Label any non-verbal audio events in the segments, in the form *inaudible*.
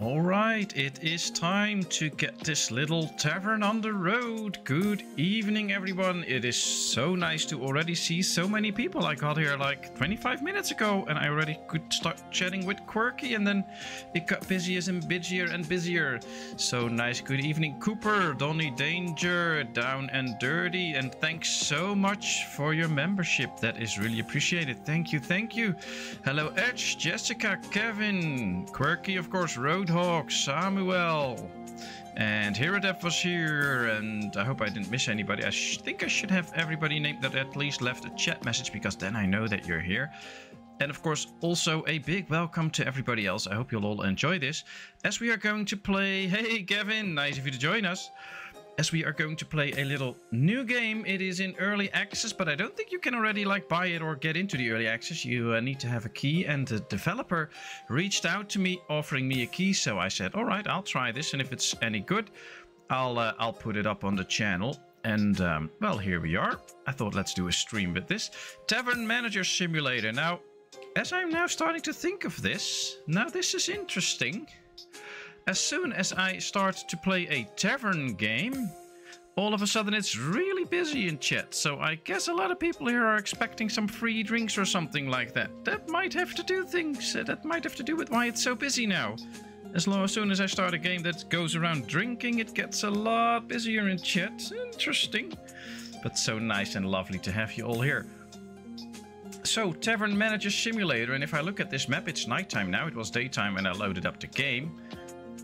All right, it is time to get this little tavern on the road. Good evening, everyone. It is so nice to already see so many people. I got here like 25 minutes ago and I already could start chatting with Quirky and then it got busier and busier and busier. So nice. Good evening, Cooper, Donny Danger, Down and Dirty, and thanks so much for your membership. That is really appreciated. Thank you, thank you. Hello, Edge, Jessica, Kevin, Quirky, of course, Road Hawk, Samuel, and Hiradef was here, and I hope I didn't miss anybody. I think I should have everybody named that at least left a chat message, because then I know that you're here. And of course, also a big welcome to everybody else. I hope you'll all enjoy this. As we are going to play... Hey, Kevin, nice of you to join us as we are going to play a little new game. It is in early access, but I don't think you can already like buy it or get into the early access. You uh, need to have a key, and the developer reached out to me offering me a key. So I said, all right, I'll try this, and if it's any good, I'll uh, I'll put it up on the channel. And um, well, here we are. I thought let's do a stream with this Tavern Manager Simulator. Now, as I'm now starting to think of this, now this is interesting. As soon as I start to play a tavern game, all of a sudden it's really busy in chat. So I guess a lot of people here are expecting some free drinks or something like that. That might have to do things. Uh, that might have to do with why it's so busy now. As, long, as soon as I start a game that goes around drinking, it gets a lot busier in chat. Interesting. But so nice and lovely to have you all here. So, Tavern Manager Simulator, and if I look at this map, it's nighttime now. It was daytime when I loaded up the game.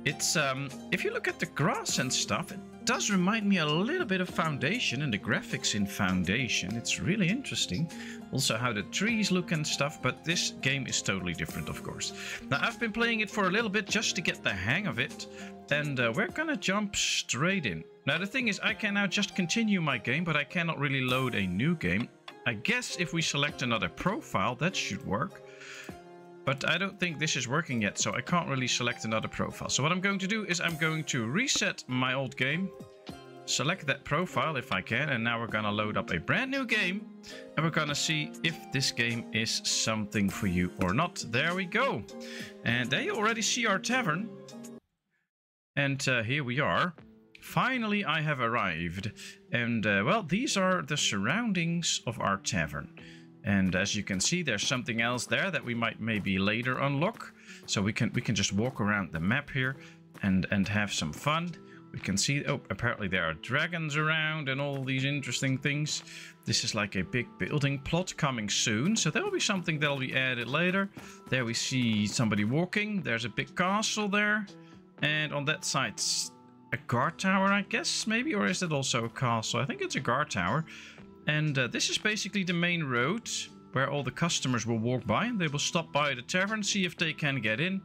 It's, um, if you look at the grass and stuff, it does remind me a little bit of Foundation and the graphics in Foundation. It's really interesting. Also how the trees look and stuff, but this game is totally different, of course. Now, I've been playing it for a little bit just to get the hang of it, and uh, we're gonna jump straight in. Now, the thing is, I can now just continue my game, but I cannot really load a new game. I guess if we select another profile, that should work. But I don't think this is working yet, so I can't really select another profile. So what I'm going to do is I'm going to reset my old game, select that profile if I can, and now we're going to load up a brand new game, and we're going to see if this game is something for you or not. There we go. And there you already see our tavern. And uh, here we are. Finally, I have arrived. And, uh, well, these are the surroundings of our tavern. And as you can see, there's something else there that we might maybe later unlock. So we can we can just walk around the map here and, and have some fun. We can see, oh, apparently there are dragons around and all these interesting things. This is like a big building plot coming soon. So there will be something that'll be added later. There we see somebody walking. There's a big castle there. And on that side, a guard tower, I guess, maybe? Or is it also a castle? I think it's a guard tower. And uh, this is basically the main road where all the customers will walk by they will stop by the tavern, see if they can get in.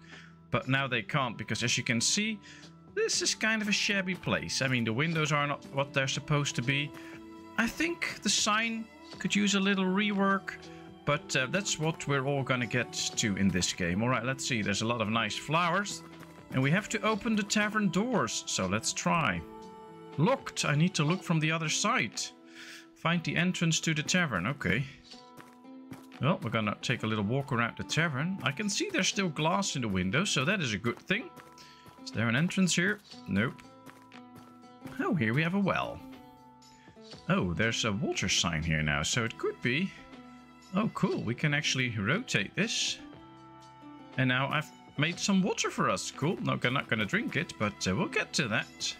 But now they can't because as you can see, this is kind of a shabby place. I mean, the windows are not what they're supposed to be. I think the sign could use a little rework, but uh, that's what we're all gonna get to in this game. All right, let's see. There's a lot of nice flowers. And we have to open the tavern doors, so let's try. Locked. I need to look from the other side. Find the entrance to the tavern. Okay. Well, we're gonna take a little walk around the tavern. I can see there's still glass in the window, so that is a good thing. Is there an entrance here? Nope. Oh, here we have a well. Oh, there's a water sign here now, so it could be... Oh, cool. We can actually rotate this. And now I've made some water for us. Cool. Not, not gonna drink it, but uh, we'll get to that.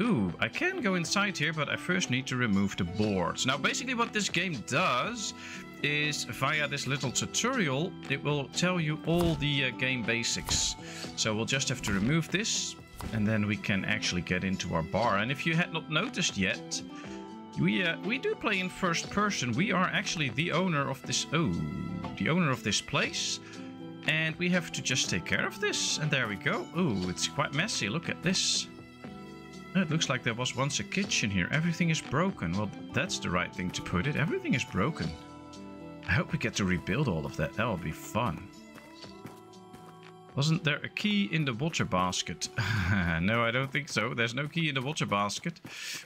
Ooh, I can go inside here, but I first need to remove the boards. Now, basically what this game does is via this little tutorial, it will tell you all the uh, game basics. So we'll just have to remove this, and then we can actually get into our bar. And if you had not noticed yet, we uh, we do play in first person. We are actually the owner of this... Oh, the owner of this place. And we have to just take care of this. And there we go. Oh, it's quite messy. Look at this. It looks like there was once a kitchen here. Everything is broken. Well, that's the right thing to put it. Everything is broken. I hope we get to rebuild all of that. That will be fun. Wasn't there a key in the water basket? *laughs* no, I don't think so. There's no key in the water basket.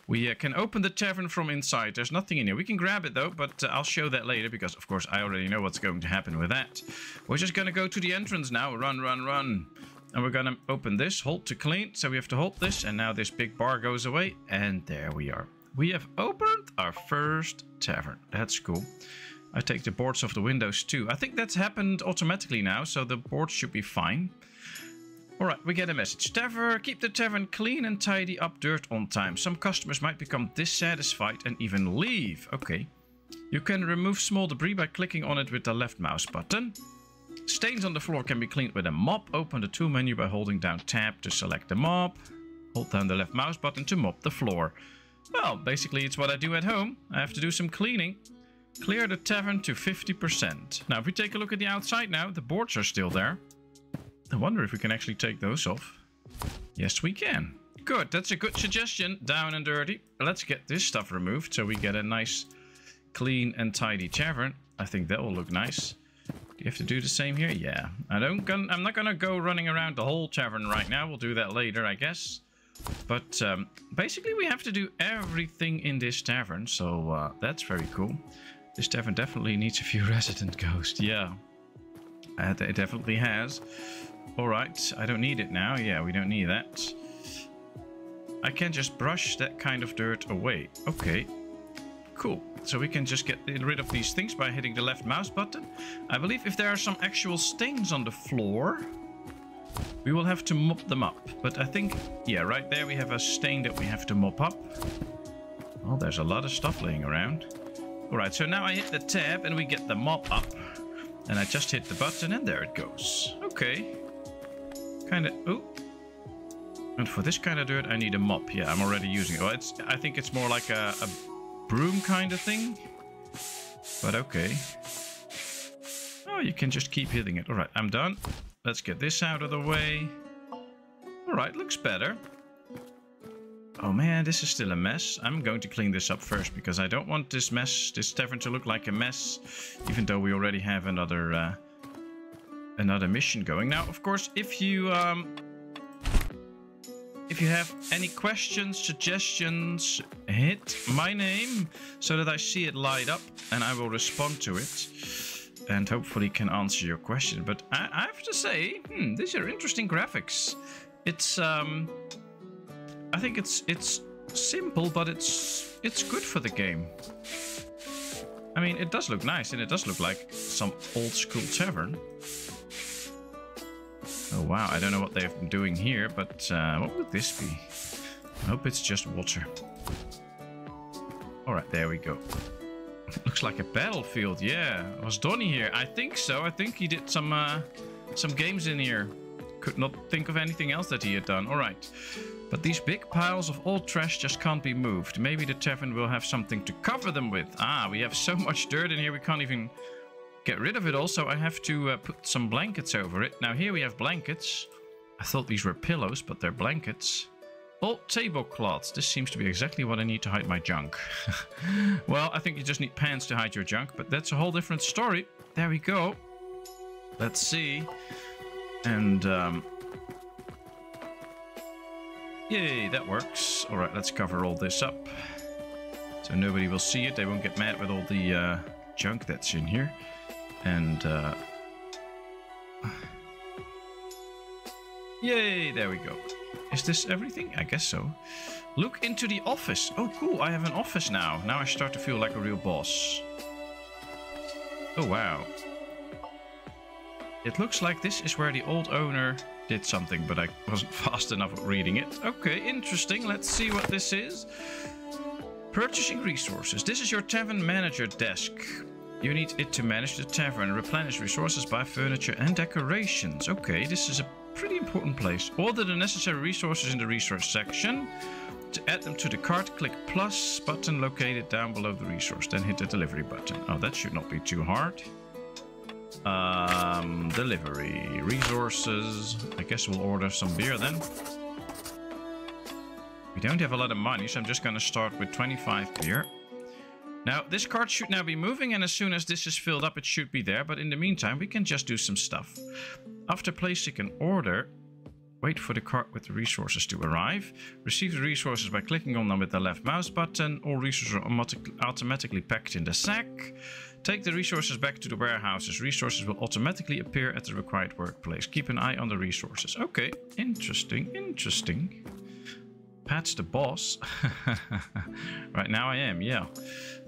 We uh, can open the tavern from inside. There's nothing in here. We can grab it though, but uh, I'll show that later because, of course, I already know what's going to happen with that. We're just going to go to the entrance now. Run, run, run. And we're gonna open this, hold to clean. So we have to hold this and now this big bar goes away. And there we are. We have opened our first tavern. That's cool. I take the boards off the windows too. I think that's happened automatically now, so the boards should be fine. Alright, we get a message. Tavern, keep the tavern clean and tidy up dirt on time. Some customers might become dissatisfied and even leave. Okay. You can remove small debris by clicking on it with the left mouse button. Stains on the floor can be cleaned with a mop. Open the tool menu by holding down tab to select the mop. Hold down the left mouse button to mop the floor. Well, basically it's what I do at home. I have to do some cleaning. Clear the tavern to 50%. Now, if we take a look at the outside now, the boards are still there. I wonder if we can actually take those off. Yes, we can. Good, that's a good suggestion. Down and dirty. Let's get this stuff removed so we get a nice, clean and tidy tavern. I think that will look nice. You have to do the same here? Yeah. I don't. I'm not gonna go running around the whole tavern right now. We'll do that later, I guess. But um, basically, we have to do everything in this tavern, so uh, that's very cool. This tavern definitely needs a few *laughs* resident ghosts. Yeah, uh, it definitely has. All right, I don't need it now. Yeah, we don't need that. I can just brush that kind of dirt away. Okay, cool. So we can just get rid of these things by hitting the left mouse button. I believe if there are some actual stains on the floor, we will have to mop them up. But I think, yeah, right there we have a stain that we have to mop up. Well, there's a lot of stuff laying around. Alright, so now I hit the tab and we get the mop up. And I just hit the button and there it goes. Okay. Kind of... Oh. And for this kind of dirt, I need a mop. Yeah, I'm already using it. Well, it's, I think it's more like a, a broom kind of thing. But okay. Oh, you can just keep hitting it. Alright, I'm done. Let's get this out of the way. Alright, looks better. Oh man, this is still a mess. I'm going to clean this up first because I don't want this mess, this tavern to look like a mess, even though we already have another uh, another mission going. Now, of course, if you um, if you have any questions, suggestions, hit my name so that I see it light up and I will respond to it and hopefully can answer your question. But I, I have to say, hmm, these are interesting graphics. It's um, I think it's it's simple, but it's it's good for the game. I mean, it does look nice, and it does look like some old school tavern. Oh wow, I don't know what they've been doing here, but uh, what would this be? I hope it's just water. Alright, there we go. *laughs* Looks like a battlefield, yeah. Was Donny here? I think so. I think he did some uh, some games in here. Could not think of anything else that he had done. Alright. But these big piles of old trash just can't be moved. Maybe the tavern will have something to cover them with. Ah, we have so *laughs* much dirt in here we can't even get rid of it also, I have to uh, put some blankets over it. Now here we have blankets. I thought these were pillows, but they're blankets. Old tablecloths. This seems to be exactly what I need to hide my junk. *laughs* well, I think you just need pants to hide your junk, but that's a whole different story. There we go. Let's see. And, um... Yay, that works. Alright, let's cover all this up. So nobody will see it. They won't get mad with all the uh, junk that's in here. And, uh... Yay, there we go. Is this everything? I guess so. Look into the office. Oh, cool. I have an office now. Now I start to feel like a real boss. Oh, wow. It looks like this is where the old owner did something, but I wasn't *laughs* fast enough at reading it. Okay, interesting. Let's see what this is. Purchasing resources. This is your tavern manager desk. You need it to manage the tavern replenish resources, buy furniture and decorations. Okay, this is a pretty important place. Order the necessary resources in the resource section. To add them to the cart, click plus button located down below the resource. Then hit the delivery button. Oh, that should not be too hard. Um, delivery, resources. I guess we'll order some beer then. We don't have a lot of money, so I'm just going to start with 25 beer. Now, this cart should now be moving, and as soon as this is filled up, it should be there. But in the meantime, we can just do some stuff. After placing an order, wait for the cart with the resources to arrive. Receive the resources by clicking on them with the left mouse button. All resources are automatically packed in the sack. Take the resources back to the warehouses. Resources will automatically appear at the required workplace. Keep an eye on the resources. Okay, interesting, interesting. Pat's the boss. *laughs* right now I am, yeah.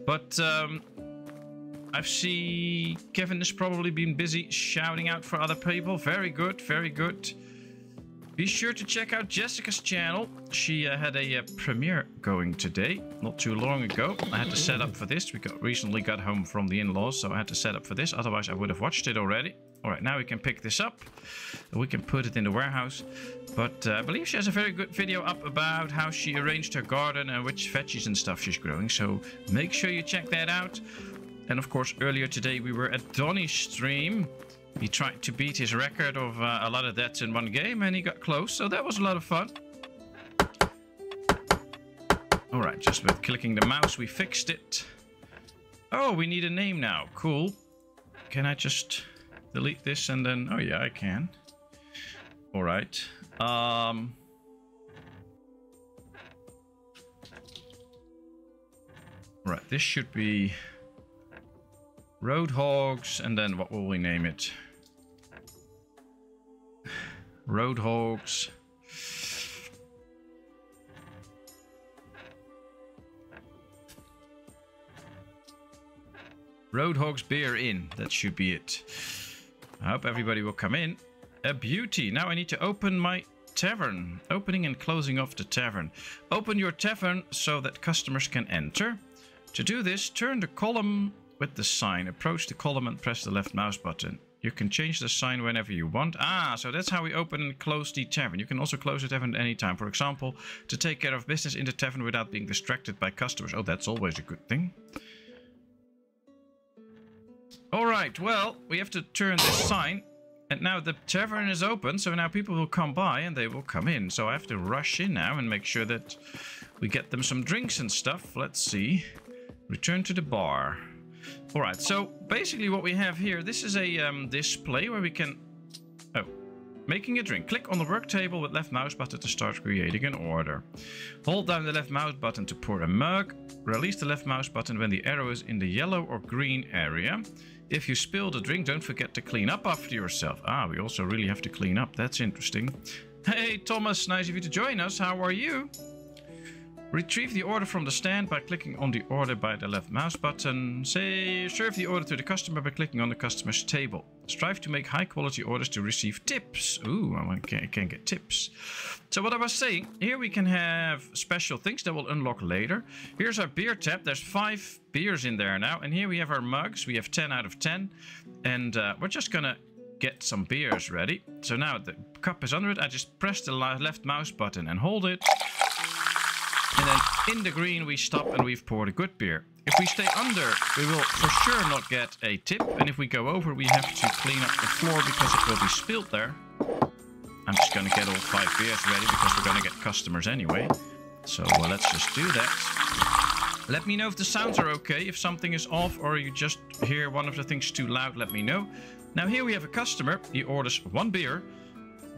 But um, I've seen Kevin has probably been busy shouting out for other people. Very good, very good. Be sure to check out Jessica's channel. She uh, had a uh, premiere going today, not too long ago. I had to set up for this. We got recently got home from the in-laws, so I had to set up for this. Otherwise, I would have watched it already. All right, now we can pick this up. We can put it in the warehouse. But uh, I believe she has a very good video up about how she arranged her garden and which veggies and stuff she's growing. So make sure you check that out. And of course, earlier today we were at Donny's stream. He tried to beat his record of uh, a lot of deaths in one game and he got close, so that was a lot of fun. Alright, just with clicking the mouse we fixed it. Oh, we need a name now. Cool. Can I just delete this and then... Oh yeah, I can. Alright. Um... Right, this should be... road Roadhogs, and then what will we name it? Roadhogs. Roadhogs Beer Inn. That should be it. I hope everybody will come in. A beauty. Now I need to open my tavern. Opening and closing off the tavern. Open your tavern so that customers can enter. To do this, turn the column with the sign. Approach the column and press the left mouse button. You can change the sign whenever you want. Ah, so that's how we open and close the tavern. You can also close the tavern at any time. For example, to take care of business in the tavern without being distracted by customers. Oh, that's always a good thing. Alright, well, we have to turn this sign. And now the tavern is open, so now people will come by and they will come in. So I have to rush in now and make sure that we get them some drinks and stuff. Let's see. Return to the bar. Alright, so basically what we have here, this is a um, display where we can... Making a drink. Click on the work table with left mouse button to start creating an order. Hold down the left mouse button to pour a mug. Release the left mouse button when the arrow is in the yellow or green area. If you spill the drink, don't forget to clean up after yourself. Ah, we also really have to clean up. That's interesting. Hey, Thomas, nice of you to join us. How are you? Retrieve the order from the stand by clicking on the order by the left mouse button. Say, serve the order to the customer by clicking on the customer's table. Strive to make high quality orders to receive tips. Ooh, I can, can get tips. So what I was saying, here we can have special things that will unlock later. Here's our beer tap. There's five beers in there now. And here we have our mugs. We have 10 out of 10. And uh, we're just gonna get some beers ready. So now the cup is under it. I just press the left mouse button and hold it. And then in the green we stop and we've poured a good beer. If we stay under, we will for sure not get a tip. And if we go over, we have to clean up the floor because it will be spilled there. I'm just going to get all five beers ready because we're going to get customers anyway. So let's just do that. Let me know if the sounds are okay. If something is off or you just hear one of the things too loud, let me know. Now here we have a customer. He orders one beer.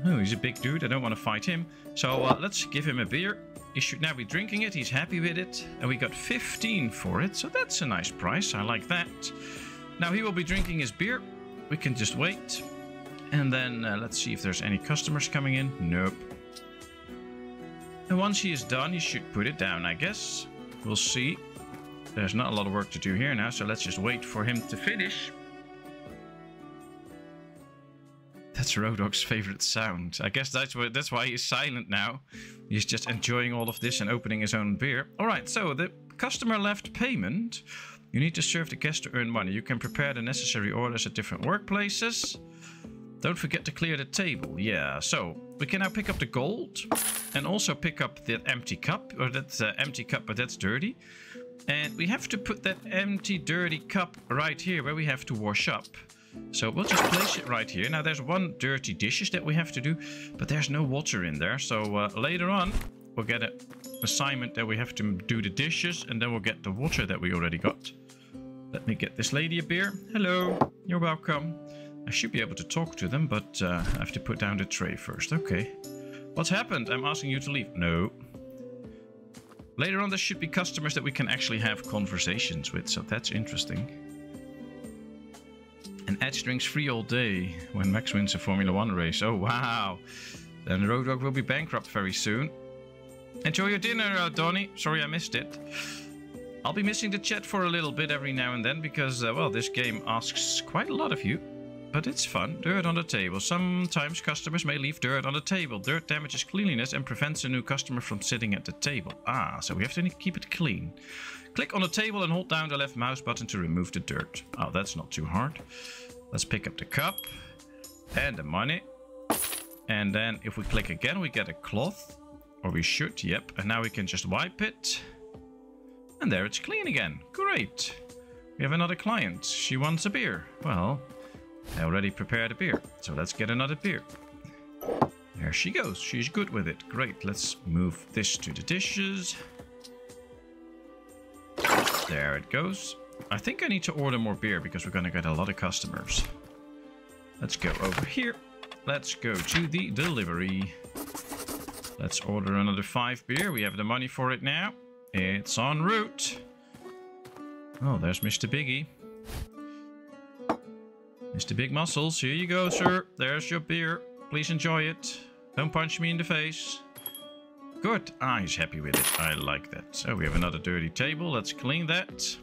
Oh, he's a big dude. I don't want to fight him. So uh, let's give him a beer. He should now be drinking it. He's happy with it. And we got 15 for it. So that's a nice price. I like that. Now he will be drinking his beer. We can just wait. And then uh, let's see if there's any customers coming in. Nope. And once he is done, he should put it down, I guess. We'll see. There's not a lot of work to do here now, so let's just wait for him to finish. That's Rodog's favorite sound. I guess that's what that's why he's silent now. He's just enjoying all of this and opening his own beer. Alright, so the customer left payment. You need to serve the guest to earn money. You can prepare the necessary orders at different workplaces. Don't forget to clear the table. Yeah, so we can now pick up the gold and also pick up that empty cup or that uh, empty cup, but that's dirty. And we have to put that empty dirty cup right here where we have to wash up. So we'll just place it right here. Now there's one dirty dishes that we have to do, but there's no water in there. So uh, later on, we'll get an assignment that we have to do the dishes and then we'll get the water that we already got. Let me get this lady a beer. Hello, you're welcome. I should be able to talk to them, but uh, I have to put down the tray first. Okay. What's happened? I'm asking you to leave. No. Later on, there should be customers that we can actually have conversations with, so that's interesting. And Edge drinks free all day when Max wins a Formula One race. Oh, wow. Then Road Dog will be bankrupt very soon. Enjoy your dinner, uh, Donny. Sorry I missed it. I'll be missing the chat for a little bit every now and then because, uh, well, this game asks quite a lot of you. But it's fun. Dirt on the table. Sometimes customers may leave dirt on the table. Dirt damages cleanliness and prevents a new customer from sitting at the table. Ah, so we have to keep it clean. Click on the table and hold down the left mouse button to remove the dirt. Oh, that's not too hard. Let's pick up the cup and the money. And then if we click again, we get a cloth. Or we should, yep. And now we can just wipe it. And there it's clean again. Great. We have another client. She wants a beer. Well, I already prepared a beer. So let's get another beer. There she goes. She's good with it. Great. Let's move this to the dishes. There it goes. I think I need to order more beer because we're going to get a lot of customers. Let's go over here. Let's go to the delivery. Let's order another five beer. We have the money for it now. It's en route. Oh, there's Mr. Biggie. Mr. Big Muscles, here you go, sir. There's your beer. Please enjoy it. Don't punch me in the face. Good. Ah, he's happy with it. I like that. So we have another dirty table. Let's clean that.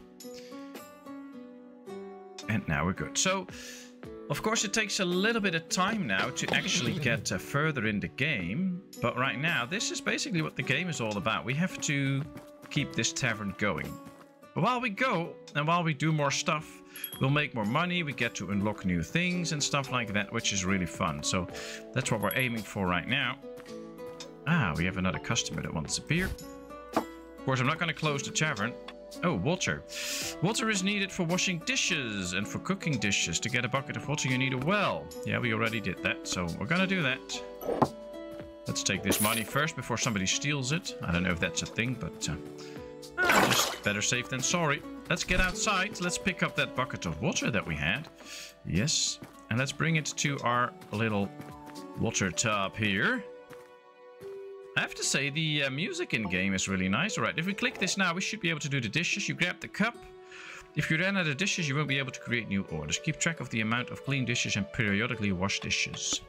And now we're good. So, of course, it takes a little bit of time now to actually *laughs* get uh, further in the game. But right now, this is basically what the game is all about. We have to keep this tavern going. But while we go, and while we do more stuff, we'll make more money, we get to unlock new things and stuff like that, which is really fun. So that's what we're aiming for right now. Ah, we have another customer that wants a beer. Of course, I'm not going to close the tavern. Oh, water. Water is needed for washing dishes and for cooking dishes. To get a bucket of water, you need a well. Yeah, we already did that, so we're going to do that. Let's take this money first before somebody steals it. I don't know if that's a thing, but uh, ah, just better safe than sorry. Let's get outside. Let's pick up that bucket of water that we had. Yes. And let's bring it to our little water tub here. I have to say, the uh, music in-game is really nice. Alright, if we click this now, we should be able to do the dishes. You grab the cup. If you run out of dishes, you won't be able to create new orders. Keep track of the amount of clean dishes and periodically wash dishes.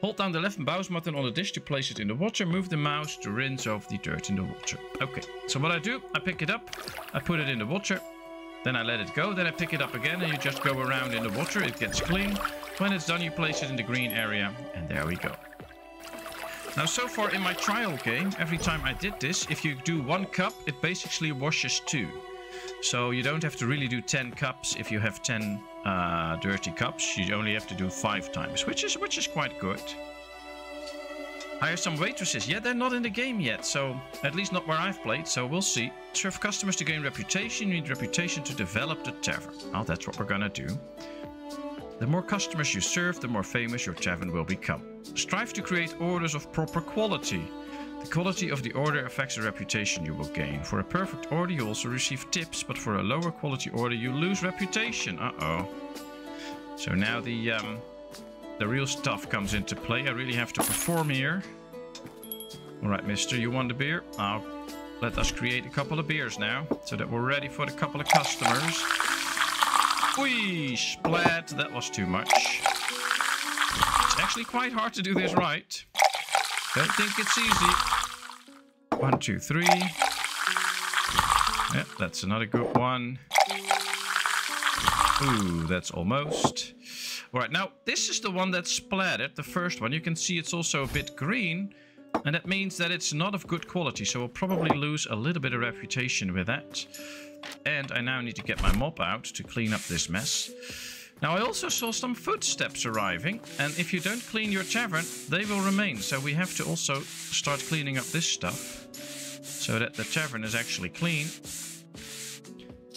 Hold down the left mouse button on the dish to place it in the water. Move the mouse to rinse off the dirt in the water. Okay, so what I do, I pick it up, I put it in the water, then I let it go, then I pick it up again and you just go around in the water, it gets clean. When it's done, you place it in the green area and there we go. Now, so far in my trial game, every time I did this, if you do one cup, it basically washes two. So you don't have to really do 10 cups if you have 10 uh, dirty cups. You only have to do 5 times, which is which is quite good. Hire some waitresses. Yeah, they're not in the game yet, so at least not where I've played, so we'll see. Serve customers to gain reputation. You need reputation to develop the tavern. Oh, that's what we're gonna do. The more customers you serve, the more famous your tavern will become. Strive to create orders of proper quality. The quality of the order affects the reputation you will gain. For a perfect order, you also receive tips, but for a lower quality order, you lose reputation. Uh-oh. So now the, um, the real stuff comes into play. I really have to perform here. Alright, mister, you want a beer? I'll let us create a couple of beers now, so that we're ready for the couple of customers. Whee! Splat! That was too much. It's actually quite hard to do this right. Don't think it's easy. One, two, three. Yep, that's another good one. Ooh, that's almost. Alright, now this is the one that splattered, the first one. You can see it's also a bit green. And that means that it's not of good quality, so we'll probably lose a little bit of reputation with that. And I now need to get my mop out to clean up this mess. Now I also saw some footsteps arriving, and if you don't clean your tavern, they will remain. So we have to also start cleaning up this stuff, so that the tavern is actually clean,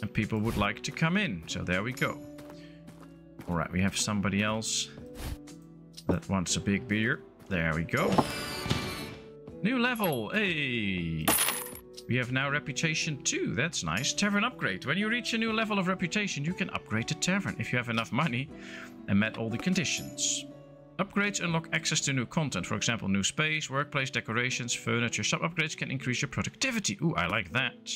and people would like to come in. So there we go. Alright, we have somebody else that wants a big beer. There we go. New level, hey! We have now reputation 2. That's nice. Tavern upgrade. When you reach a new level of reputation, you can upgrade the tavern if you have enough money and met all the conditions. Upgrades unlock access to new content. For example, new space, workplace decorations, furniture. Some upgrades can increase your productivity. Ooh, I like that.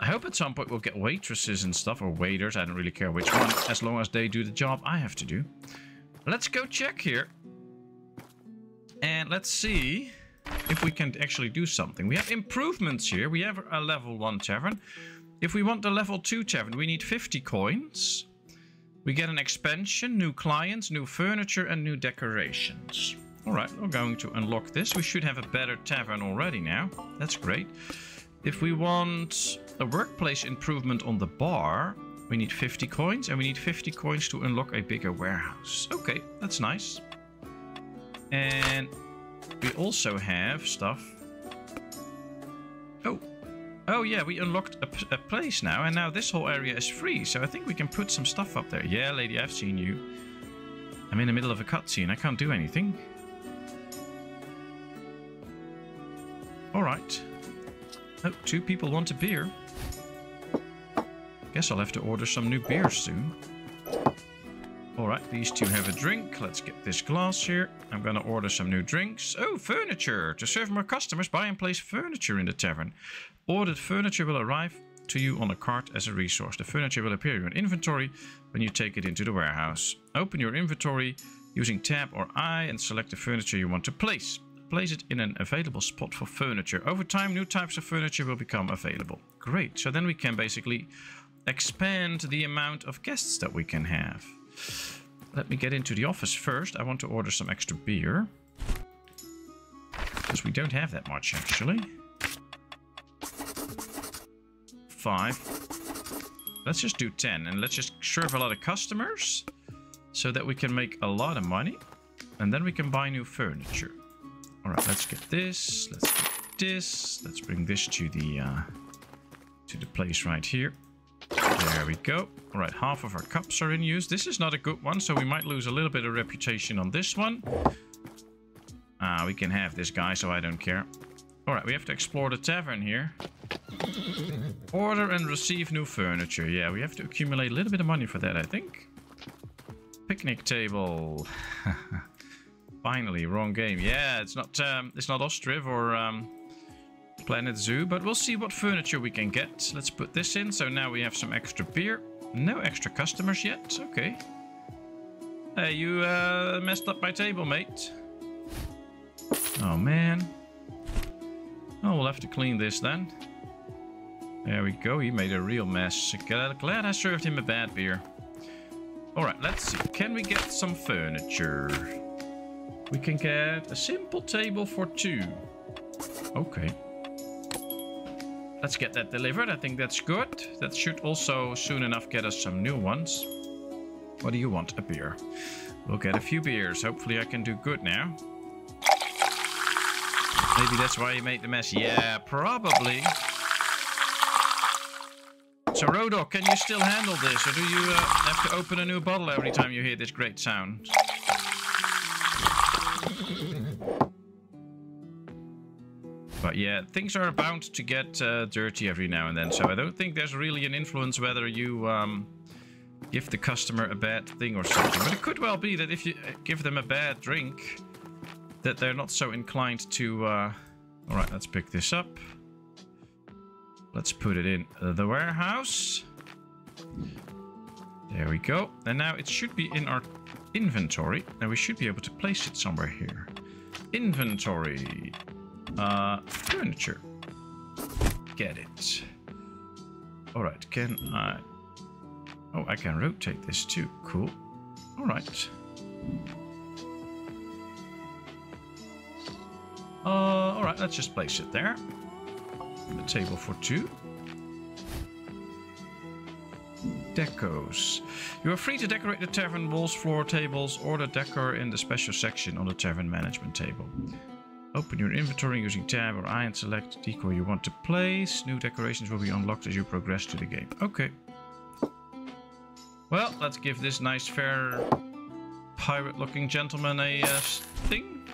I hope at some point we'll get waitresses and stuff, or waiters, I don't really care which one, as long as they do the job I have to do. Let's go check here. And let's see if we can actually do something. We have improvements here. We have a level 1 tavern. If we want the level 2 tavern, we need 50 coins. We get an expansion, new clients, new furniture, and new decorations. Alright, we're going to unlock this. We should have a better tavern already now. That's great. If we want a workplace improvement on the bar, we need 50 coins, and we need 50 coins to unlock a bigger warehouse. Okay, that's nice. And we also have stuff. Oh, oh yeah, we unlocked a, place now, and now this whole area is free. So I think we can put some stuff up there. Yeah, lady, I've seen you. I'm in the middle of a cutscene. I can't do anything. All right. Oh, two people want a beer. Guess I'll have to order some new beers soon. Alright, these two have a drink. Let's get this glass here. I'm gonna order some new drinks. Oh, furniture! To serve more customers, buy and place furniture in the tavern. Ordered furniture will arrive to you on a cart as a resource. The furniture will appear in your inventory when you take it into the warehouse. Open your inventory using tab or I and select the furniture you want to place. Place it in an available spot for furniture. Over time, new types of furniture will become available. Great, so then we can basically expand the amount of guests that we can have. Let me get into the office first. I want to order some extra beer. Because we don't have that much, actually. Five. Let's just do 10. And let's just serve a lot of customers. So that we can make a lot of money. And then we can buy new furniture. Alright, let's get this. Let's get this. Let's bring this to the, uh, to the place right here. There we go. All right, half of our cups are in use. This is not a good one, so we might lose a little bit of reputation on this one. Ah, uh, we can have this guy, so I don't care. All right, we have to explore the tavern here. Order and receive new furniture. Yeah, we have to accumulate a little bit of money for that, I think. Picnic table. *laughs* Finally, wrong game. Yeah, it's not um, it's not Ostriv or um, Planet Zoo, but we'll see what furniture we can get. Let's put this in. So now we have some extra beer. No extra customers yet. Okay. Hey, you uh, messed up my table, mate. Oh, man. Oh, we'll have to clean this then. There we go. He made a real mess. Glad I served him a bad beer. Alright, let's see. Can we get some furniture? We can get a simple table for two. Okay. Let's get that delivered. I think that's good. That should also soon enough get us some new ones. What do you want? A beer. We'll get a few beers. Hopefully I can do good now. Maybe that's why you made the mess. Yeah, probably. So Rodok, can you still handle this? Or do you uh, have to open a new bottle every time you hear this great sound? But yeah, things are bound to get uh, dirty every now and then. So I don't think there's really an influence whether you um, give the customer a bad thing or something. But it could well be that if you uh, give them a bad drink, that they're not so inclined to... Uh... Alright, let's pick this up. Let's put it in the warehouse. There we go. And now it should be in our inventory. And we should be able to place it somewhere here. Inventory. Uh, furniture. Get it. Alright, can I... Oh, I can rotate this too. Cool. Alright. Uh, alright, let's just place it there. The table for two. Decos. You are free to decorate the tavern walls, floor, tables, or the decor in the special section on the tavern management table. Open your inventory using tab or I and select the decor you want to place. New decorations will be unlocked as you progress to the game. Okay. Well, let's give this nice, fair, pirate-looking gentleman a uh, thing.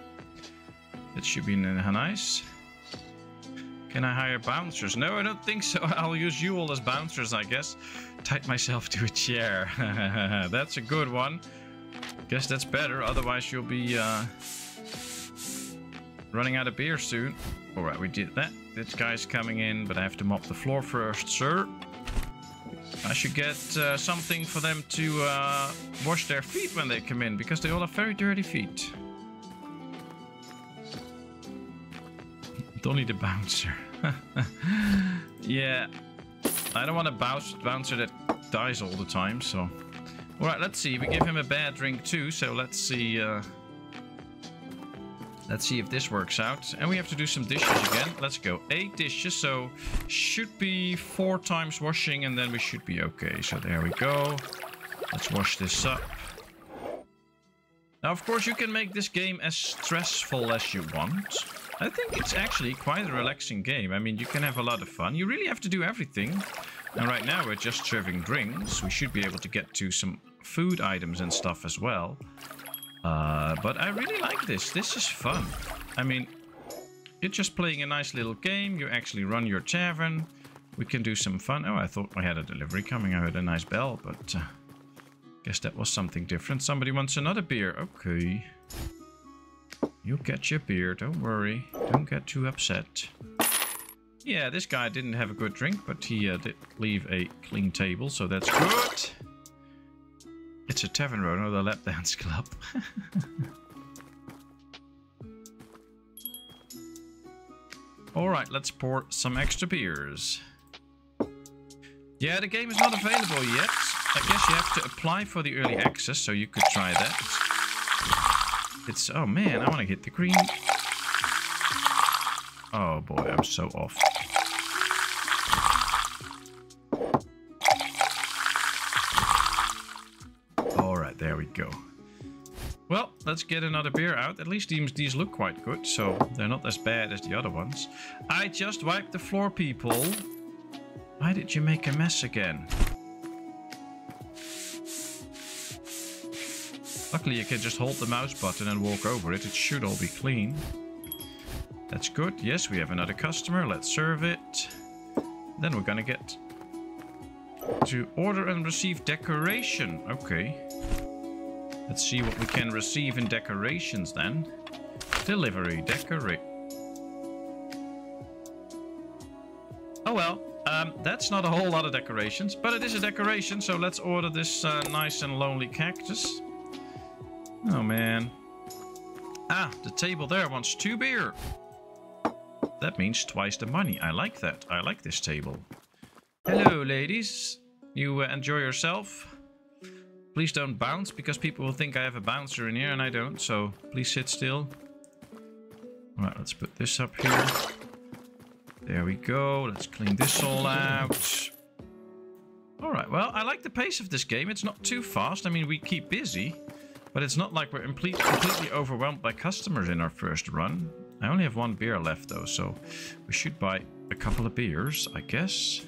It should be nice. Can I hire bouncers? No, I don't think so. *laughs* I'll use you all as bouncers, I guess. Tight myself to a chair. *laughs* that's a good one. Guess that's better. Otherwise, you'll be... Uh running out of beer soon. All right, we did that. This guy's coming in, but I have to mop the floor first, sir. I should get uh, something for them to uh, wash their feet when they come in, because they all have very dirty feet. Don't need a bouncer. *laughs* yeah, I don't want a bounce bouncer that dies all the time, so... Alright, let's see. We give him a bad drink too, so let's see... Uh... Let's see if this works out. And we have to do some dishes again. Let's go. Eight dishes, so should be four times washing and then we should be okay. So there we go. Let's wash this up. Now, of course, you can make this game as stressful as you want. I think it's actually quite a relaxing game. I mean, you can have a lot of fun. You really have to do everything. And right now we're just serving drinks. We should be able to get to some food items and stuff as well. Uh, but I really like this. This is fun. I mean, you're just playing a nice little game. You actually run your tavern. We can do some fun. Oh, I thought I had a delivery coming. I heard a nice bell, but uh, guess that was something different. Somebody wants another beer. Okay. You'll get your beer. Don't worry. Don't get too upset. Yeah, this guy didn't have a good drink, but he uh, did leave a clean table, so that's good. It's a tavern road, not a lap dance club. *laughs* Alright, let's pour some extra beers. Yeah, the game is not available yet. I guess you have to apply for the early access, so you could try that. It's... Oh man, I want to hit the green. Oh boy, I'm so off. Go. Well, let's get another beer out. At least these, these look quite good, so they're not as bad as the other ones. I just wiped the floor, people. Why did you make a mess again? Luckily, you can just hold the mouse button and walk over it. It should all be clean. That's good. Yes, we have another customer. Let's serve it. Then we're gonna get to order and receive decoration. Okay. Let's see what we can receive in decorations then. Delivery, decorate. Oh well, um, that's not a whole lot of decorations, but it is a decoration, so let's order this uh, nice and lonely cactus. Oh man. Ah, the table there wants two beer. That means twice the money. I like that. I like this table. Hello, ladies. You uh, enjoy yourself? Please don't bounce, because people will think I have a bouncer in here, and I don't. So please sit still. Alright, let's put this up here. There we go. Let's clean this all out. Alright, well, I like the pace of this game. It's not too fast. I mean, we keep busy. But it's not like we're completely overwhelmed by customers in our first run. I only have one beer left, though, so we should buy a couple of beers, I guess.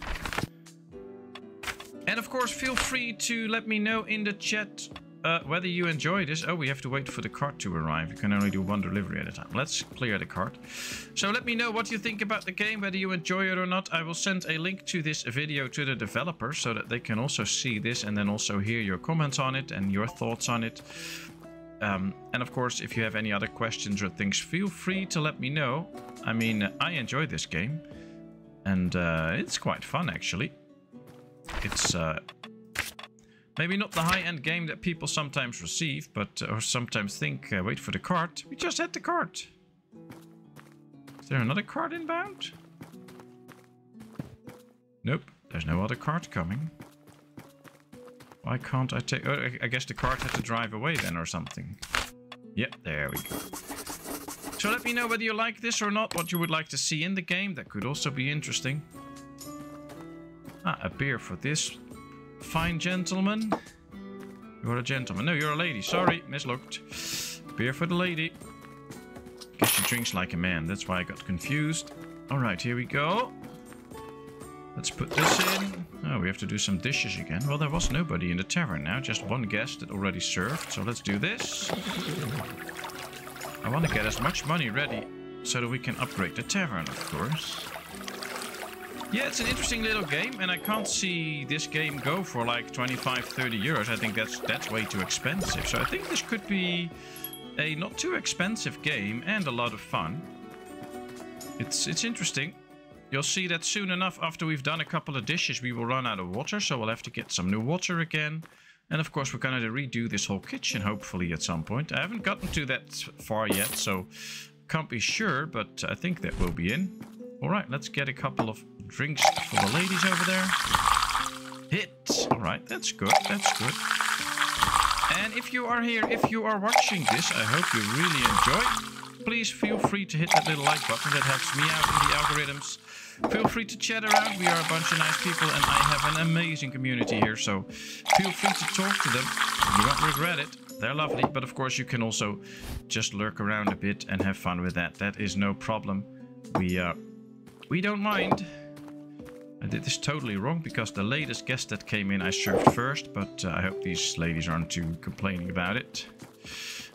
And of course, feel free to let me know in the chat uh, whether you enjoy this. Oh, we have to wait for the cart to arrive. You can only do one delivery at a time. Let's clear the cart. So let me know what you think about the game, whether you enjoy it or not. I will send a link to this video to the developer so that they can also see this and then also hear your comments on it and your thoughts on it. Um, and of course, if you have any other questions or things, feel free to let me know. I mean, I enjoy this game and uh, it's quite fun actually. It's uh, maybe not the high-end game that people sometimes receive, but uh, or sometimes think, uh, wait for the cart. We just had the cart. Is there another cart inbound? Nope, there's no other cart coming. Why can't I take... Oh, I guess the cart had to drive away then or something. Yep, there we go. So let me know whether you like this or not, what you would like to see in the game. That could also be interesting. Ah, a beer for this fine gentleman. You're a gentleman. No, you're a lady. Sorry, mislooked. Beer for the lady. Guess she drinks like a man. That's why I got confused. Alright, here we go. Let's put this in. Oh, we have to do some dishes again. Well, there was nobody in the tavern now. Just one guest that already served. So let's do this. I want to get as much money ready so that we can upgrade the tavern, of course. Yeah, it's an interesting little game, and I can't see this game go for like 25, 30 euros. I think that's that's way too expensive. So I think this could be a not too expensive game and a lot of fun. It's it's interesting. You'll see that soon enough after we've done a couple of dishes we will run out of water so we'll have to get some new water again. And of course we're going to redo this whole kitchen hopefully at some point. I haven't gotten to that far yet so can't be sure but I think that will be in. Alright let's get a couple of drinks for the ladies over there. Hit! Alright that's good that's good. And if you are here, if you are watching this, I hope you really enjoy. Please feel free to hit that little like button. That helps me out in the algorithms. Feel free to chat around. We are a bunch of nice people and I have an amazing community here. So feel free to talk to them. You won't regret it. They're lovely. But of course you can also just lurk around a bit and have fun with that. That is no problem. We, uh, we don't mind. I did this totally wrong because the latest guest that came in I served first, but uh, I hope these ladies aren't too complaining about it.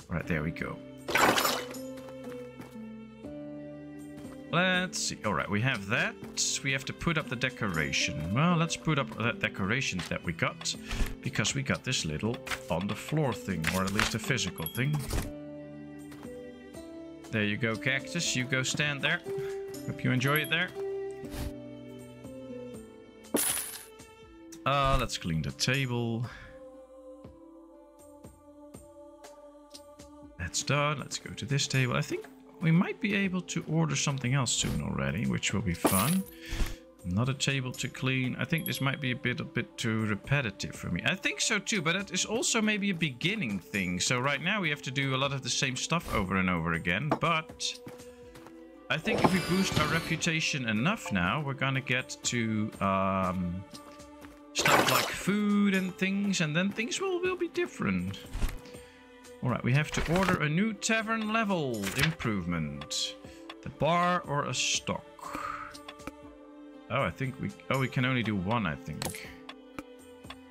Right, there we go. Let's see. All right, we have that. We have to put up the decoration. Well, let's put up that decoration that we got because we got this little on the floor thing, or at least a physical thing. There you go, cactus. You go stand there. Hope you enjoy it there. Uh, let's clean the table. That's done. Let's go to this table. I think we might be able to order something else soon already, which will be fun. Another table to clean. I think this might be a bit a bit too repetitive for me. I think so too, but it is also maybe a beginning thing. So right now we have to do a lot of the same stuff over and over again. But I think if we boost our reputation enough now, we're gonna get to um, stuff like food and things, and then things will, will be different. Alright, we have to order a new tavern level improvement. The bar or a stock. Oh, I think we... Oh, we can only do one, I think.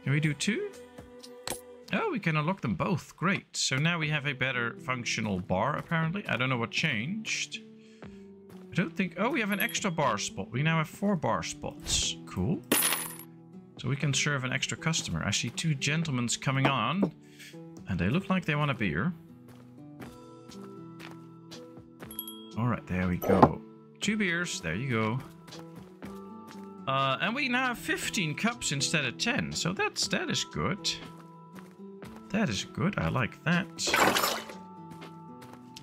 Can we do two? Oh, we can unlock them both. Great. So now we have a better functional bar, apparently. I don't know what changed. Don't think... Oh, we have an extra bar spot. We now have four bar spots. Cool. So we can serve an extra customer. I see two gentlemen coming on. And they look like they want a beer. Alright, there we go. Two beers. There you go. Uh, and we now have 15 cups instead of 10. So that's that is good. That is good. I like that.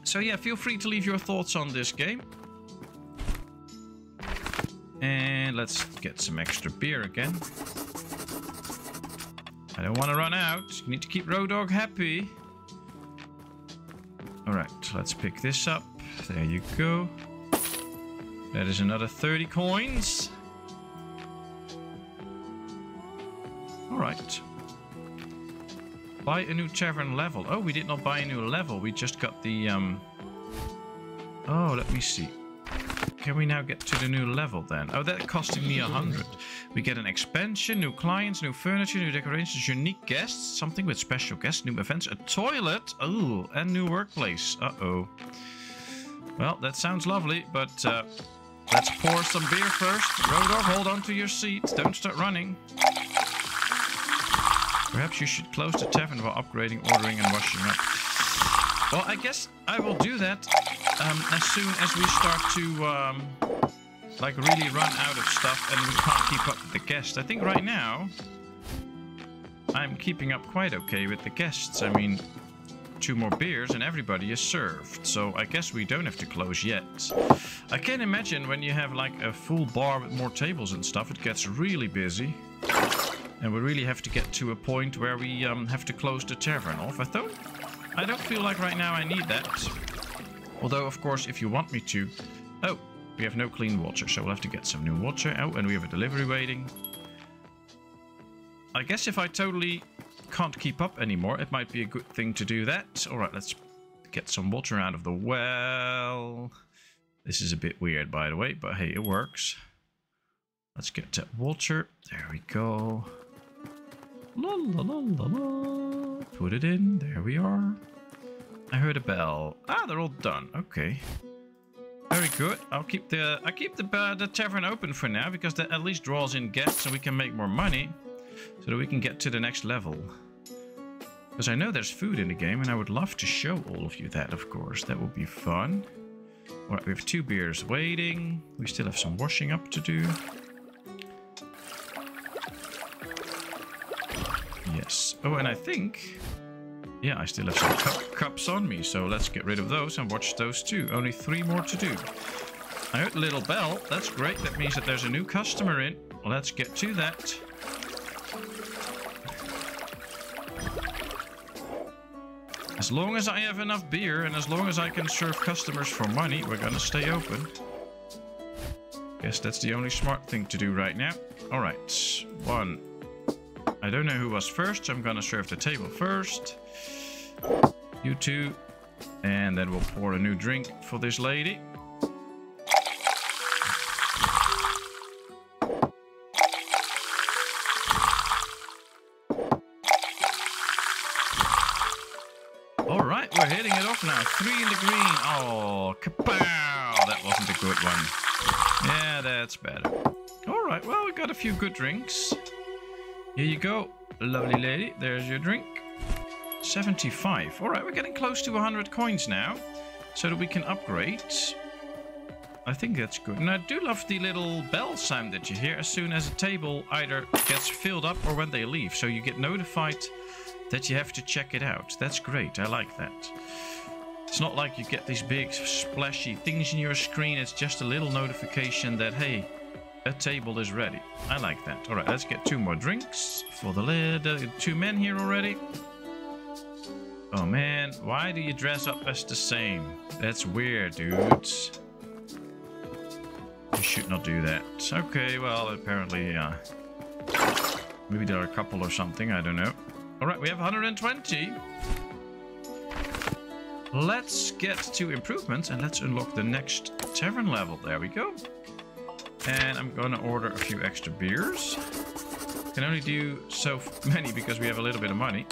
So yeah, feel free to leave your thoughts on this game. And let's get some extra beer again. I don't want to run out. You need to keep Road Dog happy. Alright, let's pick this up. There you go. That is another 30 coins. Alright. Buy a new tavern level. Oh, we did not buy a new level. We just got the... um. Oh, let me see. Can we now get to the new level then? Oh, that costing me a hundred. We get an expansion, new clients, new furniture, new decorations, unique guests, something with special guests, new events, a toilet, oh, and new workplace. Uh-oh. Well, that sounds lovely, but uh, let's pour some beer first. Rodor, hold on to your seat. Don't start running. Perhaps you should close the tavern while upgrading, ordering, and washing up. Well, I guess I will do that um, as soon as we start to um, like really run out of stuff and we can't keep up with the guests. I think right now I'm keeping up quite okay with the guests. I mean, two more beers and everybody is served. So I guess we don't have to close yet. I can imagine when you have like a full bar with more tables and stuff, it gets really busy. And we really have to get to a point where we um, have to close the tavern off. I don't, I don't feel like right now I need that. Although, of course, if you want me to... Oh, we have no clean water, so we'll have to get some new water. Oh, and we have a delivery waiting. I guess if I totally can't keep up anymore, it might be a good thing to do that. Alright, let's get some water out of the well. This is a bit weird, by the way, but hey, it works. Let's get that water. There we go. La la la. Put it in. There we are. I heard a bell. Ah, they're all done. Okay. Very good. I'll keep the I keep the uh, the tavern open for now because that at least draws in guests and we can make more money, so that we can get to the next level. Because I know there's food in the game, and I would love to show all of you that, of course. That would be fun. Alright, we have two beers waiting. We still have some washing up to do. Oh, and I think... Yeah, I still have some cu cups on me, so let's get rid of those and watch those too. Only three more to do. I heard a little bell. That's great. That means that there's a new customer in. Let's get to that. As long as I have enough beer and as long as I can serve customers for money, we're gonna stay open. Guess that's the only smart thing to do right now. Alright, one. I don't know who was first, so I'm gonna serve the table first. You two. And then we'll pour a new drink for this lady. Alright, we're hitting it off now. Three in the green. Oh, kapow! That wasn't a good one. Yeah, that's better. All right, well, we got a few good drinks. Here you go, lovely lady. There's your drink. 75. All right, we're getting close to 100 coins now, so that we can upgrade. I think that's good. And I do love the little bell sound that you hear as soon as a table either gets filled up or when they leave. So you get notified that you have to check it out. That's great. I like that. It's not like you get these big splashy things in your screen. It's just a little notification that, hey, a table is ready. I like that. All right, let's get two more drinks for the lid. Uh, two men here already. Oh man, why do you dress up as the same? That's weird, dudes. You should not do that. Okay, well, apparently, uh, maybe there are a couple or something. I don't know. All right, we have 120. Let's get to improvements and let's unlock the next tavern level. There we go. And I'm gonna order a few extra beers. Can only do so many because we have a little bit of money.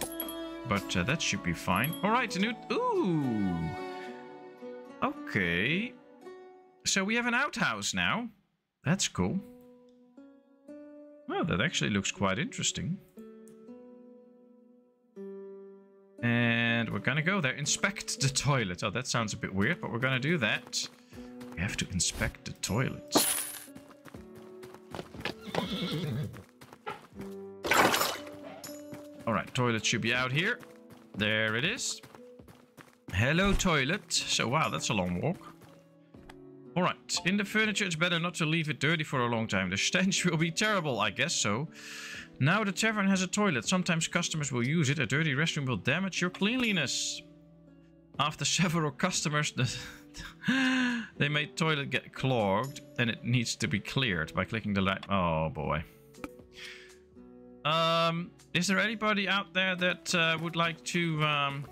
But uh, that should be fine. All right, new... Ooh! Okay. So we have an outhouse now. That's cool. Well, that actually looks quite interesting. And we're gonna go there. Inspect the toilet. Oh, that sounds a bit weird, but we're gonna do that. We have to inspect the toilet. *laughs* Alright, toilet should be out here. There it is. Hello, toilet. So, wow, that's a long walk. Alright, in the furniture, it's better not to leave it dirty for a long time. The *laughs* stench will be terrible, I guess so. Now the tavern has a toilet. Sometimes customers will use it. A dirty restroom will damage your cleanliness. After several customers, *laughs* the *gasps* they made toilet get clogged and it needs to be cleared by clicking the light. Oh boy. Um, is there anybody out there that uh, would like to um,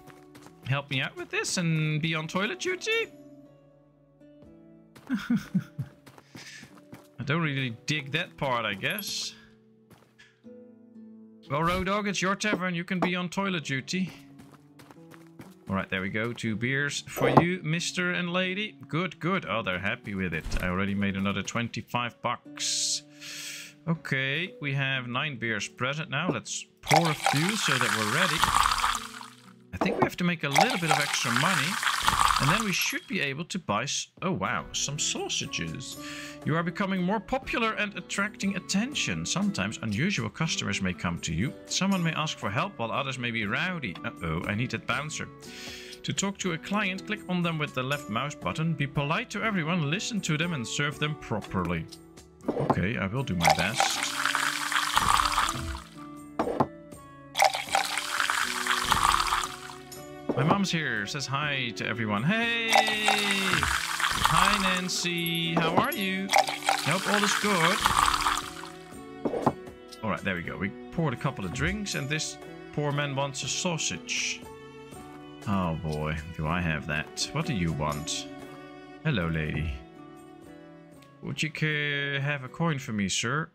help me out with this and be on toilet duty? *laughs* I don't really dig that part, I guess. Well, Road Dog, it's your tavern. You can be on toilet duty. All right, there we go. Two beers for you, Mr. and Lady. Good, good. Oh, they're happy with it. I already made another 25 bucks. Okay, we have nine beers present now. Let's pour a few so that we're ready. I think we have to make a little bit of extra money. And then we should be able to buy... Oh, wow. Some sausages. You are becoming more popular and attracting attention. Sometimes unusual customers may come to you. Someone may ask for help while others may be rowdy. Uh-oh, I need that bouncer. To talk to a client, click on them with the left mouse button. Be polite to everyone, listen to them and serve them properly. Okay, I will do my best. My mom's here, says hi to everyone. Hey! Hi, Nancy. How are you? Hope all is good. Alright, there we go. We poured a couple of drinks, and this poor man wants a sausage. Oh boy, do I have that. What do you want? Hello, lady. Would you have a coin for me, sir?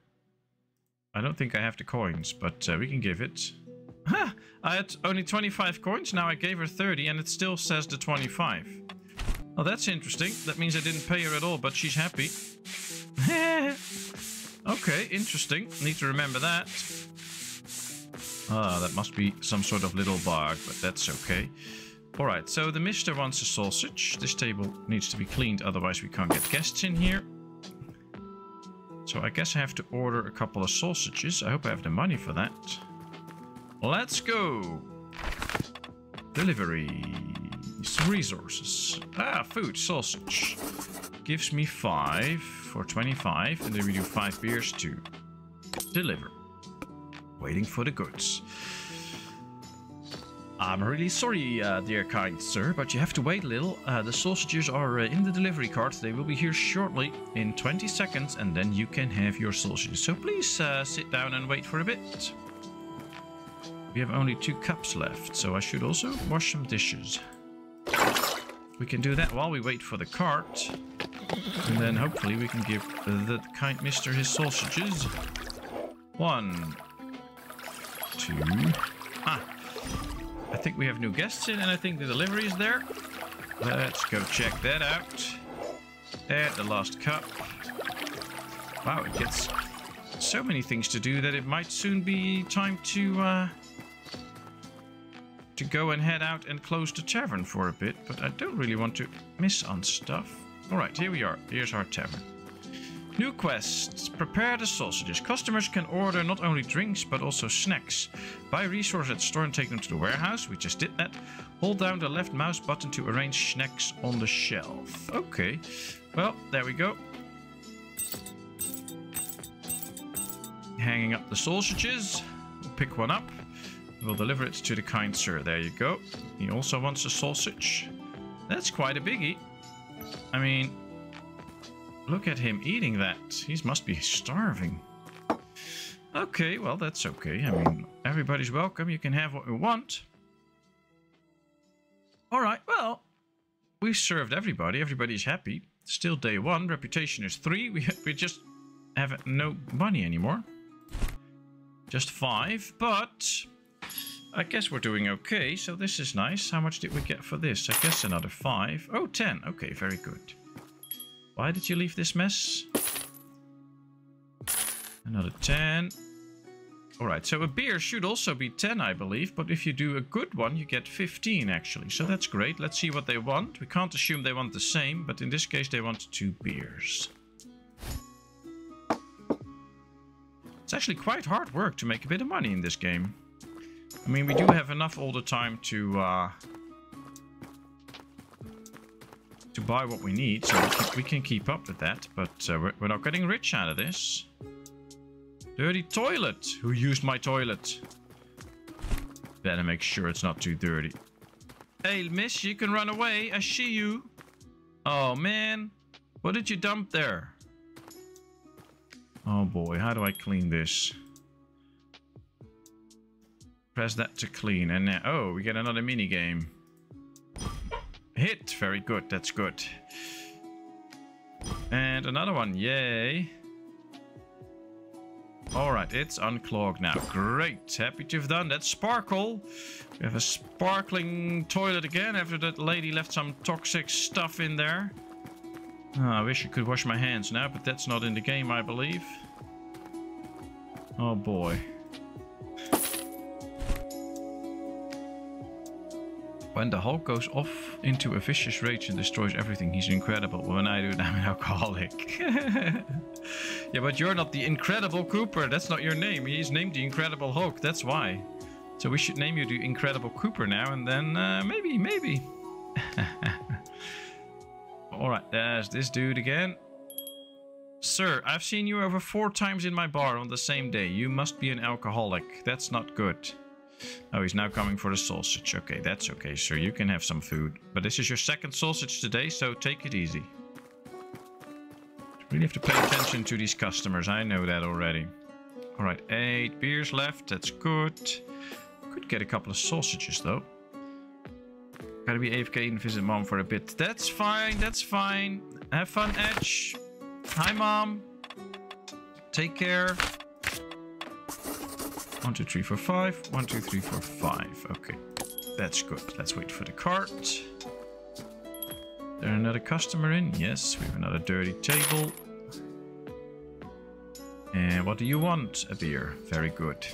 I don't think I have the coins, but uh, we can give it. Huh, I had only 25 coins, now I gave her 30 and it still says the 25. Oh, that's interesting. That means I didn't pay her at all, but she's happy. *laughs* okay, interesting. Need to remember that. Ah, that must be some sort of little bug, but that's okay. Alright, so the mister wants a sausage. This table needs to be cleaned, otherwise we can't get guests in here. So I guess I have to order a couple of sausages. I hope I have the money for that. Let's go! Delivery. Resources. Ah, food, sausage. Gives me 5 for 25. And then we do 5 beers to deliver. Waiting for the goods. I'm really sorry, uh, dear kind sir, but you have to wait a little. Uh, the sausages are uh, in the delivery cart. They will be here shortly, in 20 seconds, and then you can have your sausages. So please uh, sit down and wait for a bit. We have only two cups left, so I should also wash some dishes. We can do that while we wait for the cart. And then hopefully we can give the kind mister his sausages. One. Two. Ah, I think we have new guests in and I think the delivery is there. Let's go check that out. And the last cup. Wow, it gets so many things to do that it might soon be time to uh, to go and head out and close the tavern for a bit, but I don't really want to miss on stuff. Alright, here we are. Here's our tavern. New quests. Prepare the sausages. Customers can order not only drinks, but also snacks. Buy resources at the store and take them to the warehouse. We just did that. Hold down the left mouse button to arrange snacks on the shelf. Okay. Well, there we go. Hanging up the sausages. Pick one up. We'll deliver it to the kind sir. There you go. He also wants a sausage. That's quite a biggie. I mean, Look at him eating that. He must be starving. Okay, well, that's okay. I mean, everybody's welcome. You can have what you want. Alright, well, we served everybody. Everybody's happy. Still day one. Reputation is three. *laughs* We, we just have no money anymore. Just five, but I guess we're doing okay. So this is nice. How much did we get for this? I guess another five. Oh, ten. Okay, very good. Why did you leave this mess? Another 10. Alright, so a beer should also be 10, I believe. But if you do a good one, you get 15, actually. So that's great. Let's see what they want. We can't assume they want the same, but in this case, they want two beers. It's actually quite hard work to make a bit of money in this game. I mean, we do have enough all the time to... Uh, to buy what we need, so we can, we can keep up with that. But uh, we're, we're not getting rich out of this. Dirty toilet. Who used my toilet? Better make sure it's not too dirty. Hey, miss, you can run away. I see you. Oh, man. What did you dump there? Oh, boy. How do I clean this? Press that to clean. And now... Oh, we get another mini game. Hit. Very good. That's good. And another one. Yay. Alright, it's unclogged now. Great. Happy to have done that. Sparkle. We have a sparkling toilet again after that lady left some toxic stuff in there. Oh, I wish I could wash my hands now, but that's not in the game, I believe. Oh boy. When the Hulk goes off into a vicious rage and destroys everything, he's incredible. When I do *laughs* I'm an alcoholic. *laughs* yeah, but you're not the Incredible Cooper. That's not your name. He's named the Incredible Hulk. That's why. So we should name you the Incredible Cooper now, and then uh, maybe, maybe. *laughs* Alright, there's this dude again. Sir, I've seen you over four times in my bar on the same day. You must be an alcoholic. That's not good. Oh, he's now coming for the sausage. Okay, that's okay, sir. You can have some food. But this is your second sausage today, so take it easy. Really have to pay attention to these customers. I know that already. Alright, eight beers left. That's good. Could get a couple of sausages, though. Gotta be AFK and visit mom for a bit. That's fine, that's fine. Have fun, Edge. Hi, mom. Take care. One, two, three, four, five. One, two, three, four, five. Okay, that's good. Let's wait for the cart. There another customer in? Yes, we have another dirty table. And what do you want? A beer. Very good.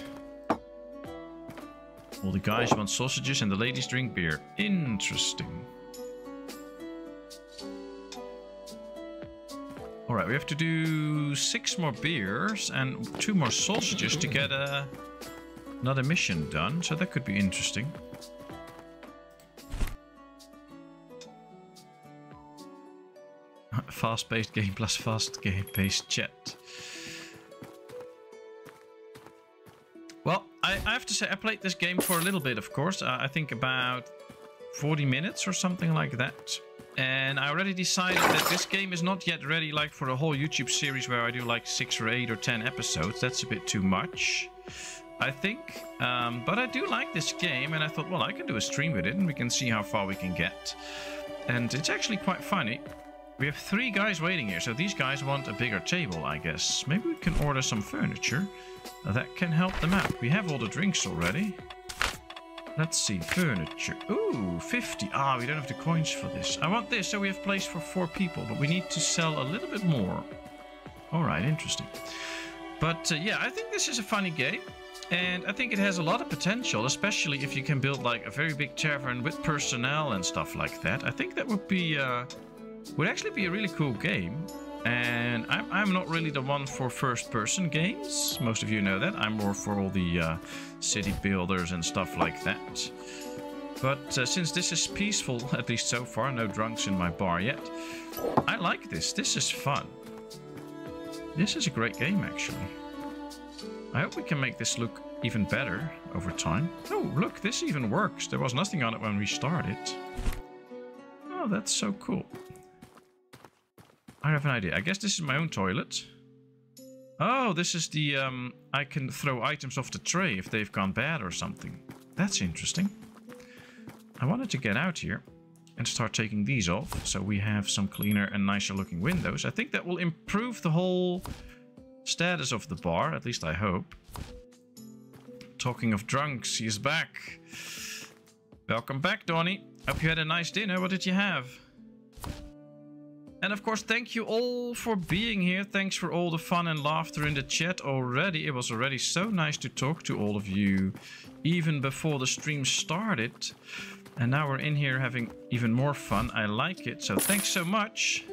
All the guys want sausages and the ladies drink beer. Interesting. Alright, we have to do six more beers and two more sausages to get a, another mission done. So that could be interesting. *laughs* Fast-paced game plus fast-paced chat. Well, I, I, have to say, I played this game for a little bit, of course. Uh, I think about 40 minutes or something like that. And I already decided that this game is not yet ready like for a whole YouTube series where I do like 6 or 8 or 10 episodes. That's a bit too much, I think. Um, but I do like this game and I thought, well, I can do a stream with it and we can see how far we can get. And it's actually quite funny. We have three guys waiting here, so these guys want a bigger table, I guess. Maybe we can order some furniture. That can help them out. We have all the drinks already. Let's see, furniture. Ooh, 50. Ah, we don't have the coins for this. I want this, so we have place for four people, but we need to sell a little bit more. All right, interesting. But uh, yeah, I think this is a funny game. And I think it has a lot of potential, especially if you can build like a very big tavern with personnel and stuff like that. I think that would be uh, would actually be a really cool game. And I'm, I'm not really the one for first-person games. Most of you know that. I'm more for all the uh, city builders and stuff like that. But uh, since this is peaceful, *laughs* at least so far, no drunks in my bar yet, I like this. This is fun. This is a great game, actually. I hope we can make this look even better over time. Oh, look, this even works. There was nothing on it when we started. Oh, that's so cool. I have an idea. I guess this is my own toilet. Oh, this is the... Um, I can throw items off the tray if they've gone bad or something. That's interesting. I wanted to get out here and start taking these off. So we have some cleaner and nicer looking windows. I think that will improve the whole status of the bar. At least I hope. Talking of drunks, he's back. Welcome back, Donny. Hope you had a nice dinner. What did you have? And of course, thank you all for being here. Thanks for all the fun and laughter in the chat already. It was already so nice to talk to all of you, even before the stream started. And now we're in here having even more fun. I like it. So thanks so much.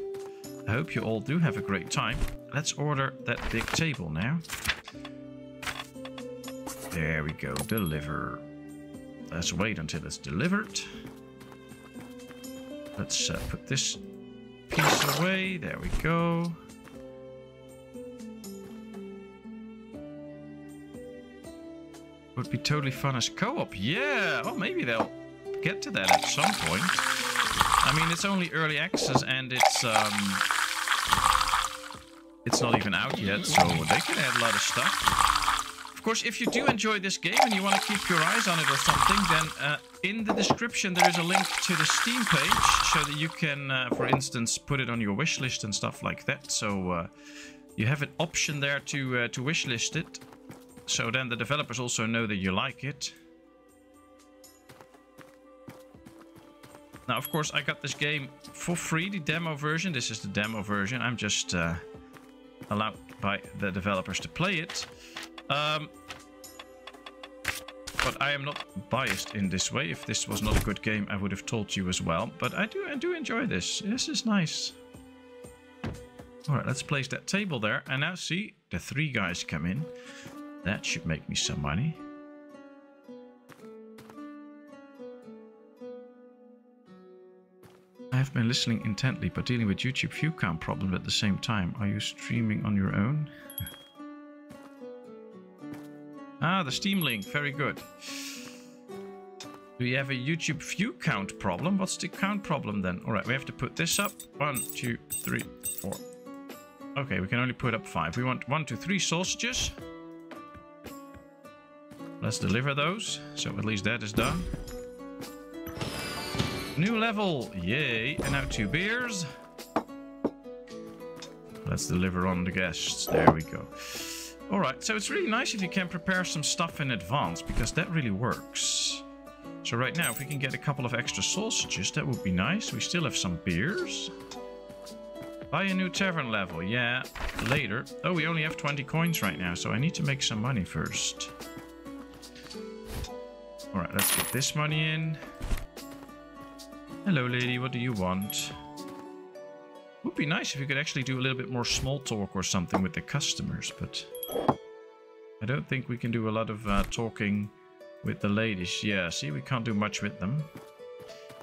I hope you all do have a great time. Let's order that big table now. There we go. Deliver. Let's wait until it's delivered. Let's uh, put this piece away. There we go. Would be totally fun as co-op. Yeah. Oh, maybe they'll get to that at some point. I mean, it's only early access and it's um, it's not even out yet, so they can add a lot of stuff. Of course, if you do enjoy this game and you want to keep your eyes on it or something, then uh, in the description there is a link to the Steam page so that you can, uh, for instance, put it on your wish list and stuff like that. So uh, you have an option there to uh, to wish list it. So then the developers also know that you like it. Now, of course, I got this game for free, the demo version. This is the demo version. I'm just uh, allowed by the developers to play it. Um, but I am not biased in this way. If this was not a good game, I would have told you as well. But I do, I do enjoy this. This is nice. All right, let's place that table there. And now see, the three guys come in. That should make me some money. I have been listening intently, but dealing with YouTube view count problems at the same time. Are you streaming on your own? Ah, the Steam link. Very good. Do we have a YouTube view count problem? What's the count problem then? All right, we have to put this up. One, two, three, four. Okay, we can only put up five. We want one, two, three sausages. Let's deliver those. So at least that is done. New level. Yay. And now two beers. Let's deliver on the guests. There we go. Alright, so it's really nice if you can prepare some stuff in advance, because that really works. So right now, if we can get a couple of extra sausages, that would be nice. We still have some beers. Buy a new tavern level. Yeah, later. Oh, we only have 20 coins right now, so I need to make some money first. Alright, let's get this money in. Hello, lady. What do you want? Would be nice if you could actually do a little bit more small talk or something with the customers, but... I don't think we can do a lot of uh, talking with the ladies. Yeah, see, we can't do much with them.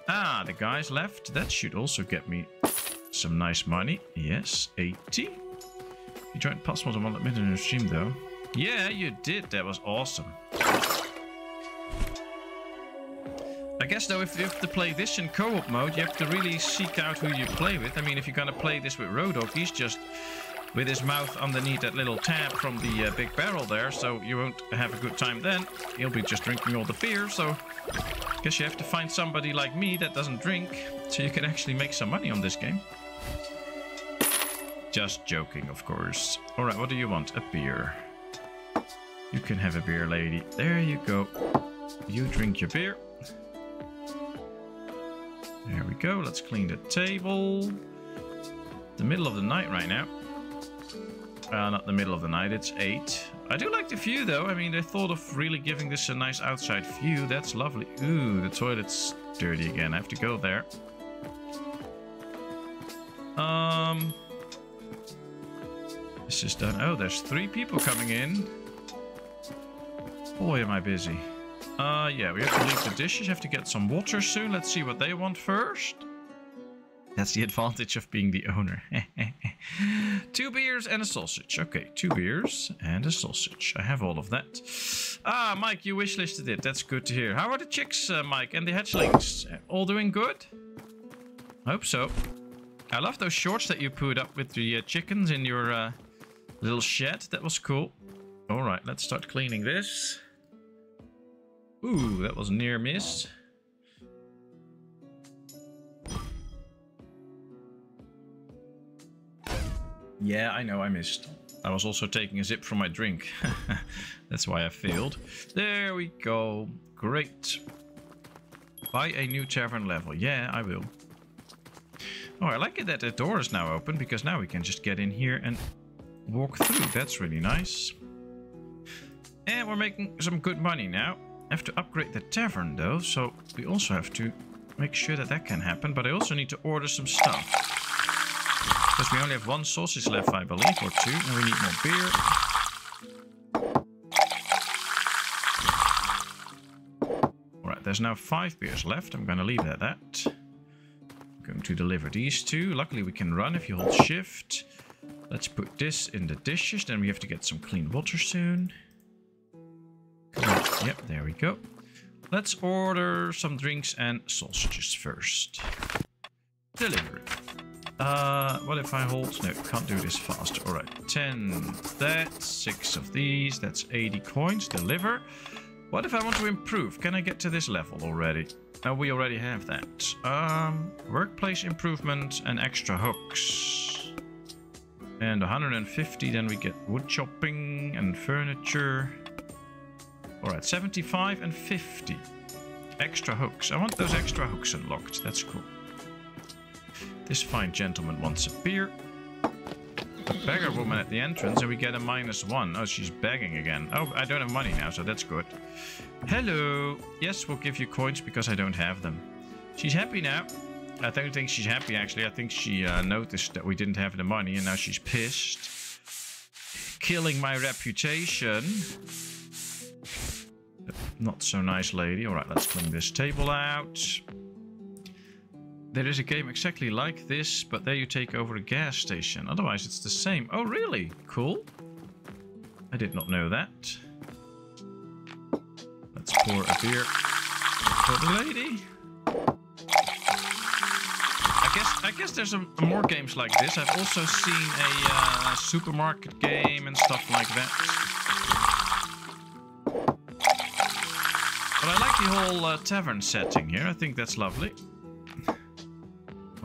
Ah, the guys left. That should also get me some nice money. Yes, 80. You joined Possible to one minute in the stream, though. Yeah, you did. That was awesome. I guess, though, if you have to play this in co-op mode, you have to really seek out who you play with. I mean, if you're going to play this with Road Dogg, he's just with his mouth underneath that little tab from the uh, big barrel there, so you won't have a good time then. He'll be just drinking all the beer, so I guess you have to find somebody like me that doesn't drink, so you can actually make some money on this game. Just joking, of course. Alright, what do you want? A beer. You can have a beer, lady. There you go. You drink your beer. There we go. Let's clean the table. The middle of the night right now. Uh, not the middle of the night, it's 8. I do like the view though. I mean, they thought of really giving this a nice outside view. That's lovely. Ooh, the toilet's dirty again. I have to go there. Um, This is done. Oh, there's three people coming in. Boy, am I busy. Uh, yeah, we have to leave the dishes. Have to get some water soon. Let's see what they want first. That's the advantage of being the owner. *laughs* two beers and a sausage. Okay, two beers and a sausage. I have all of that. Ah, Mike, you wishlisted it. That's good to hear. How are the chicks, uh, Mike, and the hatchlings? All doing good? Hope so. I love those shorts that you put up with the uh, chickens in your uh, little shed. That was cool. All right, let's start cleaning this. Ooh, that was near miss. Yeah, I know I missed. I was also taking a sip from my drink. *laughs* That's why I failed. There we go. Great. Buy a new tavern level. Yeah, I will. Oh, I like it that the door is now open because now we can just get in here and walk through. That's really nice. And we're making some good money now. I have to upgrade the tavern though, so we also have to make sure that that can happen. But I also need to order some stuff. Because we only have one sausage left, I believe, or two, and we need more beer. Alright, there's now five beers left. I'm going to leave it at that. I'm going to deliver these two. Luckily, we can run if you hold shift. Let's put this in the dishes. Then we have to get some clean water soon. Yep, there we go. Let's order some drinks and sausages first. Delivery. Uh, what if I hold? No, can't do this fast. All right, 10 that, 6 of these, that's 80 coins. Deliver. What if I want to improve? Can I get to this level already? Oh, we already have that. Um, workplace improvement and extra hooks. And 150, then we get wood chopping and furniture. All right, 75 and 50. Extra hooks. I want those extra hooks unlocked. That's cool. This fine gentleman wants a beer. Beggar woman at the entrance and we get a minus one. Oh, she's begging again. Oh, I don't have money now, so that's good. Hello. Yes, we'll give you coins because I don't have them. She's happy now. I don't think she's happy, actually. I think she uh, noticed that we didn't have the money and now she's pissed. Killing my reputation. Not so nice lady. All right, let's clean this table out. There is a game exactly like this, but there you take over a gas station. Otherwise, it's the same. Oh, really? Cool. I did not know that. Let's pour a beer for the lady. I guess I guess there's a, more games like this. I've also seen a uh, supermarket game and stuff like that. But I like the whole uh, tavern setting here. I think that's lovely.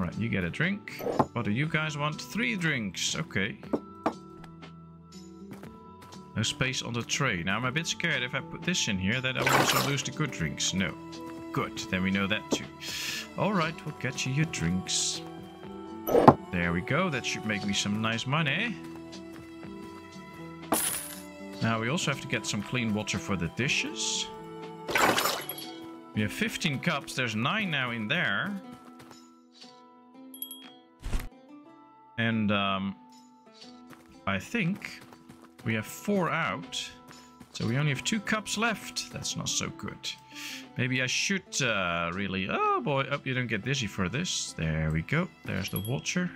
Alright, you get a drink. What do you guys want? Three drinks. Okay. No space on the tray. Now I'm a bit scared if I put this in here that I will also lose the good drinks. No. Good, then we know that too. Alright, we'll get you your drinks. There we go, that should make me some nice money. Now we also have to get some clean water for the dishes. We have 15 cups. There's 9 now in there. And um, I think we have 4 out. So we only have 2 cups left. That's not so good. Maybe I should uh, really... Oh boy, oh, you don't get dizzy for this. There we go. There's the watcher.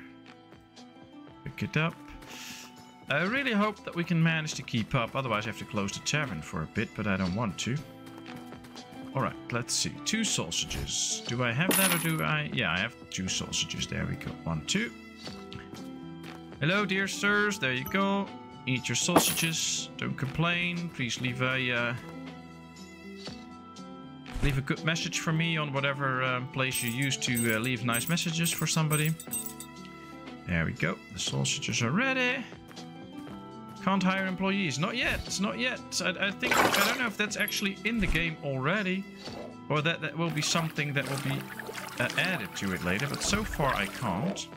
Pick it up. I really hope that we can manage to keep up. Otherwise I have to close the tavern for a bit, but I don't want to. Alright, let's see. Two sausages. Do I have that or do I... Yeah, I have two sausages. There we go. One, two. Hello, dear sirs. There you go. Eat your sausages. Don't complain. Please leave a... Uh, leave a good message for me on whatever um, place you use to uh, leave nice messages for somebody. There we go. The sausages are ready. Can't hire employees. Not yet. Not yet. I, I, think... I don't know if that's actually in the game already. Or that that will be something that will be uh, added to it later. But so far I can't.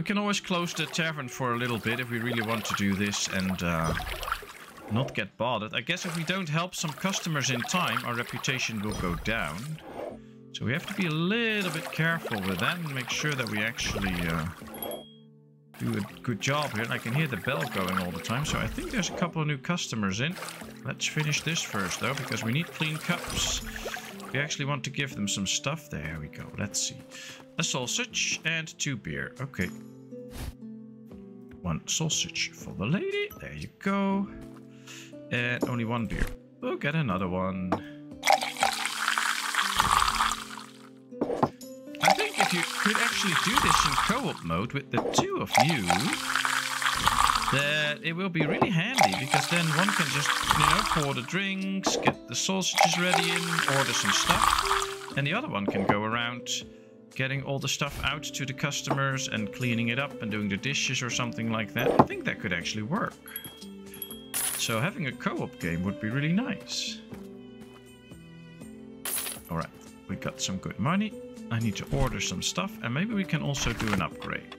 We can always close the tavern for a little bit if we really want to do this and uh, not get bothered. I guess if we don't help some customers in time, our reputation will go down. So we have to be a little bit careful with that and make sure that we actually uh, do a good job here. And I can hear the bell going all the time, so I think there's a couple of new customers in. Let's finish this first, though, because we need clean cups. We actually want to give them some stuff. There we go. Let's see. A sausage and two beer. Okay. One sausage for the lady. There you go. And only one beer. We'll get another one. I think if you could actually do this in co-op mode with the two of you, that it will be really handy because then one can just, you know, pour the drinks, get the sausages ready in, order some stuff, and the other one can go around getting all the stuff out to the customers and cleaning it up and doing the dishes or something like that. I think that could actually work. So having a co-op game would be really nice. Alright, we got some good money. I need to order some stuff and maybe we can also do an upgrade.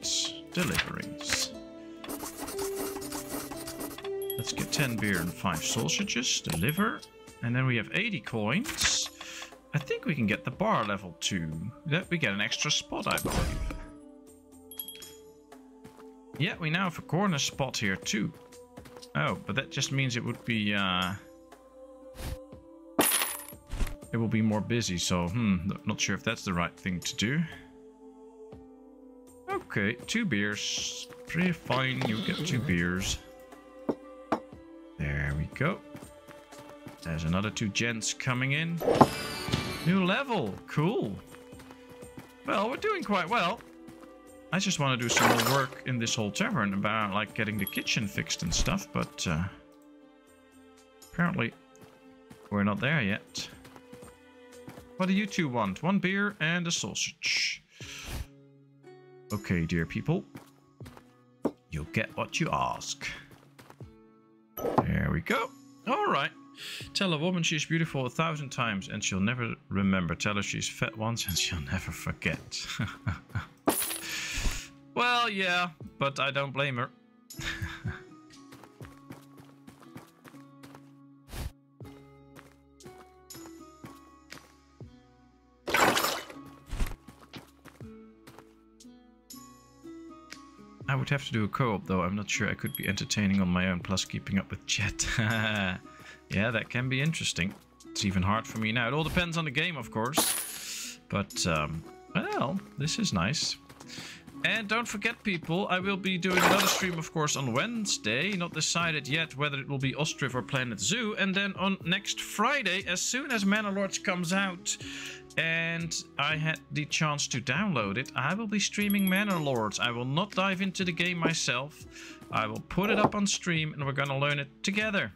Deliveries. Let's get 10 beer and 5 sausages. Deliver. And then we have 80 coins. I think we can get the bar level 2. That we get an extra spot, I believe. Yeah, we now have a corner spot here too. Oh, but that just means it would be... Uh, it will be more busy, so hmm, not sure if that's the right thing to do. Okay, two beers. Pretty fine, you get two beers. There we go. There's another two gents coming in. New level, cool. Well, we're doing quite well. I just want to do some more work in this whole tavern about like getting the kitchen fixed and stuff, but uh, apparently we're not there yet. What do you two want? One beer and a sausage. Okay, dear people. You'll get what you ask. There we go. All right. Tell a woman she's beautiful a thousand times and she'll never remember. Tell her she's fat once and she'll never forget. *laughs* well, yeah, but I don't blame her. *laughs* I would have to do a co-op though. I'm not sure I could be entertaining on my own plus keeping up with chat. *laughs* yeah, that can be interesting. It's even hard for me now. It all depends on the game, of course. But, um, well, this is nice. And don't forget, people, I will be doing another stream, of course, on Wednesday. Not decided yet whether it will be Ostriv or Planet Zoo. And then on next Friday, as soon as Manor Lords comes out, and I had the chance to download it, I will be streaming Manor Lords. I will not dive into the game myself. I will put it up on stream and we're gonna learn it together.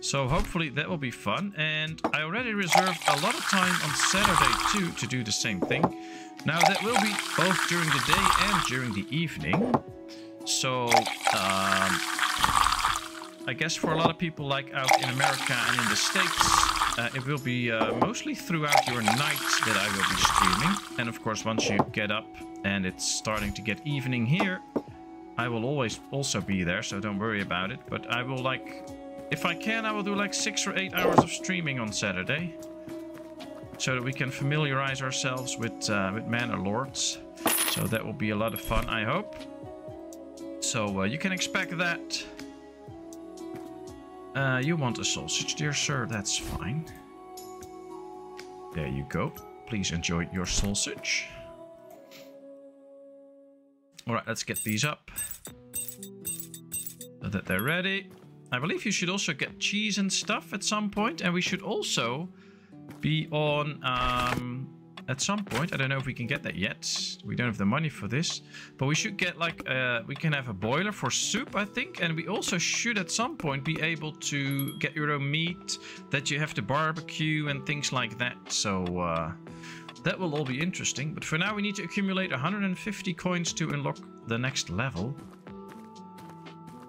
So hopefully that will be fun. And I already reserved a lot of time on Saturday too to do the same thing. Now that will be both during the day and during the evening. So um, I guess for a lot of people like out in America and in the States, uh, it will be uh, mostly throughout your night that I will be streaming. And of course, once you get up and it's starting to get evening here, I will always also be there, so don't worry about it. But I will like if I can, I will do like six or eight hours of streaming on Saturday. So that we can familiarize ourselves with, uh, with Manor Lords. So that will be a lot of fun, I hope. So uh, you can expect that. Uh, you want a sausage, dear sir? That's fine. There you go. Please enjoy your sausage. Alright, let's get these up. So that they're ready. I believe you should also get cheese and stuff at some point. And we should also be on... Um, at some point. I don't know if we can get that yet. We don't have the money for this. But we should get like, uh, we can have a boiler for soup, I think. And we also should at some point be able to get your own meat that you have to barbecue and things like that. So uh, that will all be interesting. But for now, we need to accumulate 150 coins to unlock the next level.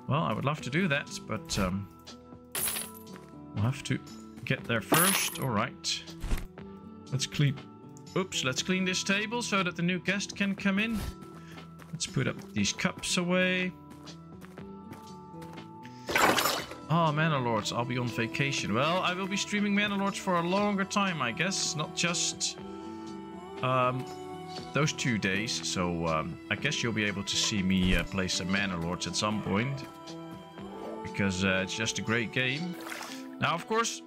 Well, I would love to do that, but um, we'll have to get there first. All right. Let's clean... Oops, let's clean this table so that the new guest can come in. Let's put up these cups away. Oh, Manor Lords, I'll be on vacation. Well, I will be streaming Manor Lords for a longer time, I guess. Not just um, those two days. So um, I guess you'll be able to see me uh, play some Manor Lords at some point. Because uh, it's just a great game. Now, of course,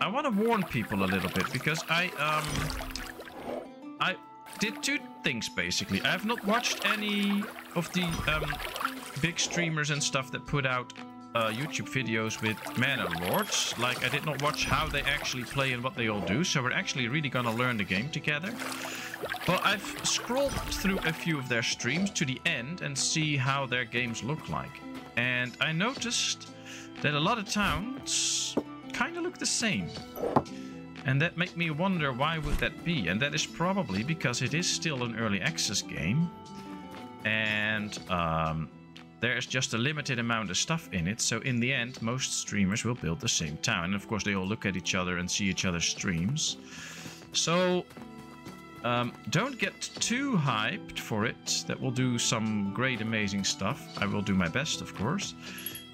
I want to warn people a little bit. Because I, um, I did two things, basically. I have not watched any of the um, big streamers and stuff that put out uh, YouTube videos with Manor Lords. Like, I did not watch how they actually play and what they all do. So we're actually really gonna learn the game together. But I've scrolled through a few of their streams to the end and see how their games look like. And I noticed that a lot of towns kind of look the same. And that made me wonder why would that be? And that is probably because it is still an early access game. And um, there's just a limited amount of stuff in it. So in the end, most streamers will build the same town. And of course, they all look at each other and see each other's streams. So um, don't get too hyped for it. That will do some great, amazing stuff. I will do my best, of course.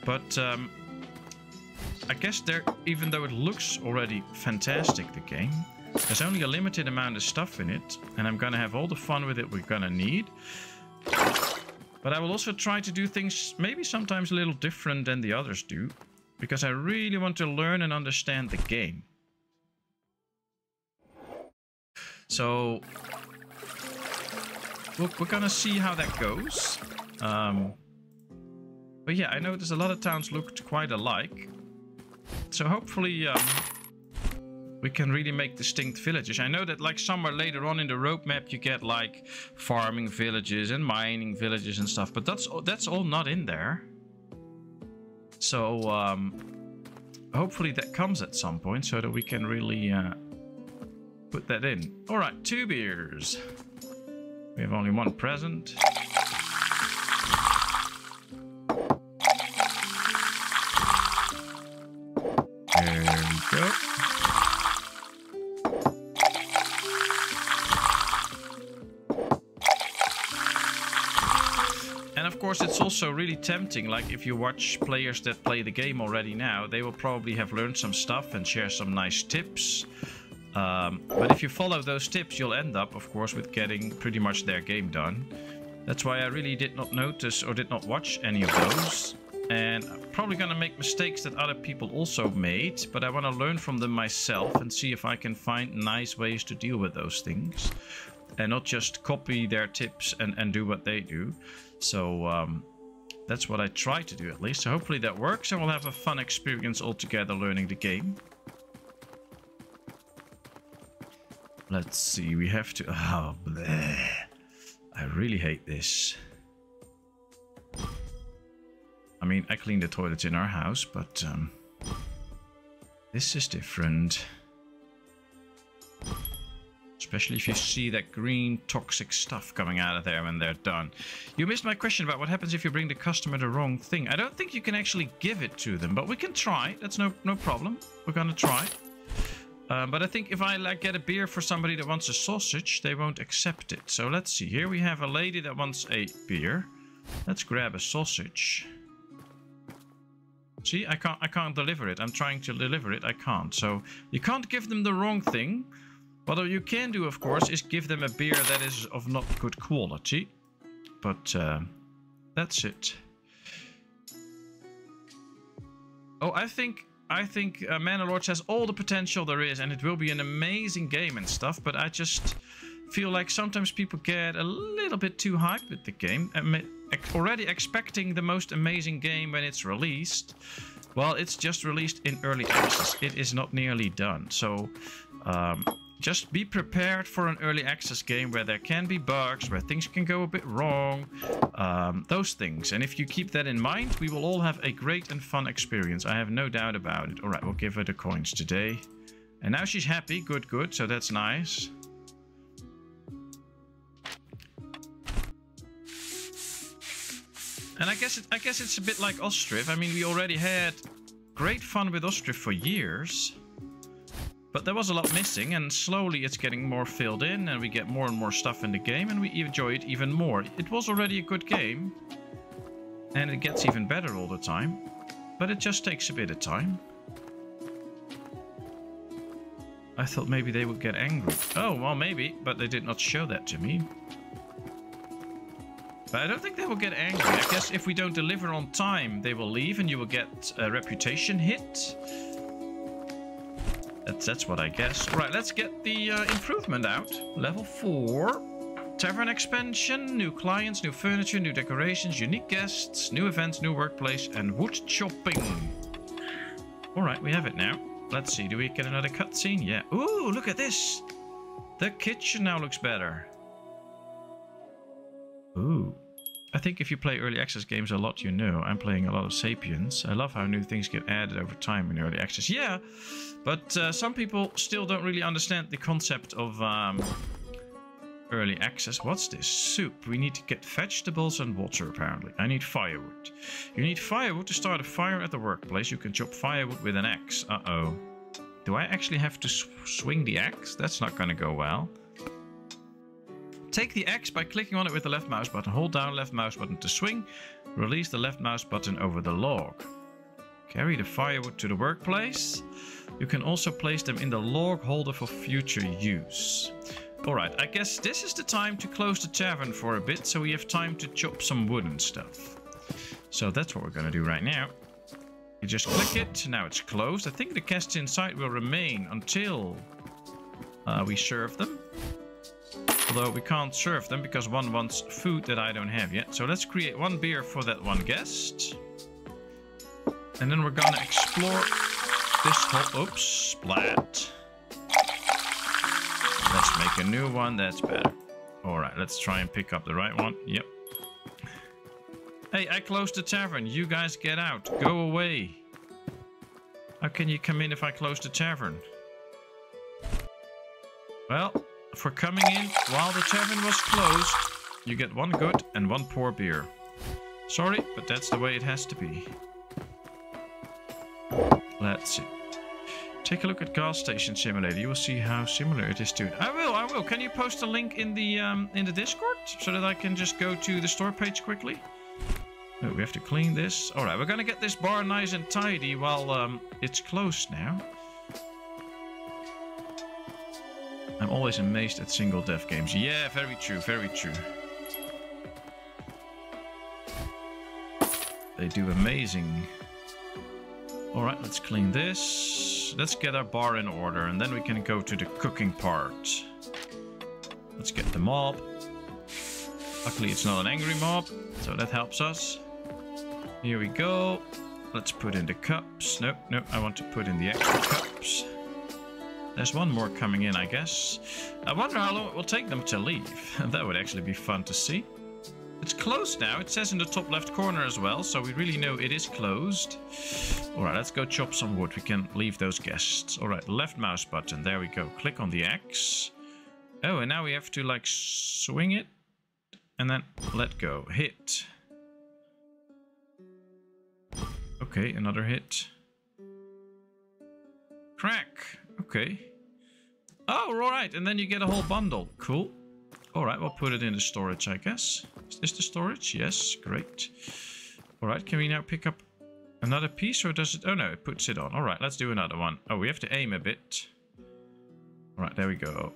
But um, I guess there, even though it looks already fantastic, the game, there's only a limited amount of stuff in it. And I'm going to have all the fun with it we're going to need. But I will also try to do things maybe sometimes a little different than the others do. Because I really want to learn and understand the game. So we're, we're gonna see how that goes. Um, but yeah, I there's a lot of towns looked quite alike. So hopefully um, we can really make distinct villages. I know that like somewhere later on in the roadmap you get like farming villages and mining villages and stuff. But that's, that's all not in there. So um, hopefully that comes at some point so that we can really uh, put that in. All right, two beers. We have only one present. Go. And of course, it's also really tempting. Like, if you watch players that play the game already now, they will probably have learned some stuff and share some nice tips. Um, but if you follow those tips, you'll end up, of course, with getting pretty much their game done. That's why I really did not notice or did not watch any of those. And I'm probably going to make mistakes that other people also made, but I want to learn from them myself and see if I can find nice ways to deal with those things. And not just copy their tips and, and do what they do. So um, that's what I try to do at least. So hopefully that works and we'll have a fun experience all together learning the game. Let's see, we have to... Oh, bleh. I really hate this. I mean, I clean the toilets in our house, but um, this is different. Especially if you see that green toxic stuff coming out of there when they're done. You missed my question about what happens if you bring the customer the wrong thing. I don't think you can actually give it to them, but we can try. That's no no problem. We're gonna try. Um, but I think if I like get a beer for somebody that wants a sausage, they won't accept it. So let's see. Here we have a lady that wants a beer. Let's grab a sausage. See, I can't I can't deliver it. I'm trying to deliver it. I can't. So you can't give them the wrong thing. What you can do, of course, is give them a beer that is of not good quality. But uh, that's it. Oh, I think I think uh, Manor has all the potential there is, and it will be an amazing game and stuff. But I just feel like sometimes people get a little bit too hyped with the game, already expecting the most amazing game when it's released. Well, it's just released in early access. It is not nearly done. So um, just be prepared for an early access game where there can be bugs, where things can go a bit wrong, um, those things. And if you keep that in mind, we will all have a great and fun experience. I have no doubt about it. All right, we'll give her the coins today. And now she's happy. Good, good. So that's nice. And I guess it, I guess it's a bit like Ostriv. I mean, we already had great fun with Ostriv for years. But there was a lot missing, and slowly it's getting more filled in, and we get more and more stuff in the game, and we enjoy it even more. It was already a good game, and it gets even better all the time. But it just takes a bit of time. I thought maybe they would get angry. Oh, well, maybe, but they did not show that to me. But I don't think they will get angry. I guess if we don't deliver on time, they will leave and you will get a reputation hit. That's, that's what I guess. Right, let's get the uh, improvement out. Level 4. Tavern expansion, new clients, new furniture, new decorations, unique guests, new events, new workplace, and wood chopping. Alright, we have it now. Let's see, do we get another cutscene? Yeah. Ooh, look at this! The kitchen now looks better. Ooh. I think if you play early access games a lot, you know. I'm playing a lot of Sapiens. I love how new things get added over time in early access. Yeah, but uh, some people still don't really understand the concept of um, early access. What's this? Soup. We need to get vegetables and water, apparently. I need firewood. You need firewood to start a fire at the workplace. You can chop firewood with an axe. Uh-oh. Do I actually have to sw swing the axe? That's not going to go well. Take the axe by clicking on it with the left mouse button. Hold down left mouse button to swing. Release the left mouse button over the log. Carry the firewood to the workplace. You can also place them in the log holder for future use. Alright, I guess this is the time to close the tavern for a bit, so we have time to chop some wood and stuff. So that's what we're to do right now. You just click it, now it's closed. I think the guests inside will remain until uh, we serve them. Although we can't serve them because one wants food that I don't have yet. So let's create one beer for that one guest. And then we're gonna explore this whole... Oops, splat. Let's make a new one, that's better. Alright, let's try and pick up the right one. Yep. Hey, I closed the tavern. You guys get out. Go away. How can you come in if I close the tavern? Well, for coming in while the tavern was closed, you get one good and one poor beer. Sorry, but that's the way it has to be. Let's see. Take a look at Gas Station Simulator. You will see how similar it is to it. I will, I will. Can you post a link in the um, in the Discord so that I can just go to the store page quickly? No, we have to clean this. All right, we're gonna get this bar nice and tidy while um, it's closed now. I'm always amazed at single dev games. Yeah, very true, very true. They do amazing. Alright, let's clean this. Let's get our bar in order and then we can go to the cooking part. Let's get the mob. Luckily it's not an angry mob, so that helps us. Here we go. Let's put in the cups. Nope, nope, I want to put in the extra cups. There's one more coming in, I guess. I wonder how long it will take them to leave. *laughs* that would actually be fun to see. It's closed now. It says in the top left corner as well, so we really know it is closed. Alright, let's go chop some wood. We can leave those guests. Alright, left mouse button. There we go. Click on the axe. Oh, and now we have to, like, swing it. And then let go. Hit. Okay, another hit. Crack. Okay. Oh, all right. And then you get a whole bundle. Cool. All right, we'll put it in the storage, I guess. Is this the storage? Yes, great. All right, can we now pick up... Another piece or does it... Oh no, it puts it on. Alright, let's do another one. Oh, we have to aim a bit. Alright, there we go.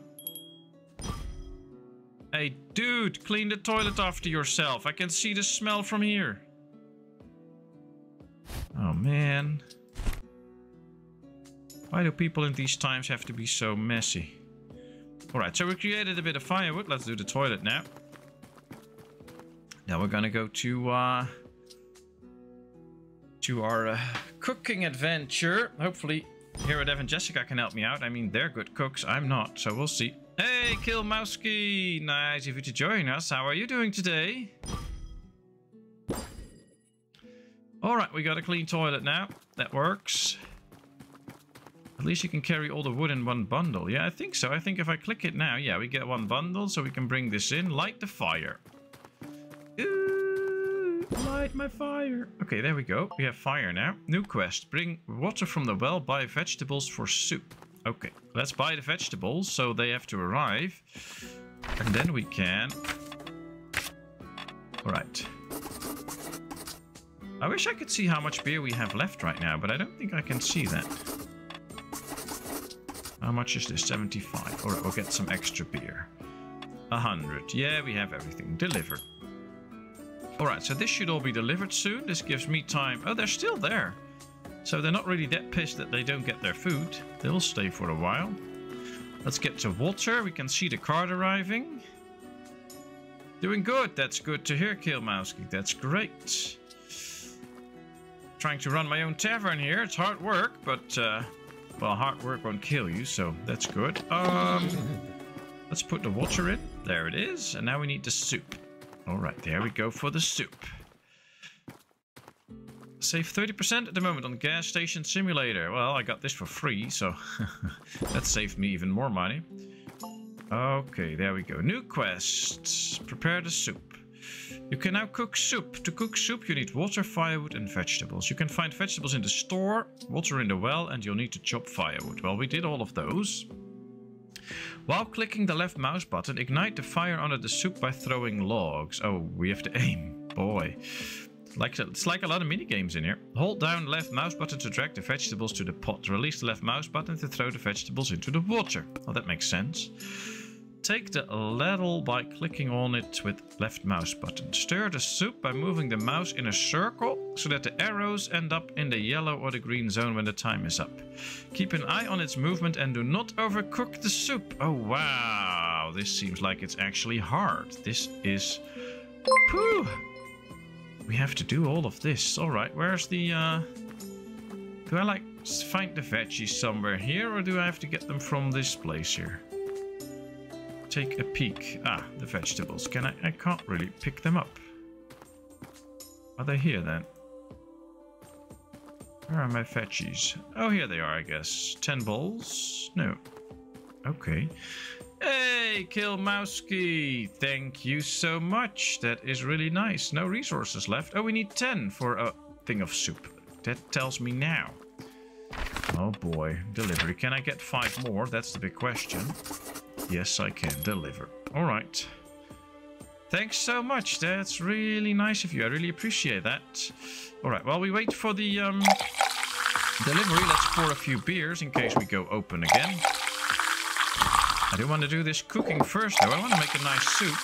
Hey, dude, clean the toilet after yourself. I can see the smell from here. Oh, man. Why do people in these times have to be so messy? Alright, so we created a bit of firewood. Let's do the toilet now. Now we're gonna go to, uh... To our uh, cooking adventure. Hopefully, here at Evan and Jessica can help me out. I mean, they're good cooks. I'm not, so we'll see. Hey, Killmowski! Nice of you to join us. How are you doing today? Alright, we got a clean toilet now. That works. At least you can carry all the wood in one bundle. Yeah, I think so. I think if I click it now, yeah, we get one bundle, so we can bring this in. Light the fire. Ooh, light my fire. Okay, there we go. We have fire now. New quest. Bring water from the well, buy vegetables for soup. Okay, let's buy the vegetables, so they have to arrive. And then we can... Alright. I wish I could see how much beer we have left right now, but I don't think I can see that. How much is this? 75. Alright, we'll get some extra beer. 100. Yeah, we have everything. Delivered. Alright, so this should all be delivered soon. This gives me time. Oh, they're still there. So they're not really that pissed that they don't get their food. They'll stay for a while. Let's get to water. We can see the cart arriving. Doing good. That's good to hear, Killmowski. That's great. Trying to run my own tavern here. It's hard work, but... Uh, well, hard work won't kill you, so that's good. Um, let's put the water in. There it is. And now we need the soup. All right, there we go for the soup. Save 30% at the moment on Gas Station Simulator. Well, I got this for free, so *laughs* that saved me even more money. Okay, there we go. New quest. Prepare the soup. You can now cook soup. To cook soup, you need water, firewood, and vegetables. You can find vegetables in the store, water in the well, and you'll need to chop firewood. Well, we did all of those. While clicking the left mouse button, ignite the fire under the soup by throwing logs. Oh, we have to aim. Boy. Like It's like a lot of mini games in here. Hold down left mouse button to drag the vegetables to the pot. Release the left mouse button to throw the vegetables into the water. Well, that makes sense. Take the ladle by clicking on it with left mouse button. Stir the soup by moving the mouse in a circle so that the arrows end up in the yellow or the green zone when the time is up. Keep an eye on its movement and do not overcook the soup. Oh wow, this seems like it's actually hard. This is... Pooh! We have to do all of this. Alright, where's the... Uh... Do I like find the veggies somewhere here or do I have to get them from this place here? Take a peek. Ah, the vegetables. Can I? I can't really pick them up. Are they here then? Where are my veggies? Oh, here they are, I guess. Ten bowls? No. Okay. Hey, Killmowski! Thank you so much. That is really nice. No resources left. Oh, we need ten for a thing of soup. That tells me now. Oh boy, delivery. Can I get five more? That's the big question. Yes, I can deliver. All right. Thanks so much. That's really nice of you. I really appreciate that. All right, while we wait for the um, delivery, let's pour a few beers in case we go open again. I do want to do this cooking first, though. I want to make a nice soup.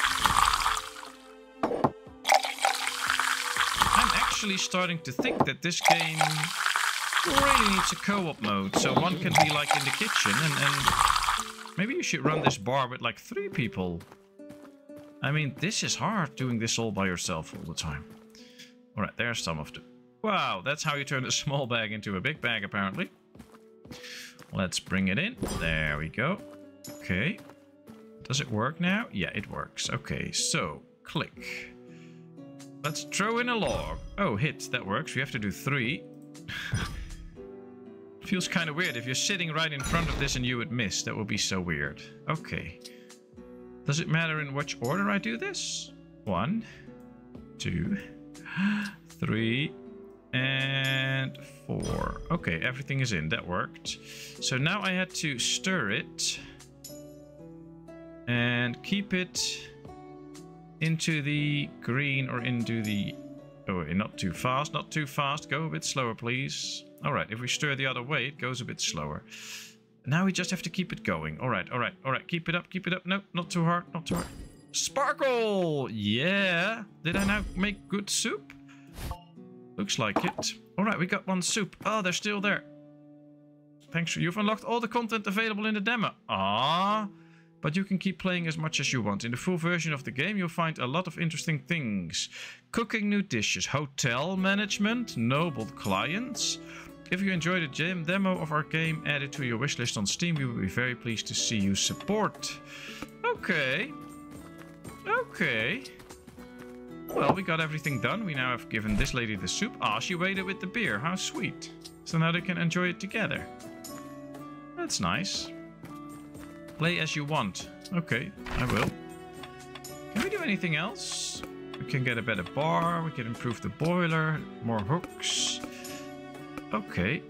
I'm actually starting to think that this game really needs a co-op mode, so one can be like in the kitchen and, and Maybe you should run this bar with like three people. I mean, this is hard doing this all by yourself all the time. Alright, there's some of the... Wow, that's how you turn a *laughs* small bag into a big bag, apparently. Let's bring it in. There we go. Okay. Does it work now? Yeah, it works. Okay, so, click. Let's throw in a log. Oh, hit. That works. We have to do three. *laughs* Feels kind of weird if you're sitting right in front of this and you would miss. That would be so weird. Okay. Does it matter in which order I do this? One, two, *gasps* three, and four. Okay, everything is in. That worked. So now I had to stir it and keep it into the green or into the Oh, not too fast, not too fast. Go a bit slower, please. All right, if we stir the other way, it goes a bit slower. Now we just have to keep it going. All right, all right, all right. Keep it up, keep it up. No, not too hard, not too hard. Sparkle! Yeah. Did I now make good soup? Looks like it. All right, we got one soup. Oh, they're still there. Thanks for you've unlocked all the content available in the demo. Ah, but you can keep playing as much as you want. In the full version of the game, you'll find a lot of interesting things. Cooking new dishes, hotel management, noble clients. If you enjoyed the gem demo of our game, add it to your wishlist on Steam. We will be very pleased to see you support. Okay. Okay. Well, we got everything done. We now have given this lady the soup. Ah, she waited with the beer. How sweet. So now they can enjoy it together. That's nice. Play as you want. Okay, I will. Can we do anything else? We can get a better bar. We can improve the boiler. More hooks. Okay.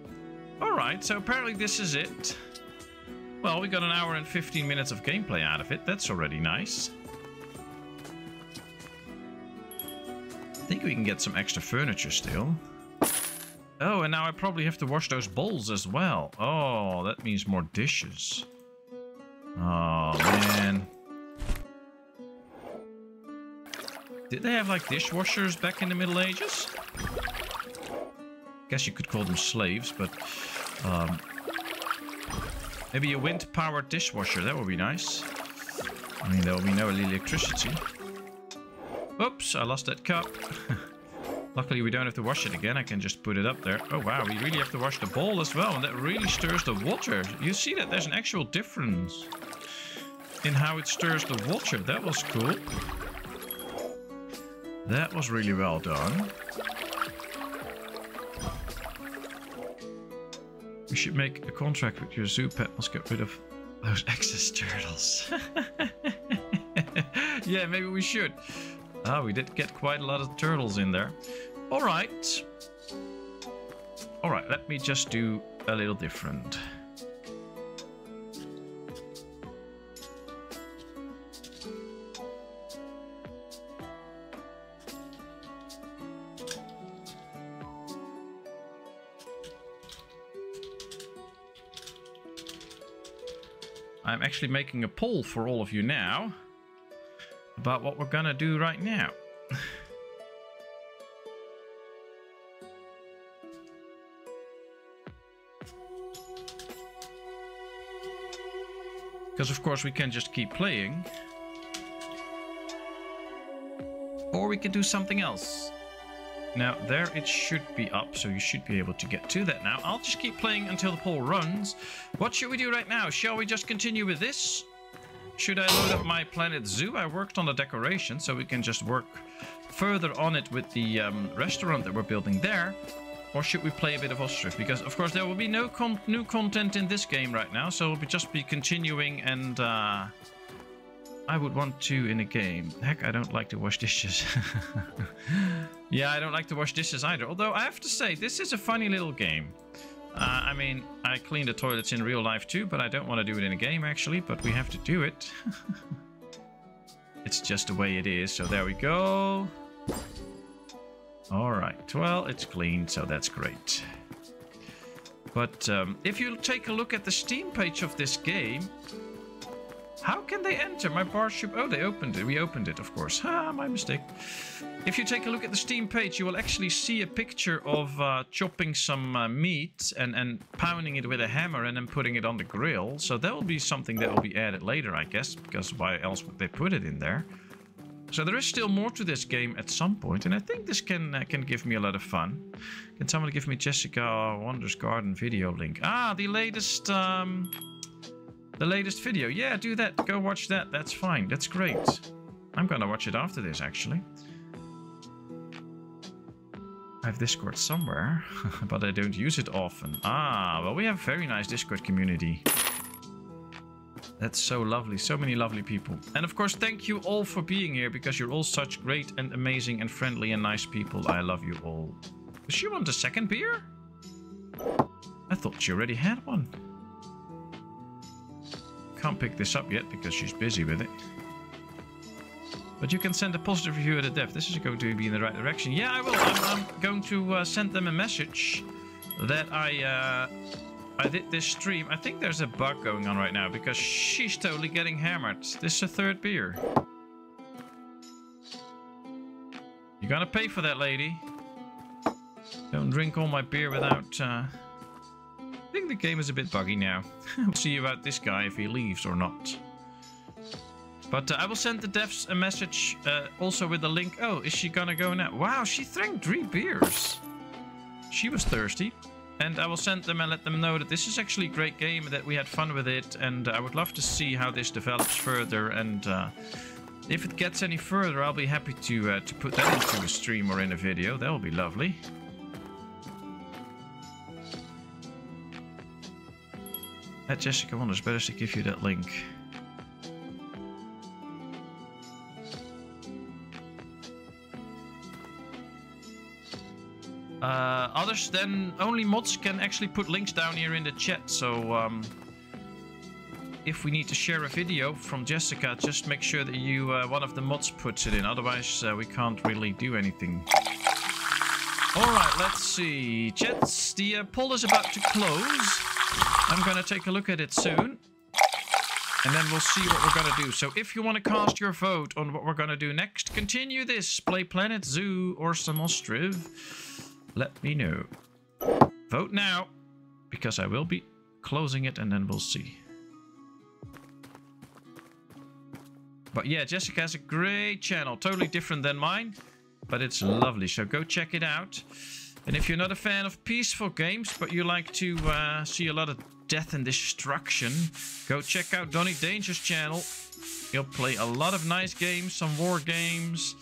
Alright, so apparently this is it. Well, we got an hour and 15 minutes of gameplay out of it. That's already nice. I think we can get some extra furniture still. Oh, and now I probably have to wash those bowls as well. Oh, that means more dishes. Oh, man. Did they have, like, dishwashers back in the Middle Ages? Guess you could call them slaves, but... Um, maybe a wind-powered dishwasher. That would be nice. I mean, there will be no electricity. Oops, I lost that cup. *laughs* Luckily, we don't have to wash it again. I can just put it up there. Oh, wow. We really have to wash the bowl as well. And that really stirs the water. You see that there's an actual difference in how it stirs the water. That was cool. That was really well done. We should make a contract with your zoo pet. Must get rid of those *laughs* excess turtles. *laughs* yeah, maybe we should. Ah, we did get quite a lot of turtles in there. All right. All right, let me just do a little different. I'm actually making a poll for all of you now about what we're gonna do right now. *laughs* Because of course we can just keep playing. Or we can do something else. Now there it should be up, so you should be able to get to that now. I'll just keep playing until the poll runs. What should we do right now? Shall we just continue with this? Should I load up my Planet Zoo? I worked on the decoration, so we can just work further on it with the um, restaurant that we're building there. Or should we play a bit of Ostriv? Because, of course, there will be no con new content in this game right now, so we'll just be continuing and... Uh, I would want to in a game. Heck, I don't like to wash dishes. *laughs* yeah, I don't like to wash dishes either. Although, I have to say, this is a funny little game. Uh, I mean, I clean the toilets in real life too, but I don't want to do it in a game actually, but we have to do it. *laughs* it's just the way it is, so there we go. Alright, well, it's clean, so that's great. But um, if you take a look at the Steam page of this game, how can they enter my bar ship? Oh, they opened it. We opened it, of course. Ah, my mistake. If you take a look at the Steam page, you will actually see a picture of uh, chopping some uh, meat and, and pounding it with a hammer and then putting it on the grill. So that will be something that will be added later, I guess, because why else would they put it in there? So there is still more to this game at some point, and I think this can uh, can give me a lot of fun. Can someone give me Jessica Wonders Garden video link? Ah, the latest... Um, the latest video. Yeah, do that. Go watch that. That's fine. That's great. I'm gonna watch it after this, actually. I have Discord somewhere, *laughs* but I don't use it often. Ah, well, we have a very nice Discord community. That's so lovely. So many lovely people. And of course, thank you all for being here because you're all such great and amazing and friendly and nice people. I love you all. Does she want a second beer? I thought she already had one. Can't pick this up yet because she's busy with it. But you can send a positive review at the dev. This is going to be in the right direction. Yeah, I will. I'm, I'm going to uh, send them a message that I uh, I did this stream. I think there's a bug going on right now because she's totally getting hammered. This is a third beer. You're gonna pay for that, lady. Don't drink all my beer without... Uh... Think the game is a bit buggy now. *laughs* we'll see about this guy if he leaves or not. But uh, I will send the devs a message uh, also with the link. Oh, is she gonna go now? Wow, she drank three beers. She was thirsty. And I will send them and let them know that this is actually a great game, that we had fun with it, and I would love to see how this develops further. And uh, if it gets any further, I'll be happy to uh, to put that into a stream or in a video. That will be lovely. At Jessica Wonders, better to give you that link. Uh, others then only mods can actually put links down here in the chat. So um, if we need to share a video from Jessica, just make sure that you uh, one of the mods puts it in. Otherwise, uh, we can't really do anything. All right, let's see. Chats, the uh, poll is about to close. I'm going to take a look at it soon. And then we'll see what we're going to do. So if you want to cast your vote on what we're going to do next, continue this, play Planet Zoo or some Ostriv let me know. Vote now, because I will be closing it and then we'll see. But yeah, Jessica has a great channel, totally different than mine, but it's lovely, so go check it out. And if you're not a fan of peaceful games, but you like to uh, see a lot of death and destruction, go check out Donny Danger's channel. He'll play a lot of nice games, some war games,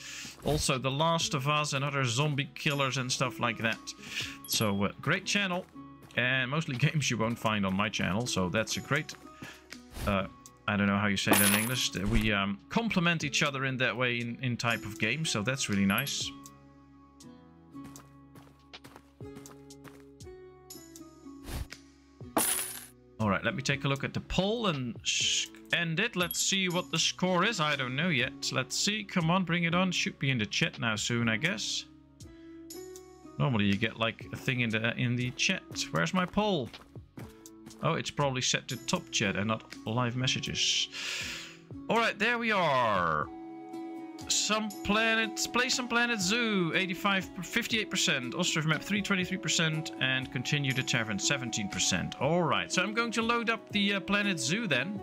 also, The Last of Us and other zombie killers and stuff like that. So, uh, great channel. And mostly *laughs* games you won't find on my channel. So that's a great... Uh, I don't know how you say that in English. We um, complement each other in that way in, in type of game. So that's really nice. Alright, let me take a look at the poll and end it. Let's see what the score is. I don't know yet. Let's see. Come on, bring it on. Should be in the chat now soon, I guess. Normally you get like a thing in the in the chat. Where's my poll? Oh, it's probably set to top chat and not live messages. Alright, there we are. Some planets, play some planet zoo, 85, 58%, Ostriv map 323%, and continue the tavern 17%. Alright, so I'm going to load up the uh, planet zoo then.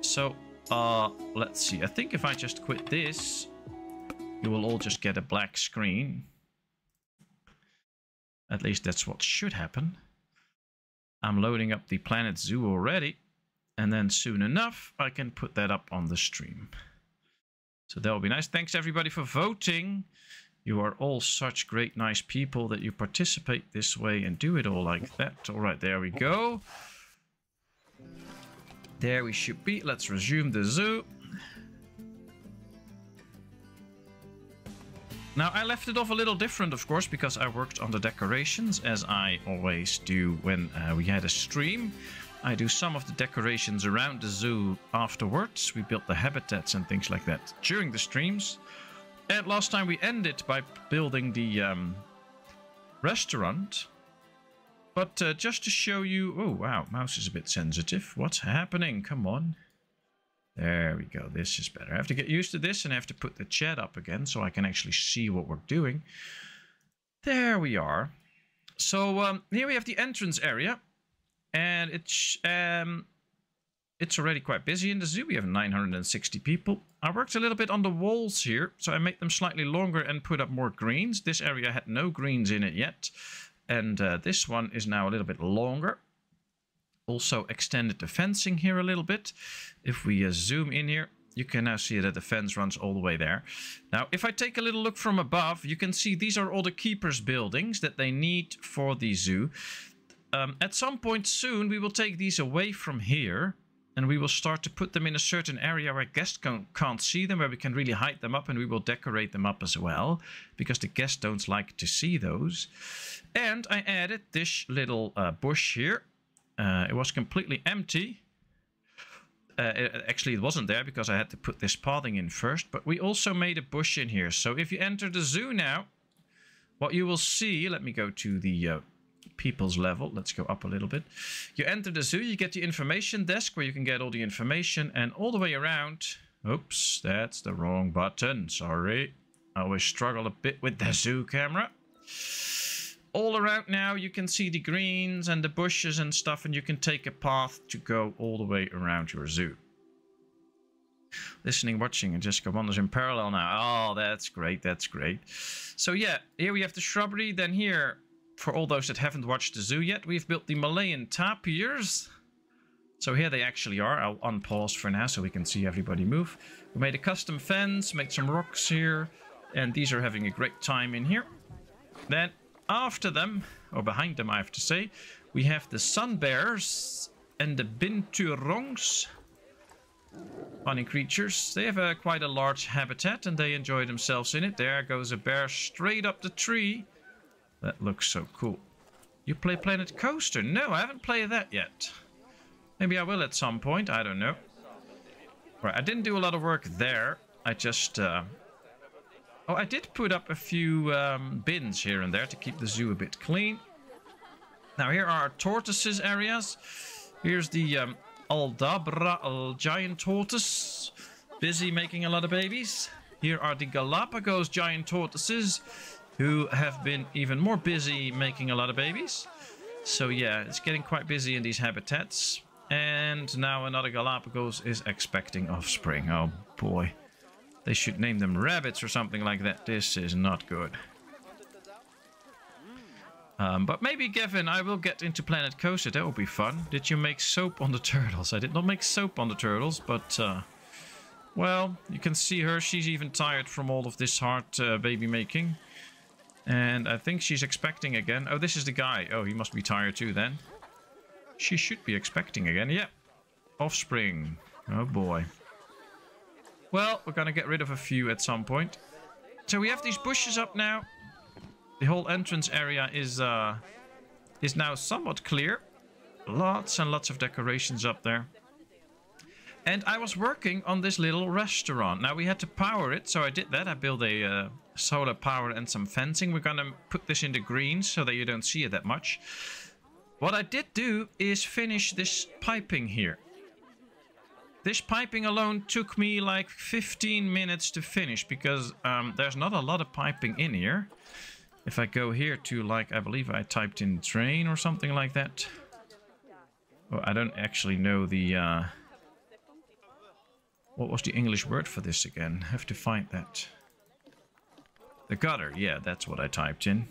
So, uh, let's see. I think if I just quit this, you will all just get a black screen. At least that's what should happen. I'm loading up the Planet Zoo already. And then soon enough, I can put that up on the stream. So that will be nice. Thanks everybody for voting. You are all such great, nice people that you participate this way and do it all like that. All right, there we go. There we should be. Let's resume the zoo. Now, I left it off a little different, of course, because I worked on the decorations, as I always do when uh, we had a stream. I do some of the decorations around the zoo afterwards. We built the habitats and things like that during the streams. And last time we ended by building the um, restaurant. But uh, just to show you... Oh, wow. Mouse is a bit sensitive. What's happening? Come on. There we go. This is better. I have to get used to this and I have to put the chat up again so I can actually see what we're doing. There we are. So um, here we have the entrance area. And it's um, it's already quite busy in the zoo. We have 960 people. I worked a little bit on the walls here. So I made them slightly longer and put up more greens. This area had no greens in it yet. And uh, this one is now a little bit longer. Also extended the fencing here a little bit. If we uh, zoom in here, you can now see that the fence runs all the way there. Now, if I take a little look from above, you can see these are all the keepers' buildings that they need for the zoo. Um, at some point soon, we will take these away from here and we will start to put them in a certain area where guests can't see them, where we can really hide them up, and we will decorate them up as well, because the guests don't like to see those. And I added this little uh, bush here. Uh, it was completely empty. Uh, it, actually, it wasn't there because I had to put this pathing in first. But we also made a bush in here. So if you enter the zoo now, what you will see... Let me go to the uh, people's level. Let's go up a little bit. You enter the zoo, you get the information desk where you can get all the information. And all the way around... Oops, that's the wrong button. Sorry. I always struggle a bit with the zoo camera all around now you can see the greens and the bushes and stuff and you can take a path to go all the way around your zoo. Listening, watching, and Jessica Wonders in parallel now. Oh, that's great, that's great. So yeah, here we have the shrubbery. Then here, for all those that haven't watched the zoo yet, we've built the Malayan tapirs. So here they actually are. I'll unpause for now so we can see everybody move. We made a custom fence, made some rocks here, and these are having a great time in here. Then after them, or behind them I have to say, we have the sun bears and the binturongs. Funny creatures. They have a, quite a large habitat and they enjoy themselves in it. There goes a bear straight up the tree. That looks so cool. You play Planet Coaster? No, I haven't played that yet. Maybe I will at some point. I don't know. Right, I didn't do a lot of work there. I just uh, Oh, I did put up a few um, bins here and there to keep the zoo a bit clean. Now here are our tortoises areas. Here's the um, Aldabra giant tortoise, busy making a lot of babies. Here are the Galapagos giant tortoises, who have been even more busy making a lot of babies. So yeah, it's getting quite busy in these habitats. And now another Galapagos is expecting offspring. Oh boy. They should name them rabbits or something like that. This is not good. Um, but maybe, Gavin, I will get into Planet Coaster. That will be fun. Did you make soap on the *laughs* turtles? I did not make soap on the turtles, but... Uh, well, you can see her. She's even tired from all of this hard uh, baby making. And I think she's expecting again. Oh, this is the guy. Oh, he must be tired too then. She should be expecting again. Yeah. Offspring. Oh boy. Well, we're gonna get rid of a few at some point. So we have these bushes up now. The whole entrance area is uh, is now somewhat clear. Lots and lots of decorations up there. And I was working on this little restaurant. Now we had to power it, so I did that. I built a uh, solar power and some fencing. We're gonna put this into green so that you don't see it that much. What I did do is finish this piping here. This piping alone took me like 15 minutes to finish because um, there's not a lot of piping in here. If I go here to like, I believe I typed in drain or something like that. Oh, I don't actually know the... Uh, what was the English word for this again? I have to find that. The gutter, yeah, that's what I typed in.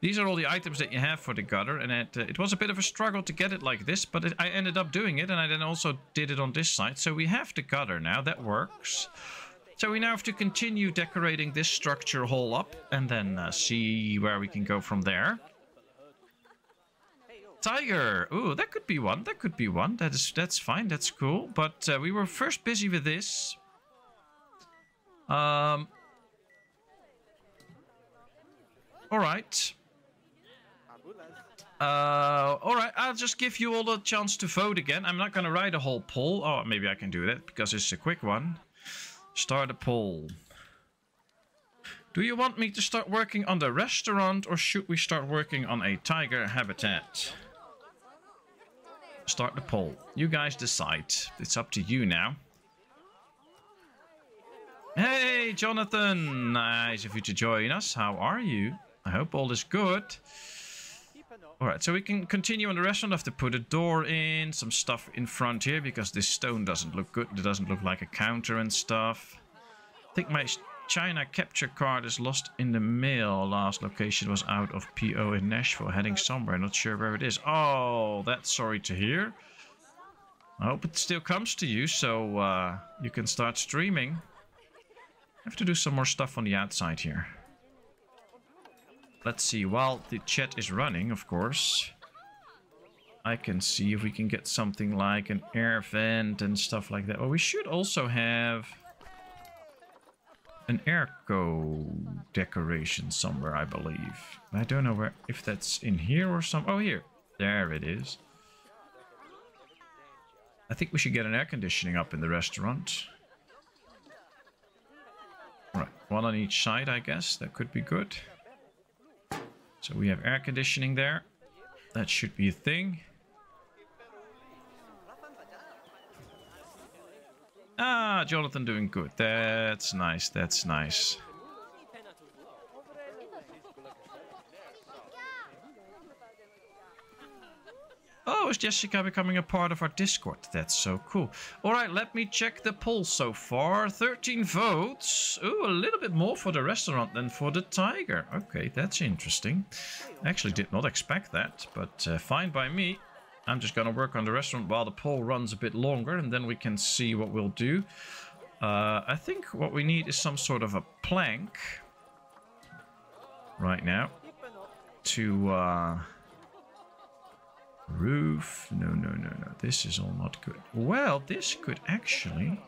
These are all the items that you have for the gutter, and it, uh, it was a bit of a struggle to get it like this, but it, I ended up doing it, and I then also did it on this side. So we have the gutter now, that works. So we now have to continue decorating this structure whole up, and then uh, see where we can go from there. Tiger! Ooh, that could be one, that could be one. That is, that's fine, that's cool. But uh, we were first busy with this. Um... Alright. Uh, alright, I'll just give you all a chance to vote again. I'm not gonna write a whole poll. Oh, maybe I can do that, because it's a quick one. Start a poll. Do you want me to start working on the restaurant, or should we start working on a tiger habitat? Start the poll. You guys decide. It's up to you now. Hey, Jonathan! Nice of you to join us. How are you? I hope all is good. Alright, so we can continue on the restaurant. I have to put a door in, some stuff in front here, because this stone doesn't look good. It doesn't look like a counter and stuff. I think my China capture card is lost in the mail. Last location was out of PO in Nashville, heading somewhere. Not sure where it is. Oh, that's sorry to hear. I hope it still comes to you, so uh, you can start streaming. I have to do some more stuff on the outside here. Let's see, while the chat is running, of course, I can see if we can get something like an air vent and stuff like that. Oh, we should also have an airco decoration somewhere, I believe. I don't know where, if that's in here or some. Oh, here. There it is. I think we should get an air conditioning up in the restaurant. Right, one on each side, I guess. That could be good. So we have air conditioning there. That should be a thing. Ah, Jonathan doing good. That's nice. That's nice. Is Jessica becoming a part of our Discord? That's so cool. All right, let me check the poll so far. 13 votes. Ooh, a little bit more for the restaurant than for the tiger. Okay, that's interesting. Actually did not expect that, but uh, fine by me. I'm just going to work on the restaurant while the poll runs a bit longer, and then we can see what we'll do. Uh, I think what we need is some sort of a plank right now to... Uh, Roof. No, no, no, no. This is all not good. Well, this could actually...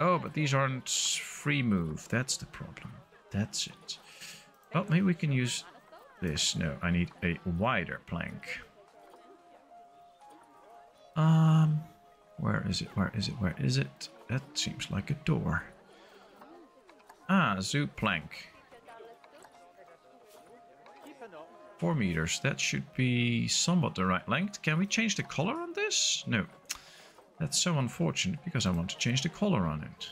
Oh, but these aren't free move. That's the problem. That's it. Well, maybe we can use this. No, I need a wider plank. Um, where is it? Where is it? Where is it? That seems like a door. Ah, zoo plank. 4 meters. That should be somewhat the right length. Can we change the color on this? No. That's so unfortunate because I want to change the color on it.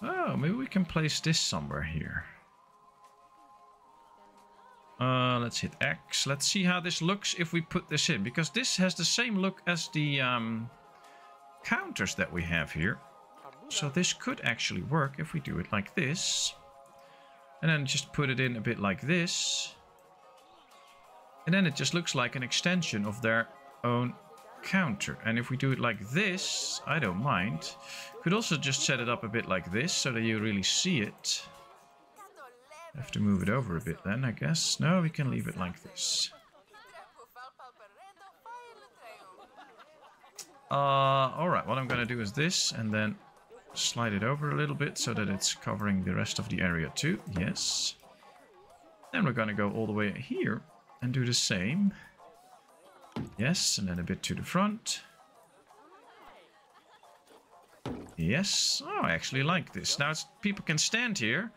Oh, maybe we can place this somewhere here. Uh, let's hit X. Let's see how this looks if we put this in. Because this has the same look as the um, counters that we have here. So this could actually work if we do it like this. And then just put it in a bit like this. And then it just looks like an extension of their own counter. And if we do it like this, I don't mind. Could also just set it up a bit like this so that you really see it. Have to move it over a bit then, I guess. No, we can leave it like this. Uh, alright, what I'm gonna do is this, and then slide it over a little bit so that it's covering the rest of the area too. Yes. Then we're going to go all the way here and do the same. Yes, and then a bit to the front. Yes. Oh, I actually like this. Now people can stand here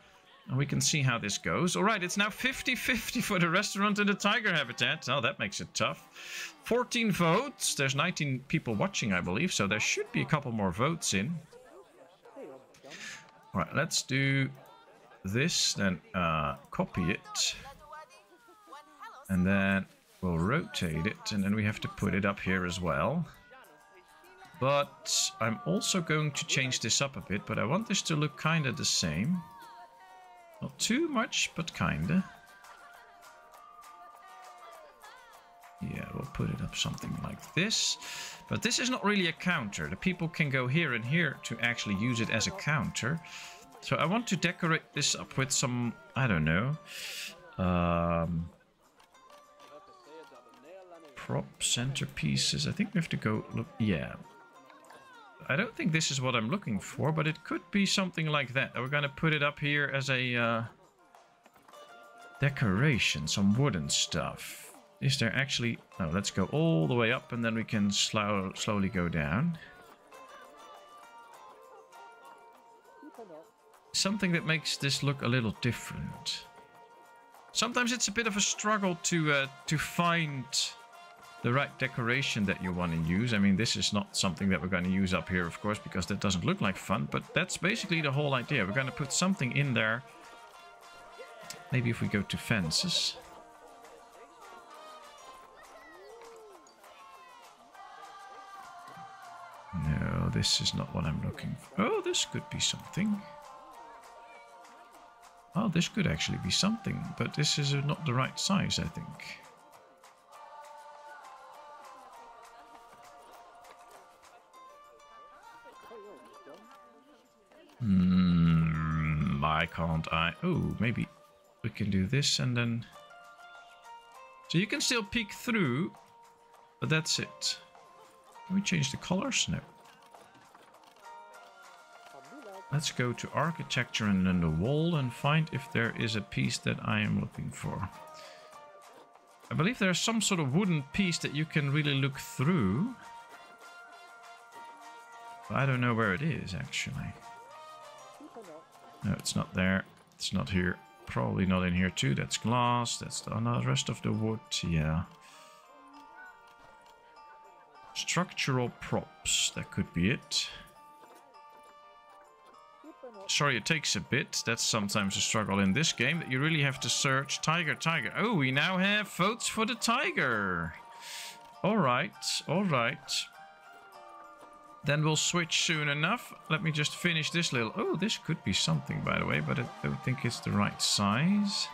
and we can see how this goes. All right, it's now 50-50 for the restaurant and the tiger habitat. Oh, that makes it tough. 14 votes. There's 19 people watching, I believe, so there should be a couple more votes in. Right, let's do this, then uh, copy it. And then we'll rotate it, and then we have to put it up here as well. But I'm also going to change this up a bit, but I want this to look kind of the same. Not too much, but kinda. Yeah, we'll put it up something like this. But this is not really a counter. The people can go here and here to actually use it as a counter. So I want to decorate this up with some, I don't know, um, prop centerpieces. I think we have to go look, yeah. I don't think this is what I'm looking for, but it could be something like that. We're going to put it up here as a uh, decoration, some wooden stuff. Is there actually... No, let's go all the way up and then we can slow, slowly go down. Something that makes this look a little different. Sometimes it's a bit of a struggle to uh, to find the right decoration that you want to use. I mean, this is not something that we're going to use up here, of course, because that doesn't look like fun. But that's basically the whole idea. We're going to put something in there. Maybe if we go to fences. This is not what I'm looking for. Oh, this could be something. Oh, this could actually be something, but this is not the right size, I think. Hmm, why can't I? Oh, maybe we can do this and then... So you can still peek through, but that's it. Can we change the colors? No. Let's go to architecture and then the wall and find if there is a piece that I am looking for. I believe there's some sort of wooden piece that you can really look through. But I don't know where it is, actually. No, it's not there. It's not here. Probably not in here too. That's glass. That's the, the rest of the wood. Yeah. Structural props. That could be it. Sorry, it takes a bit. That's sometimes a struggle in this game that you really have to search. Tiger, tiger. Oh, we now have votes for the tiger. All right, all right. Then we'll switch soon enough. Let me just finish this little... Oh, this could be something, by the way, but I don't think it's the right size.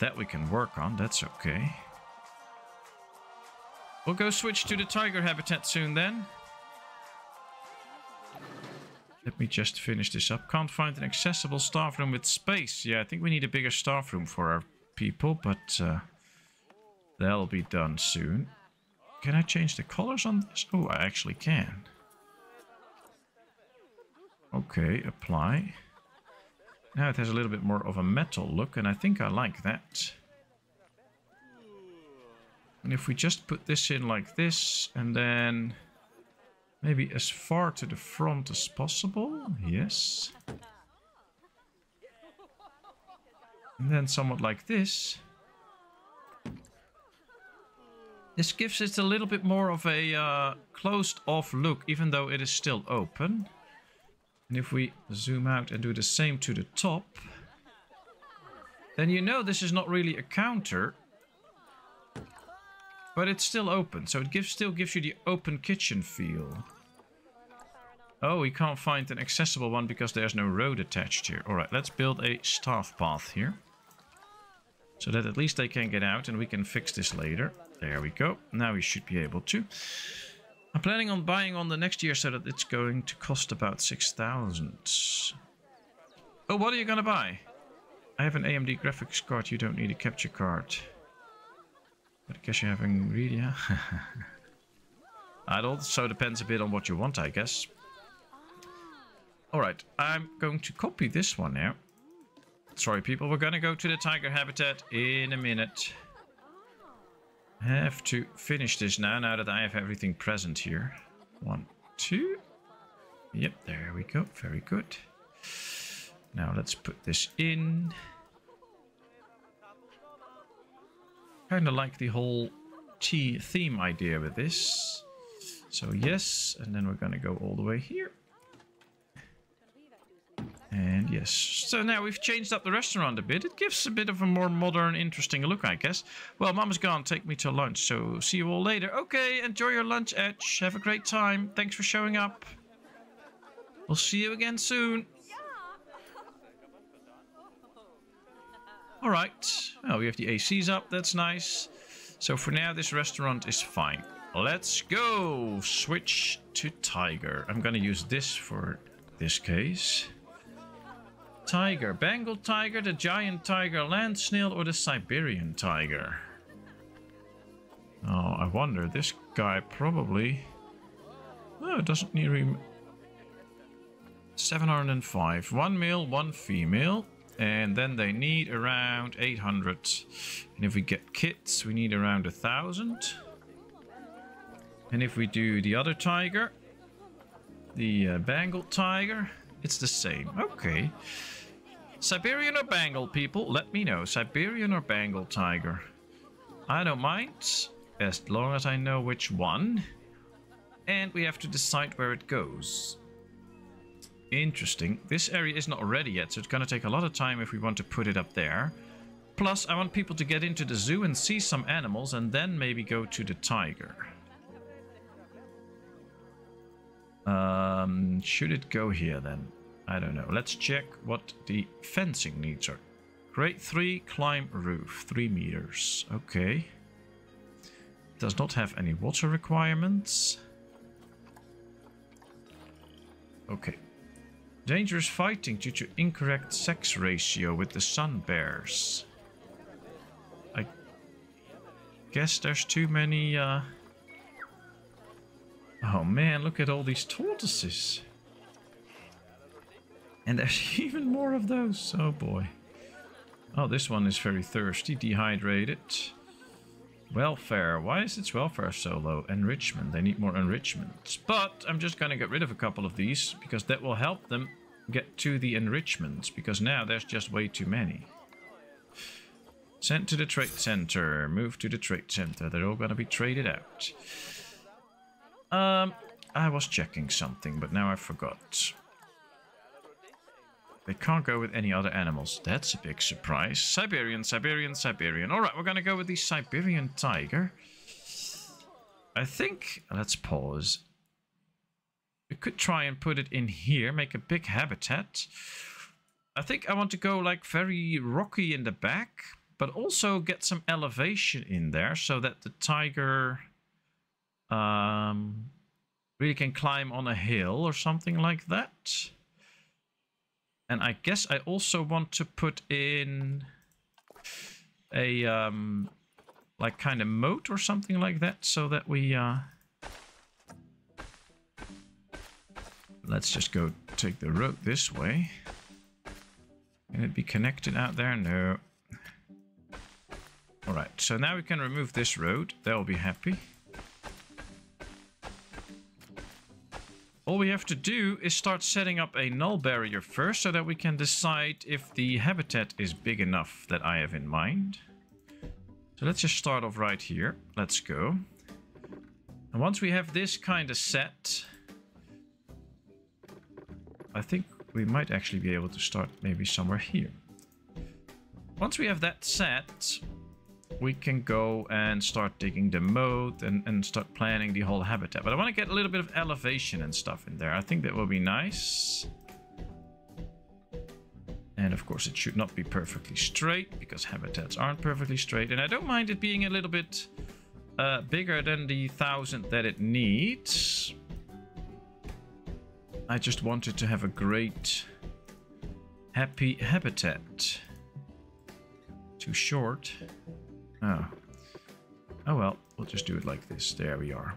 That we can work on. That's okay. We'll go switch to the tiger habitat soon then. Let me just finish this up. Can't find an accessible staff room with space. Yeah, I think we need a bigger staff room for our people, but uh, that'll be done soon. Can I change the colors on this? Oh, I actually can. Okay, apply. Now it has a little bit more of a metal look, and I think I like that. And if we just put this in like this, and then maybe as far to the front as possible, yes. And then somewhat like this. This gives it a little bit more of a uh, closed off look, even though it is still open. And if we zoom out and do the same to the top, then you know this is not really a counter, but it's still open. So it gives, still gives you the open kitchen feel. Oh, we can't find an accessible one because there's no road attached here. Alright, let's build a staff path here. So that at least they can get out and we can fix this later. There we go. Now we should be able to. I'm planning on buying on the next year so that it's going to cost about 6,000. Oh, what are you going to buy? I have an AMD graphics card. You don't need a capture card. Guess you're having Nvidia. it also depends a bit on what you want, I guess. Alright, I'm going to copy this one now. Sorry, people. We're going to go to the tiger habitat in a minute have to finish this now, now that I have everything present here. One, two. Yep, there we go. Very good. Now let's put this in. Kind of like the whole tea theme idea with this. So yes, and then we're going to go all the way here. And yes, so now we've changed up the restaurant a bit. It gives a bit of a more modern, interesting look, I guess. Well, Mama's gone. Take me to lunch, so see you all later. Okay, enjoy your lunch, Edge. Have a great time. Thanks for showing up. We'll see you again soon. Alright, well, oh, we have the ACs up. That's nice. So for now, this restaurant is fine. Let's go. Switch to Tiger. I'm going to use this for this case. Tiger. Bengal tiger, the giant tiger, land snail, or the Siberian tiger? Oh, I wonder. This guy probably... Oh, doesn't need... Rem 705. One male, one female. And then they need around 800. And if we get kits, we need around a 1,000. And if we do the other tiger, the uh, Bengal tiger, it's the same. Okay. Siberian or Bengal, people? Let me know. Siberian or Bengal tiger? I don't mind, as long as I know which one. And we have to decide where it goes. Interesting. This area is not ready yet, so it's going to take a lot of time if we want to put it up there. Plus, I want people to get into the zoo and see some animals and then maybe go to the tiger. Um, should it go here then? I don't know. Let's check what the fencing needs are. Grade 3 climb roof, 3 meters. Okay. Does not have any water requirements. Okay. Dangerous fighting due to incorrect sex ratio with the sun bears. I guess there's too many, uh... Oh man, look at all these tortoises. And there's *laughs* even more of those. Oh boy. Oh, this one is very thirsty, dehydrated. Welfare. Why is its welfare so low? Enrichment. They need more enrichment. But I'm just going to get rid of a couple of these because that will help them get to the enrichments because now there's just way too many. Sent to the trade center. Move to the trade center. They're all going to be traded out. Um, I was checking something, but now I forgot. They can't go with any other animals. That's a big surprise. Siberian, Siberian, Siberian. Alright, we're gonna go with the Siberian tiger. I think... Let's pause. We could try and put it in here, make a big habitat. I think I want to go like very rocky in the back, but also get some elevation in there so that the tiger um, really can climb on a hill or something like that. And I guess I also want to put in a um, like kind of moat or something like that so that we uh, let's just go take the road this way. Can it be connected out there? No. Alright, so now we can remove this road. They'll be happy. All we have to do is start setting up a null barrier first so that we can decide if the habitat is big enough that I have in mind. So let's just start off right here. Let's go. And once we have this kind of set, I think we might actually be able to start maybe somewhere here. Once we have that set, we can go and start digging the moat and, and start planning the whole habitat. But I want to get a little bit of elevation and stuff in there. I think that will be nice. And of course it should not be perfectly straight because habitats aren't perfectly straight. And I don't mind it being a little bit uh, bigger than the thousand that it needs. I just wanted to have a great happy habitat. Too short. Oh. Oh well, we'll just do it like this. There we are.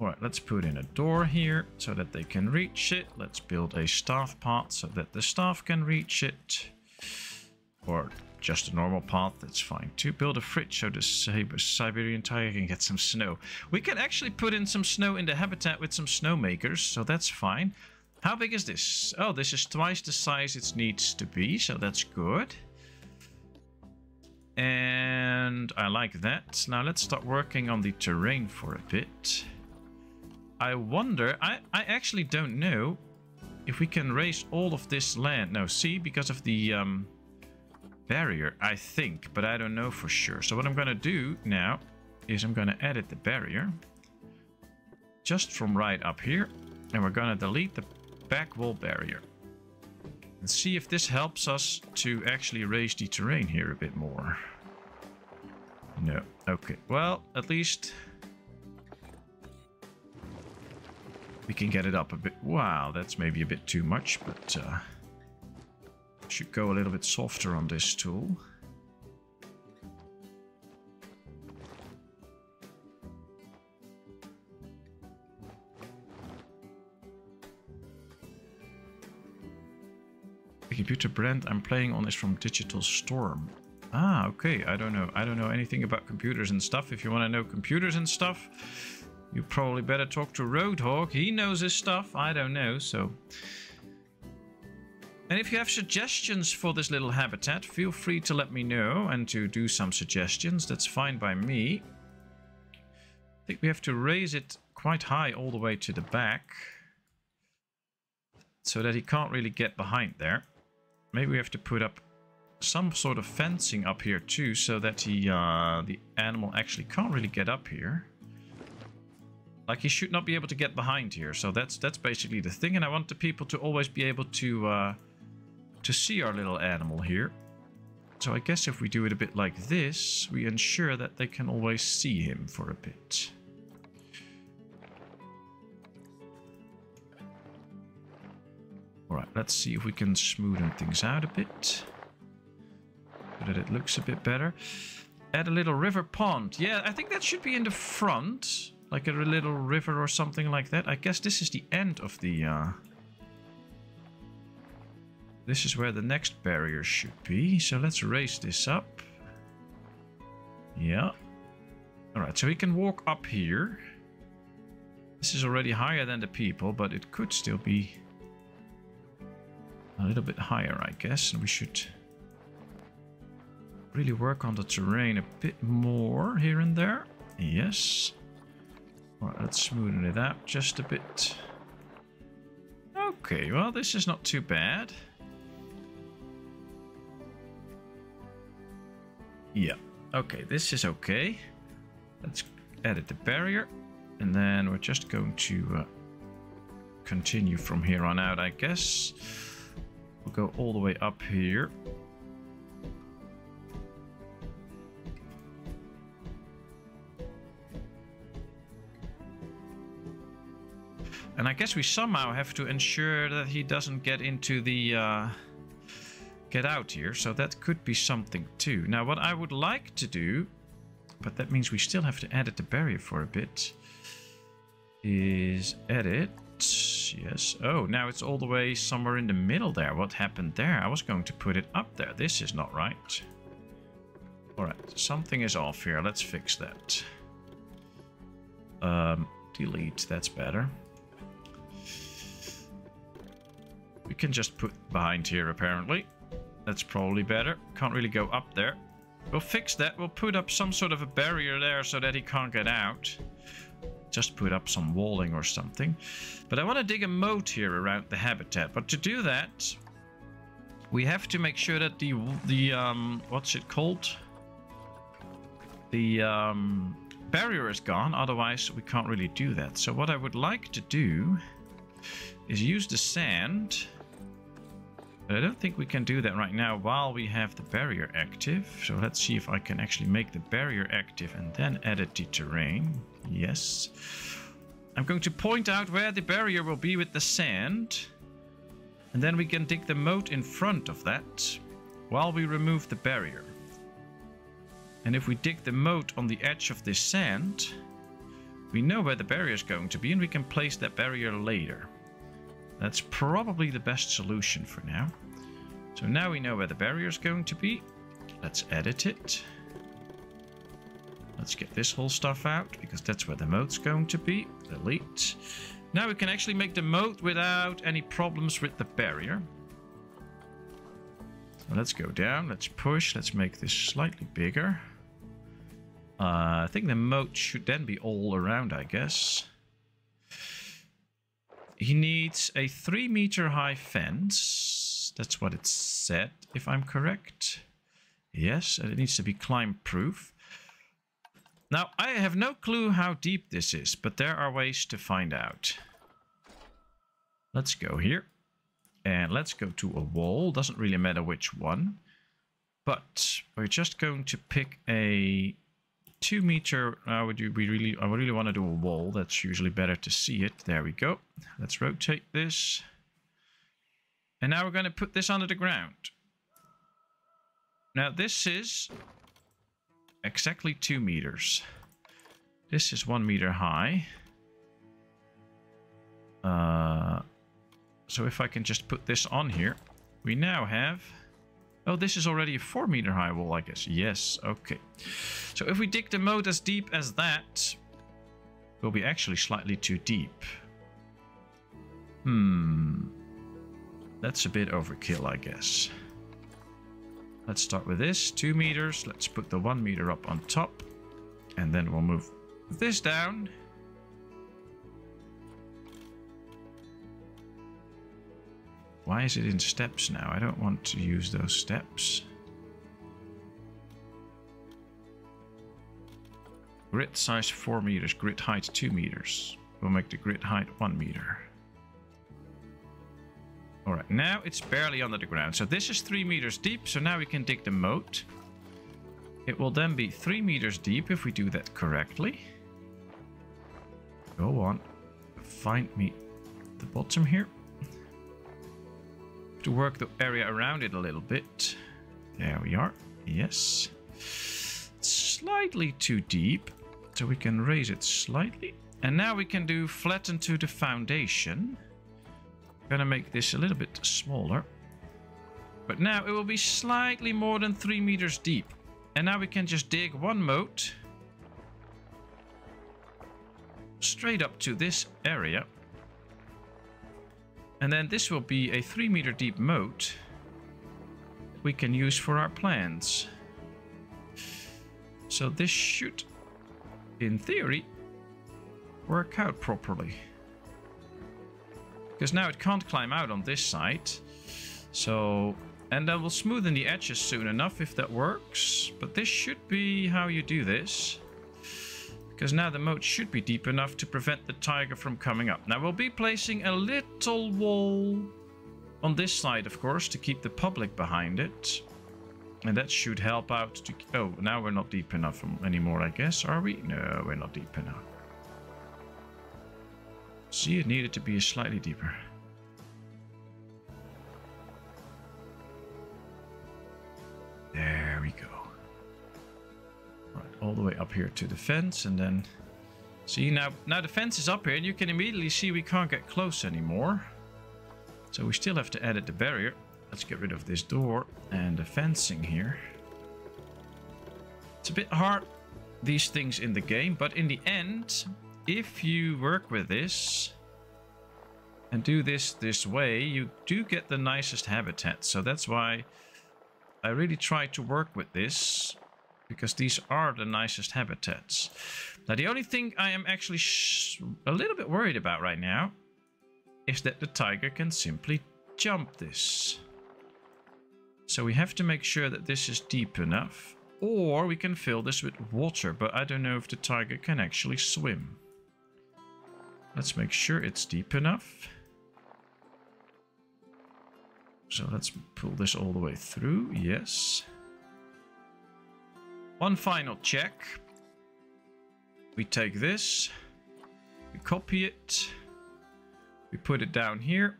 Alright, let's put in a door here so that they can reach it. Let's build a staff path so that the staff can reach it. Or just a normal path, that's fine too. Build a fridge so the Siberian tiger can get some snow. We can actually put in some snow in the habitat with some snow makers, so that's fine. How big is this? Oh, this is twice the size it needs to be, so that's good. And I like that. Now let's start working on the terrain for a bit. I wonder, I, I actually don't know if we can raise all of this land. No, see, because of the um, barrier, I think, but I don't know for sure. So what I'm going to do now is I'm going to edit the barrier just from right up here. And we're going to delete the back wall barrier. And see if this helps us to actually raise the terrain here a bit more. No. Okay. Well, at least we can get it up a bit. Wow, that's maybe a bit too much, but uh, should go a little bit softer on this tool. Computer brand I'm playing on is from Digital Storm. Ah, okay. I don't know. I don't know anything about computers and stuff. If you want to know computers and stuff, you probably better talk to Roadhog. He knows his stuff. I don't know, so... And if you have suggestions for this little habitat, feel free to let me know and to do some suggestions. That's fine by me. I think we have to raise it quite high all the way to the back. So that he can't really get behind there. Maybe we have to put up some sort of fencing up here too, so that he, uh, the animal actually can't really get up here. Like he should not be able to get behind here, so that's that's basically the thing. And I want the people to always be able to uh, to see our little animal here. So I guess if we do it a bit like this, we ensure that they can always see him for a bit. Alright, let's see if we can smoothen things out a bit so that it looks a bit better. Add a little river pond. Yeah, I think that should be in the front. Like a little river or something like that. I guess this is the end of the... Uh, This is where the next barrier should be. So let's raise this up. Yeah. Alright, so he can walk up here. This is already higher than the people, but it could still be a little bit higher, I guess. And we should really work on the terrain a bit more here and there. Yes. Alright, let's smoothen it out just a bit. Okay, well, this is not too bad. Yeah, okay, this is okay. Let's edit the barrier. And then we're just going to uh, continue from here on out, I guess. We'll go all the way up here. And I guess we somehow have to ensure that he doesn't get into the... Uh, get out here. So that could be something too. Now what I would like to do... But that means we still have to edit the barrier for a bit. Is edit... Yes. Oh, now it's all the way somewhere in the middle there. What happened there? I was going to put it up there. This is not right. Alright, something is off here. Let's fix that. Um, delete. That's better. We can just put behind here, apparently. That's probably better. Can't really go up there. We'll fix that. We'll put up some sort of a barrier there so that he can't get out. Just put up some walling or something. But I want to dig a moat here around the habitat. But to do that, we have to make sure that the, the um, what's it called? The um, barrier is gone. Otherwise, we can't really do that. So what I would like to do is use the sand but I don't think we can do that right now while we have the barrier active. So let's see if I can actually make the barrier active and then edit the terrain. Yes. I'm going to point out where the barrier will be with the sand. And then we can dig the moat in front of that while we remove the barrier. And if we dig the moat on the edge of this sand, we know where the barrier is going to be and we can place that barrier later. That's probably the best solution for now. So now we know where the barrier is going to be. Let's edit it. Let's get this whole stuff out because that's where the moat's going to be. Delete. Now we can actually make the moat without any problems with the barrier. So let's go down. Let's push. Let's make this slightly bigger. Uh, I think the moat should then be all around, I guess. He needs a three meter high fence. That's what it said, if I'm correct. Yes, and it needs to be climb proof. Now, I have no clue how deep this is, but there are ways to find out. Let's go here. And let's go to a wall. Doesn't really matter which one. But we're just going to pick a two meter. Uh, would we really, I really want to do a wall. That's usually better to see it. There we go. Let's rotate this. And now we're going to put this under the ground. Now this is exactly two meters. This is one meter high. Uh, so if I can just put this on here, we now have Oh, this is already a 4 meter high wall, I guess. Yes, okay. So if we dig the moat as deep as that, we'll be actually slightly too deep. Hmm. That's a bit overkill, I guess. Let's start with this, 2 meters. Let's put the 1 meter up on top. And then we'll move this down. Why is it in steps now? I don't want to use those steps. Grid size 4 meters, grid height 2 meters. We'll make the grid height 1 meter. Alright, now it's barely under the ground. So this is 3 meters deep, so now we can dig the moat. It will then be 3 meters deep if we do that correctly. Go on. Find me the bottom here to work the area around it a little bit. There we are. Yes. Slightly too deep. So we can raise it slightly. And now we can do flatten to the foundation. Gonna make this a little bit smaller. But now it will be slightly more than 3 meters deep. And now we can just dig one moat straight up to this area. And then this will be a 3 meter deep moat we can use for our plans. So this should, in theory, work out properly. Because now it can't climb out on this side. So, and then we'll smoothen the edges soon enough if that works. But this should be how you do this. Because now the moat should be deep enough to prevent the tiger from coming up. Now we'll be placing a little wall on this side, of course, to keep the public behind it. And that should help out to... Oh, now we're not deep enough anymore, I guess. Are we? No, we're not deep enough. See, it needed to be slightly deeper. There we go. Right, all the way up here to the fence and then... See, now, now the fence is up here and you can immediately see we can't get close anymore. So we still have to edit the barrier. Let's get rid of this door and the fencing here. It's a bit hard, these things in the game, but in the end, if you work with this and do this this way, you do get the nicest habitat. So that's why I really try to work with this because these are the nicest habitats. Now, the only thing I am actually a little bit worried about right now is that the tiger can simply jump this. So we have to make sure that this is deep enough. Or we can fill this with water, but I don't know if the tiger can actually swim. Let's make sure it's deep enough. So let's pull this all the way through. Yes. One final check. We take this. We copy it. We put it down here.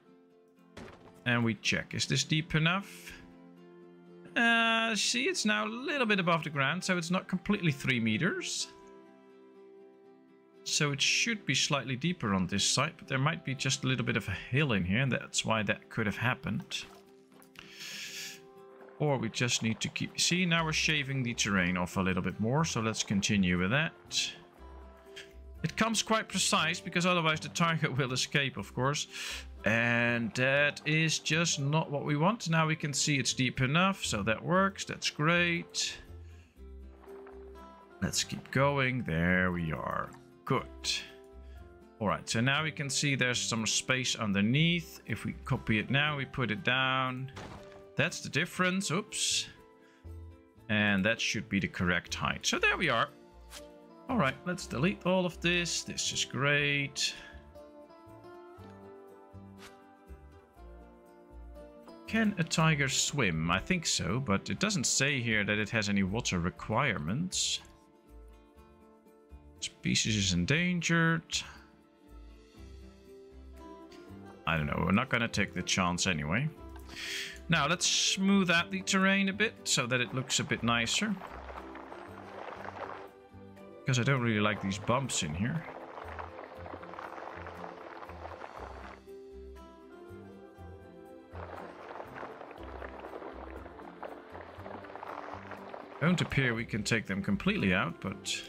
And we check. Is this deep enough? Uh, see, it's now a little bit above the ground, so it's not completely 3 meters. So it should be slightly deeper on this side, but there might be just a little bit of a hill in here, and that's why that could have happened. Or we just need to keep... See, now we're shaving the terrain off a little bit more, so let's continue with that. It comes quite precise, because otherwise the target *laughs* will escape, of course. And that is just not what we want. Now we can see it's deep enough, so that works. That's great. Let's keep going. There we are. Good. Alright, so now we can see there's some space underneath. If we copy it now, we put it down. That's the difference. Oops. And that should be the correct height. So there we are. Alright, let's delete all of this. This is great. Can a tiger swim? I think so, but it doesn't say here that it has any water requirements. Species is endangered. I don't know, we're not going to take the chance anyway. Now, let's smooth out the terrain a bit so that it looks a bit nicer. Because I don't really like these bumps in here. Don't appear we can take them completely out, but...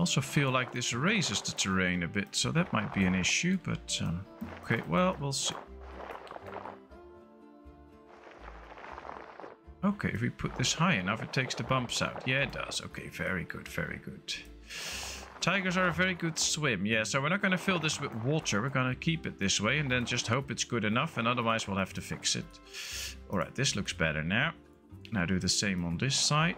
also feel like this raises the terrain a bit, so that might be an issue, but... Um, okay, well, we'll see. Okay, if we put this high enough, it takes the bumps out. Yeah, it does. Okay, very good, very good. Tigers are a very good swim. Yeah, so we're not going to fill this with water. We're going to keep it this way and then just hope it's good enough. And otherwise we'll have to fix it. All right, this looks better now. Now do the same on this side.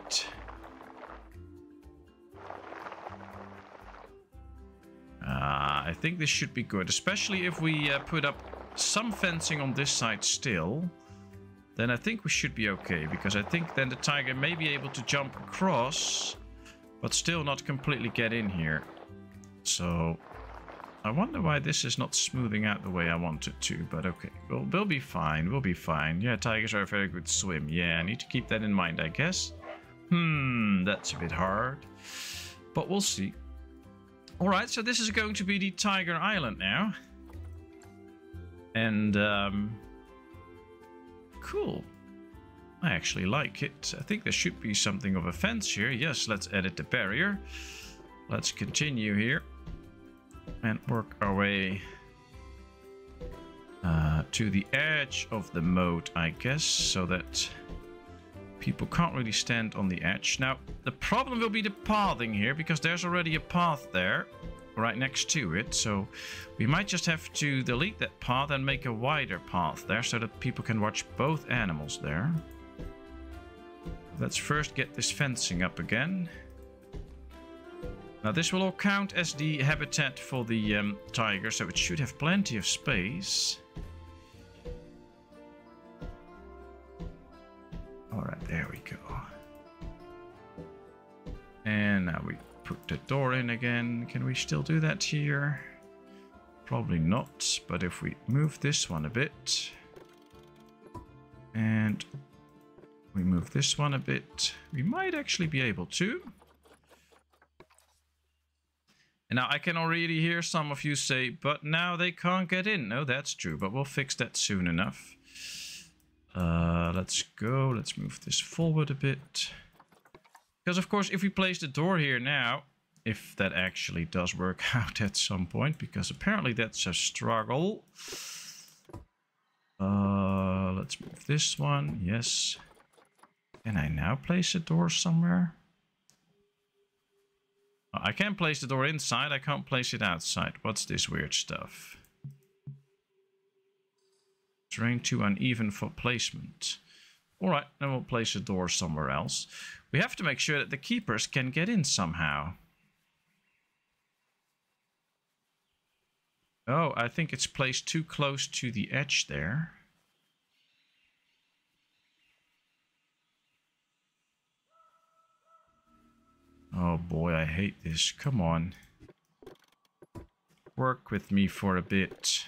Uh, I think this should be good. Especially if we uh, put up some fencing on this side still. Then I think we should be okay. Because I think then the tiger may be able to jump across but still not completely get in here. So I wonder why this is not smoothing out the way I want it to, but okay. We'll, we'll be fine, we'll be fine. Yeah, tigers are a very good swim. Yeah, I need to keep that in mind, I guess. Hmm, that's a bit hard. But we'll see. Alright, so this is going to be the Tiger Island now. And, um... Cool. I actually like it. I think there should be something of a fence here. Yes, let's edit the barrier. Let's continue here. And work our way uh, to the edge of the moat, I guess, so that people can't really stand on the edge. Now, the problem will be the pathing here, because there's already a path there, right next to it. So we might just have to delete that path and make a wider path there, so that people can watch both animals there. Let's first get this fencing up again. Now this will all count as the habitat for the um, tiger, so it should have plenty of space. Alright, there we go. And now we put the door in again. Can we still do that here? Probably not, but if we move this one a bit... And we move this one a bit, we might actually be able to. And now I can already hear some of you say, but now they can't get in. No, that's true, but we'll fix that soon enough. Uh, let's go. Let's move this forward a bit. Because, of course, if we place the door here now, if that actually does work *laughs* out at some point, because apparently that's a struggle. Uh, let's move this one. Yes. Can I now place a door somewhere? I can place the door inside, I can't place it outside. What's this weird stuff? Terrain too uneven for placement. Alright, then we'll place a door somewhere else. We have to make sure that the keepers can get in somehow. Oh, I think it's placed too close to the edge there. Oh boy, I hate this. Come on. Work with me for a bit.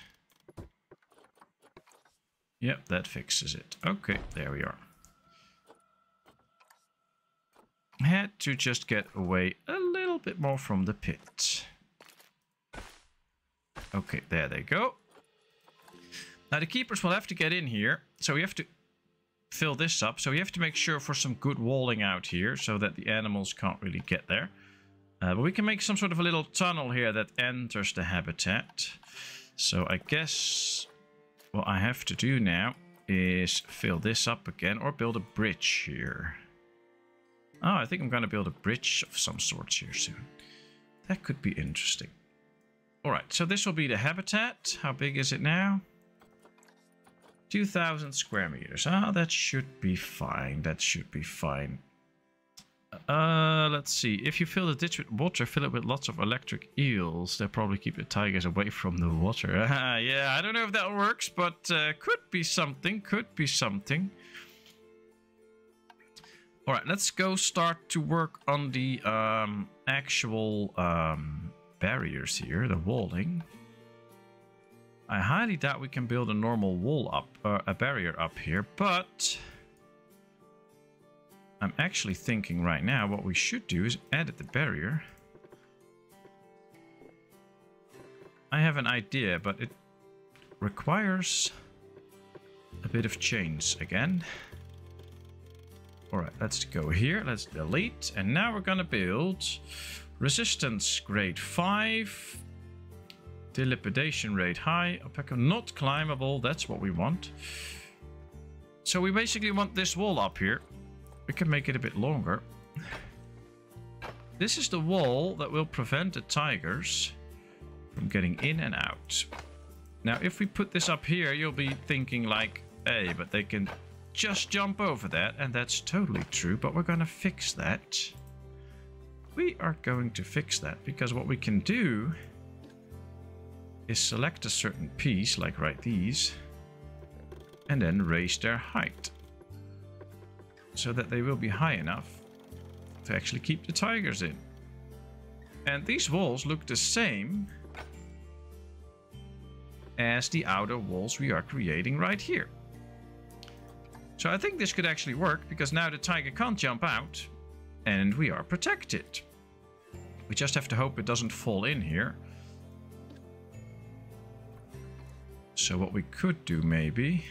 Yep, that fixes it. Okay, there we are. Had to just get away a little bit more from the pit. Okay, there they go. Now the keepers will have to get in here, so we have to fill this up. So we have to make sure for some good walling out here, so that the animals can't really get there. Uh, but we can make some sort of a little tunnel here that enters the habitat. So I guess what I have to do now is fill this up again or build a bridge here. Oh, I think I'm going to build a bridge of some sort here soon. That could be interesting. Alright, so this will be the habitat. How big is it now? 2,000 square meters. Ah, that should be fine. That should be fine. Uh, let's see. If you fill the ditch with water, fill it with lots of electric eels. They'll probably keep the tigers away from the water. *laughs* yeah, I don't know if that works, but uh, could be something. Could be something. All right, let's go start to work on the um, actual um, barriers here, the walling. I highly doubt we can build a normal wall up, uh, a barrier up here, but I'm actually thinking right now what we should do is edit the barrier. I have an idea, but it requires a bit of change again. Alright, let's go here. Let's delete. And now we're gonna build resistance grade 5. Dilapidation rate high. Opaque not climbable. That's what we want. So we basically want this wall up here. We can make it a bit longer. This is the wall that will prevent the tigers from getting in and out. Now, if we put this up here, you'll be thinking like, hey, but they can just jump over that. And that's totally true, but we're going to fix that. We are going to fix that because what we can do is select a certain piece, like right these, and then raise their height so that they will be high enough to actually keep the tigers in. And these walls look the same as the outer walls we are creating right here. So I think this could actually work because now the tiger can't jump out And we are protected. We just have to hope it doesn't fall in here. So what we could do maybe...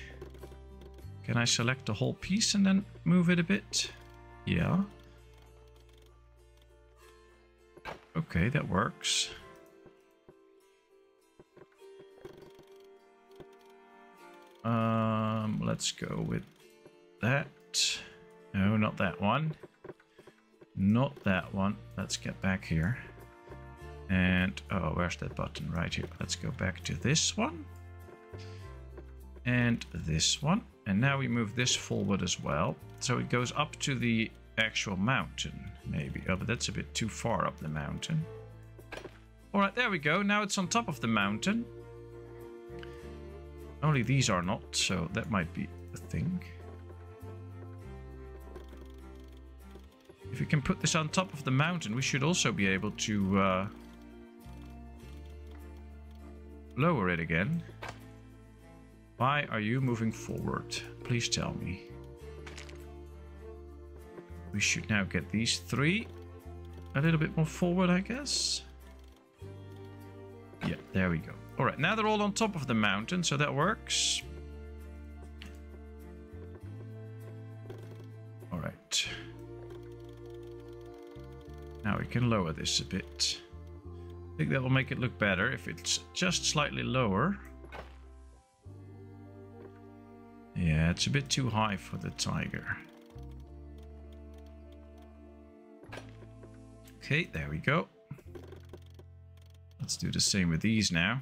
Can I select the whole piece and then move it a bit? Yeah. Okay, that works. Um, let's go with that. No, not that one. Not that one. Let's get back here. And, oh, where's that button? Right here. Let's go back to this one. And this one. And now we move this forward as well. So it goes up to the actual mountain, maybe. Oh, but that's a bit too far up the mountain. Alright, there we go. Now it's on top of the mountain. Only these are not, so that might be a thing. If we can put this on top of the mountain, we should also be able to uh, lower it again. Why are you moving forward? Please tell me. We should now get these three a little bit more forward, I guess. Yeah, there we go. All right, now they're all on top of the mountain, so that works. All right. Now we can lower this a bit. I think that will make it look better if it's just slightly lower. Yeah, it's a bit too high for the tiger. Okay, there we go. Let's do the same with these now.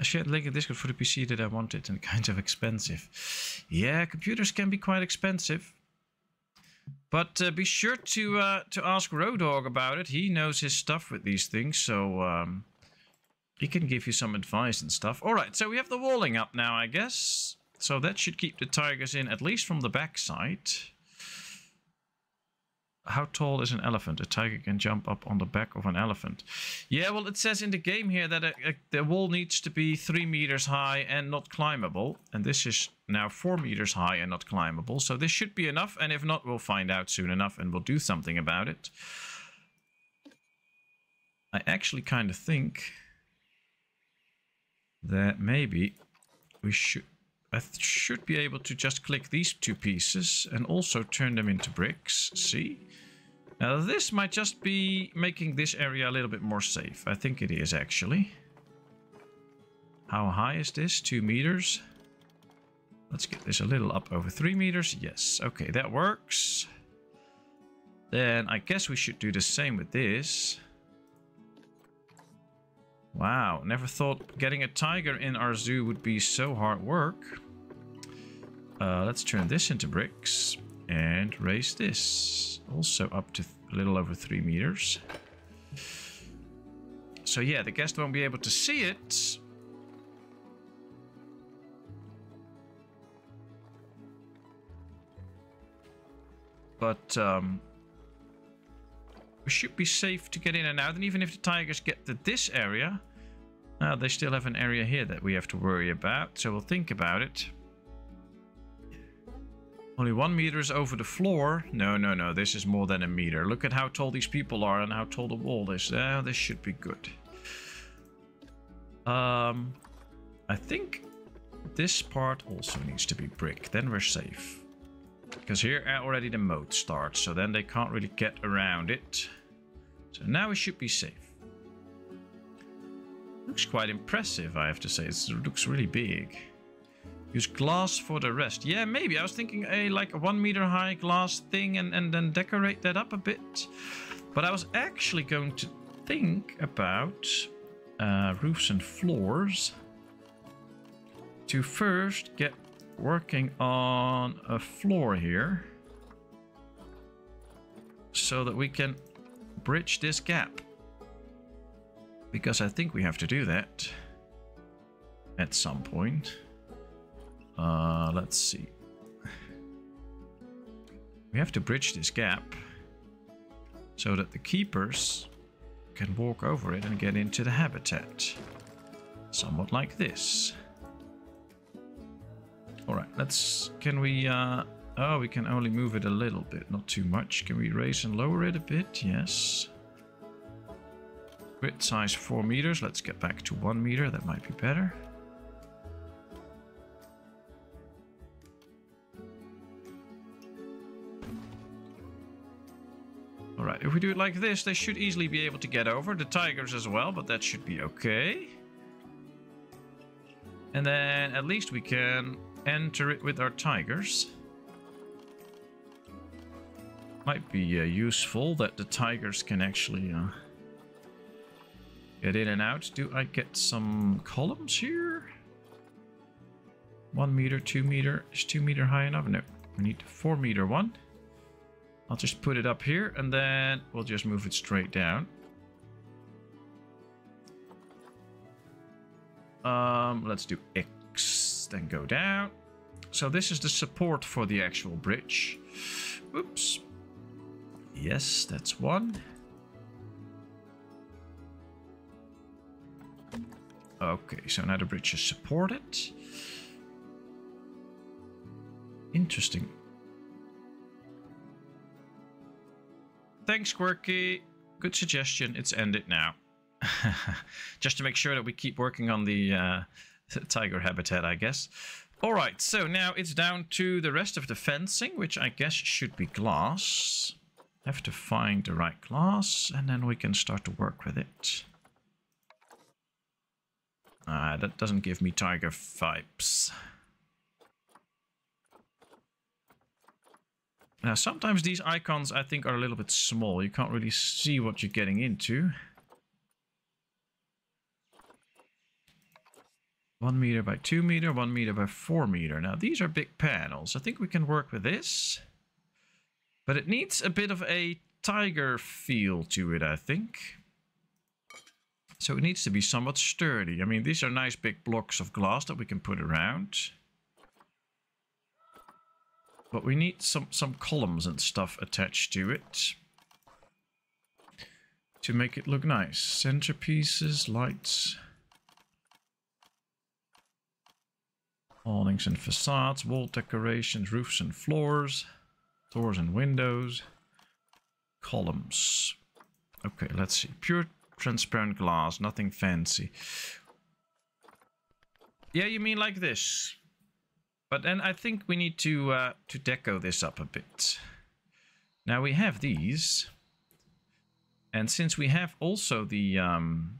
I shared a link in Discord for the PC that I wanted and kind of expensive. Yeah, computers can be quite expensive. But uh, be sure to uh, to ask Rodog about it. He knows his stuff with these things, so um, he can give you some advice and stuff. All right, so we have the walling up now, I guess. So that should keep the tigers in, at least from the backside. How tall is an elephant? A tiger can jump up on the back of an elephant. Yeah, well, it says in the game here that a, a, the wall needs to be 3 meters high and not climbable. And this is now 4 meters high and not climbable. So this should be enough. And if not, we'll find out soon enough and we'll do something about it. I actually kind of think that maybe we should... I should be able to just click these two pieces and also turn them into bricks. See? Now this might just be making this area a little bit more safe. I think it is actually. How high is this? Two meters. Let's get this a little up over three meters. Yes, okay, that works. Then I guess we should do the same with this. Wow, never thought getting a tiger in our zoo would be so hard work. Uh, let's turn this into bricks and raise this also up to a little over three meters. So yeah, the guest won't be able to see it. But um, we should be safe to get in and out. And even if the tigers get to this area, uh, they still have an area here that we have to worry about. So we'll think about it. Only one meter is over the floor. No, no, no. This is more than a meter. Look at how tall these people are and how tall the wall is. Uh, this should be good. Um, I think this part also needs to be brick. Then we're safe. Because here already the moat starts. So then they can't really get around it. So now we should be safe. Looks quite impressive, I have to say. It looks really big. Use glass for the rest. Yeah, maybe. I was thinking a like a one meter high glass thing and, and then decorate that up a bit. But I was actually going to think about uh, roofs and floors to first get working on a floor here so that we can bridge this gap because I think we have to do that at some point. Uh, let's see. We have to bridge this gap so that the keepers can walk over it and get into the habitat. somewhat like this. All right, let's, can we, uh, oh, we can only move it a little bit, not too much. Can we raise and lower it a bit? Yes. Grid size 4 meters. Let's get back to 1 meter. That might be better. If we do it like this, they should easily be able to get over. The tigers as well, but that should be okay. And then at least we can enter it with our tigers. Might be uh, useful that the tigers can actually uh, get in and out. Do I get some columns here? One meter, two meter. Is two meter high enough? No, we need four meter one. I'll just put it up here and then we'll just move it straight down. Um, let's do X, then go down. So this is the support for the actual bridge. Oops. Yes, that's one. Okay, so now the bridge is supported. Interesting. Thanks, Quirky. Good suggestion. It's ended now. *laughs* Just to make sure that we keep working on the uh, *laughs* tiger habitat, I guess. Alright, so now it's down to the rest of the fencing, which I guess should be glass. Have to find the right glass, and then we can start to work with it. Ah, that doesn't give me tiger vibes. Now, sometimes these icons, I think, are a little bit small. You can't really see what you're getting into. One meter by two meter, one meter by four meter. Now, these are big panels. I think we can work with this. But it needs a bit of a tiger feel to it, I think. So it needs to be somewhat sturdy. I mean, these are nice big blocks of glass that we can put around. But we need some, some columns and stuff attached to it. To make it look nice. Centerpieces, lights. Awnings and facades, wall decorations, roofs and floors. Doors and windows. Columns. Okay, let's see. Pure transparent glass, nothing fancy. Yeah, you mean like this? But then I think we need to uh, to deco this up a bit. Now we have these. And since we have also the... Um,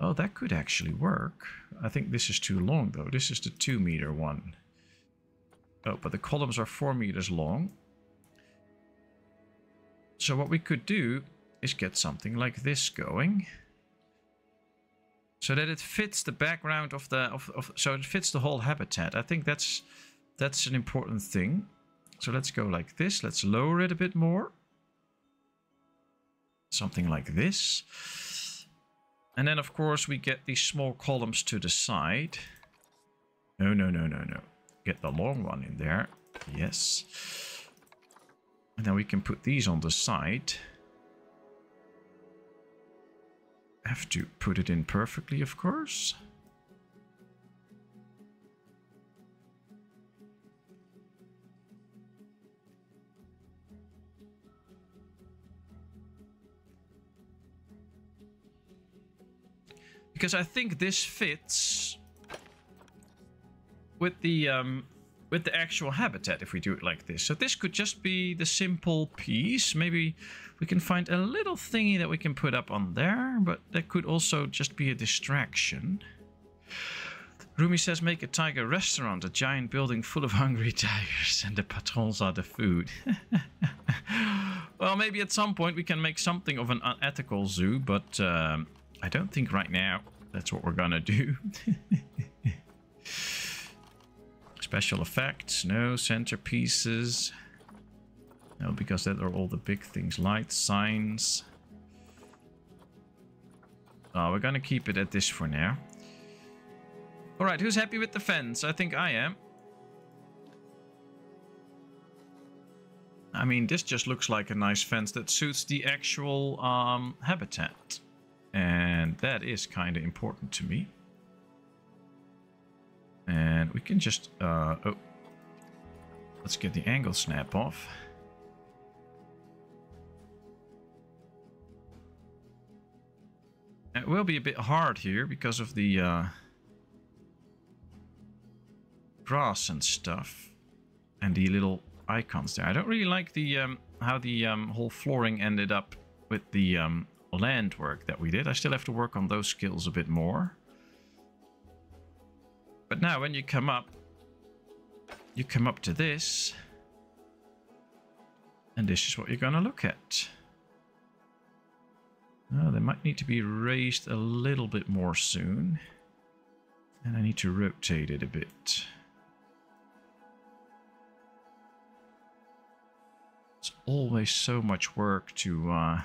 oh, that could actually work. I think this is too long though. This is the 2 meter one. Oh, but the columns are 4 meters long. So what we could do is get something like this going so that it fits the background of the of, of so it fits the whole habitat. I think that's that's an important thing. So let's go like this. Let's lower it a bit more. Something like this. And then of course we get these small columns to the side. No, no, no, no, no. Get the long one in there. Yes. And then we can put these on the side. Have to put it in perfectly, of course. Because I think this fits with the um, with the actual habitat if we do it like this. So this could just be the simple piece. Maybe we can find a little thingy that we can put up on there, but that could also just be a distraction. Rumi says make a tiger restaurant, a giant building full of hungry *laughs* tigers, and the patrons are the food. *laughs* well, maybe at some point we can make something of an unethical zoo, but um, I don't think right now that's what we're gonna do. *laughs* Special effects, no centerpieces. No, because that are all the big things. Lights, signs. Oh, we're gonna keep it at this for now. Alright, who's happy with the fence? I think I am. I mean, this just looks like a nice fence that suits the actual um, habitat. And that is kind of important to me. And we can just... Uh, oh, let's get the angle snap off. It will be a bit hard here because of the uh, grass and stuff. And the little icons there. I don't really like the um, how the um, whole flooring ended up with the um, land work that we did. I still have to work on those skills a bit more. But now when you come up, you come up to this. And this is what you're going to look at. Oh, they might need to be raised a little bit more soon. And I need to rotate it a bit. It's always so much work to uh,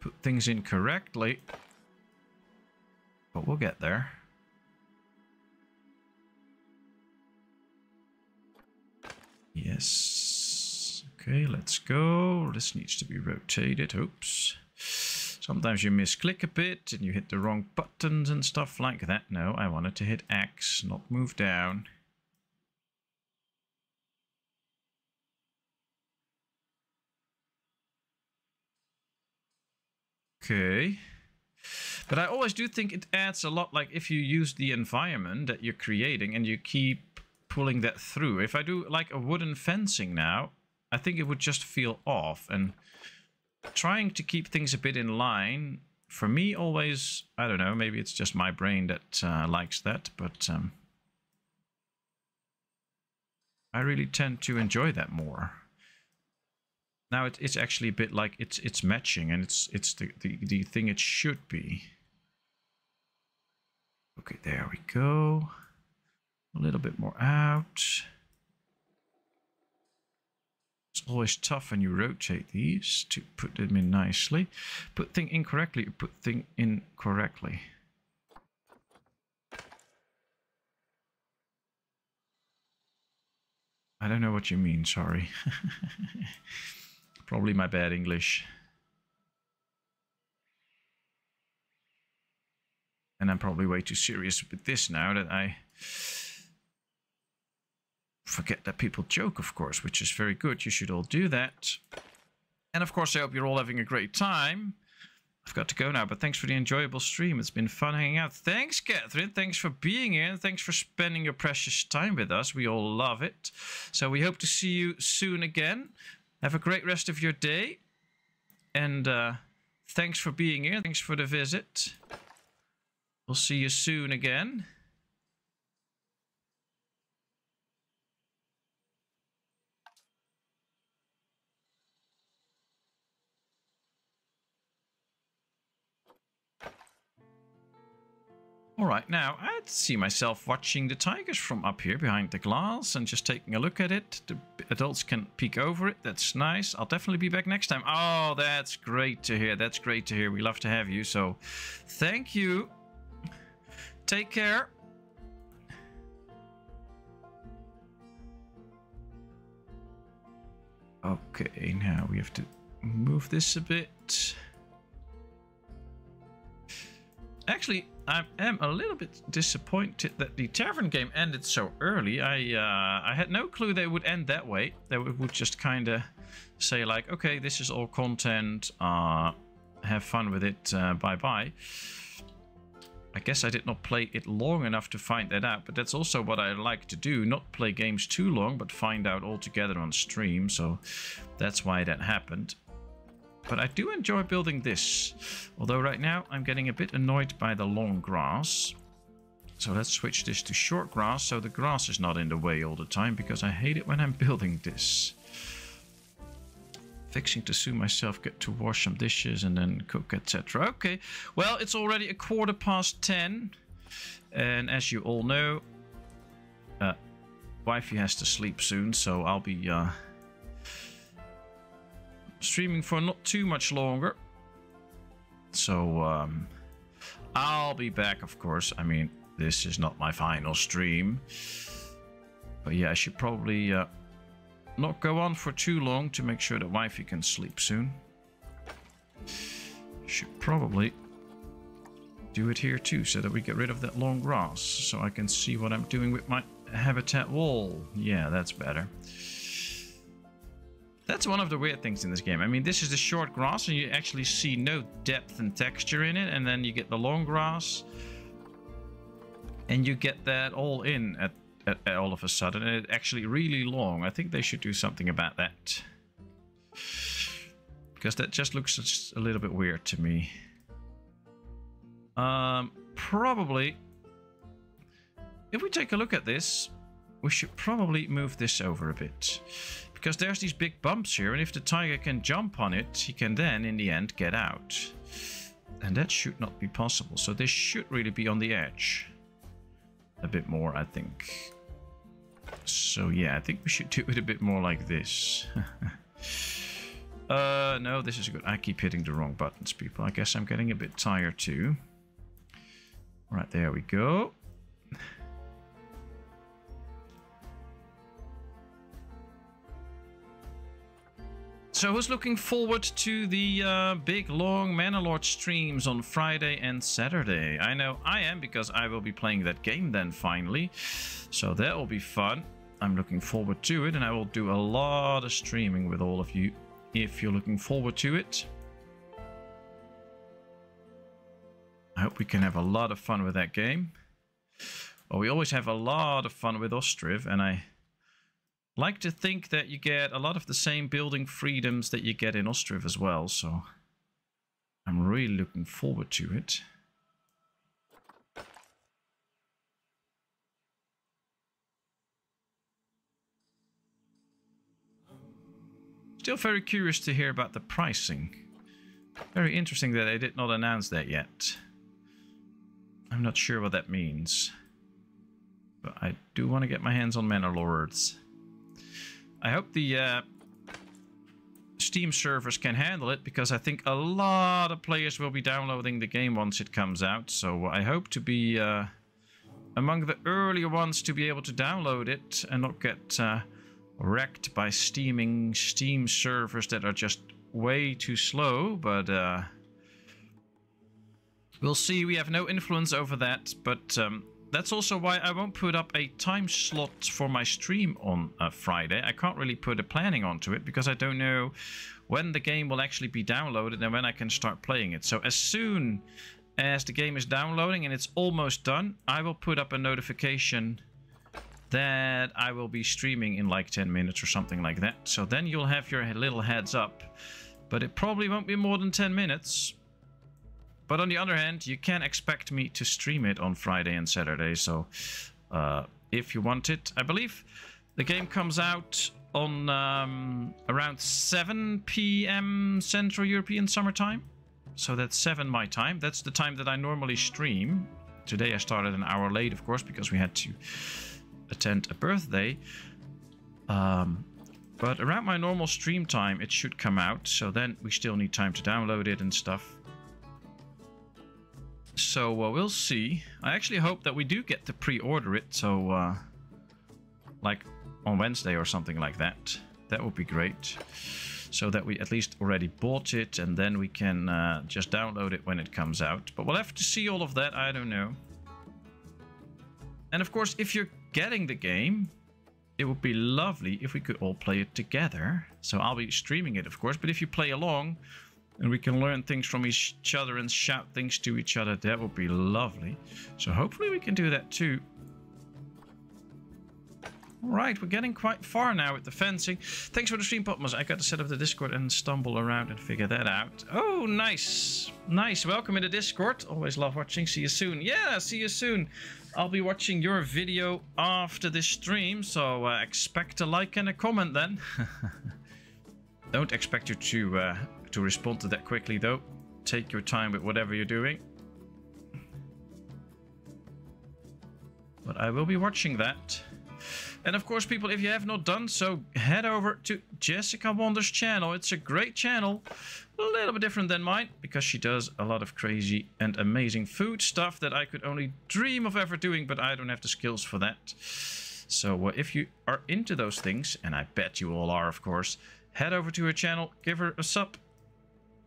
put things in correctly. But we'll get there. Yes. Okay, let's go. This needs to be rotated. Oops. Sometimes you misclick a bit and you hit the wrong buttons and stuff like that. No, I wanted to hit X, not move down. Okay. But I always do think it adds a lot, like if you use the environment that you're creating and you keep pulling that through. If I do like a wooden fencing now, I think it would just feel off. And trying to keep things a bit in line, for me always, I don't know, maybe it's just my brain that uh, likes that, but um, I really tend to enjoy that more. Now it, it's actually a bit like it's it's matching and it's it's the, the, the thing it should be. Okay, there we go. A little bit more out. It's always tough when you rotate these to put them in nicely. Put thing incorrectly, put thing in correctly. I don't know what you mean, sorry. *laughs* Probably my bad English. And I'm probably way too serious with this now that I forget that people joke, of course, which is very good. You should all do that. And of course, I hope you're all having a great time. I've got to go now, but thanks for the enjoyable stream. It's been fun hanging out. Thanks, Catherine. Thanks for being here. And thanks for spending your precious time with us. We all love it. So we hope to see you soon again. Have a great rest of your day. And uh, thanks for being here. Thanks for the visit. We'll see you soon again. Alright, now I'd see myself watching the tigers from up here behind the glass and just taking a look at it. The adults can peek over it. That's nice. I'll definitely be back next time. Oh, that's great to hear. That's great to hear. We love to have you. So thank you. Take care. Okay, now we have to move this a bit. Actually, I am a little bit disappointed that the tavern game ended so early. I uh, I had no clue they would end that way. They would just kind of say like, okay, this is all content. Uh, have fun with it. Uh, bye bye. I guess I did not play it long enough to find that out, but that's also what I like to do. Not play games too long, but find out all together on stream. So that's why that happened. But I do enjoy building this. Although right now I'm getting a bit annoyed by the long grass. So let's switch this to short grass so the grass is not in the way all the time because I hate it when I'm *laughs* building this. Fixing to soon myself, get to wash some dishes and then cook, etc. Okay, well, it's already a quarter past 10. And as you all know, uh, wifey has to sleep soon, so I'll be uh, streaming for not too much longer. So, um, I'll be back, of course. I mean, this is not my final stream. But yeah, I should probably uh, not go on for too long to make sure that wifey can sleep soon. Should probably do it here too, so that we get rid of that long grass, so I can see what I'm doing with my habitat wall. Yeah, that's better. That's one of the weird things in this game. I mean, this is the short grass, and you actually see no depth and texture in it, and then you get the long grass, and you get that all in at, at, at all of a sudden, and it's actually really long. I think they should do something about that. Because that just looks a little bit weird to me. Um, probably, if we take a look at this, we should probably move this over a bit. Because there's these big bumps here, and if the tiger can jump on it, he can then, in the end, get out. And that should not be possible. So this should really be on the edge. A bit more, I think. So yeah, I think we should do it a bit more like this. *laughs* uh, no, this is good. I keep hitting the wrong buttons, people. I guess I'm getting a bit tired too. Right, there we go. So who's looking forward to the uh, big long Manor Lords streams on Friday and Saturday? I know I am because I will be playing that game then finally. So that will be fun. I'm looking forward to it and I will do a lot of streaming with all of you if you're looking forward to it. I hope we can have a lot of fun with that game. Well, we always have a lot of fun with Ostriv, and I like to think that you get a lot of the same building freedoms that you get in Ostriv as well, so I'm really looking forward to it. Still very curious to hear about the pricing. Very interesting that they did not announce that yet. I'm not sure what that means. But I do want to get my hands on Manor Lords. I hope the uh, Steam servers can handle it because I think a lot of players will be downloading the game once it comes out. So I hope to be uh, among the earlier ones to be able to download it and not get uh, wrecked by steaming Steam servers that are just way too slow. But uh, We'll see, we have no influence over that, but um, that's also why I won't put up a time slot for my stream on uh, Friday. I can't really put a planning onto it because I don't know when the game will actually be downloaded and when I can start playing it. So as soon as the game is downloading and it's almost done, I will put up a notification that I will be streaming in like 10 minutes or something like that. So then you'll have your little heads up. But it probably won't be more than 10 minutes. But on the other hand, you can expect me to stream it on Friday and Saturday. So uh, if you want it, I believe the game comes out on um, around 7 p.m. Central European Summertime. So that's 7 my time. That's the time that I normally stream. Today I started an hour late, of course, because we had to attend a birthday. Um, but around my normal stream time, it should come out. So then we still need time to download it and stuff. So uh, we'll see. I actually hope that we do get to pre-order it. So uh, like on Wednesday or something like that. That would be great. So that we at least already bought it and then we can uh, just download it when it comes out. But we'll have to see all of that. I don't know. And of course, if you're getting the game, it would be lovely if we could all play it together. So I'll be streaming it, of course. But if you play along, and we can learn things from each other and shout things to each other. That would be lovely. So hopefully we can do that too. Alright, we're getting quite far now with the fencing. Thanks for the stream, Patmos. I got to set up the Discord and stumble around and figure that out. Oh, nice. Nice. Welcome in the Discord. Always love watching. See you soon. Yeah, see you soon. I'll be watching your video after this stream, so uh, expect a like and a comment then. *laughs* Don't expect you to uh, to respond to that quickly though. Take your time with whatever you're doing. But I will be watching that. And of course, people, if you have not done so, head over to Jessica Wonder's channel. It's a great channel. A little bit different than mine, because she does a lot of crazy and amazing food stuff that I could only dream of ever doing, but I don't have the skills for that. So uh, if you are into those things, and I bet you all are, of course, head over to her channel, give her a sub,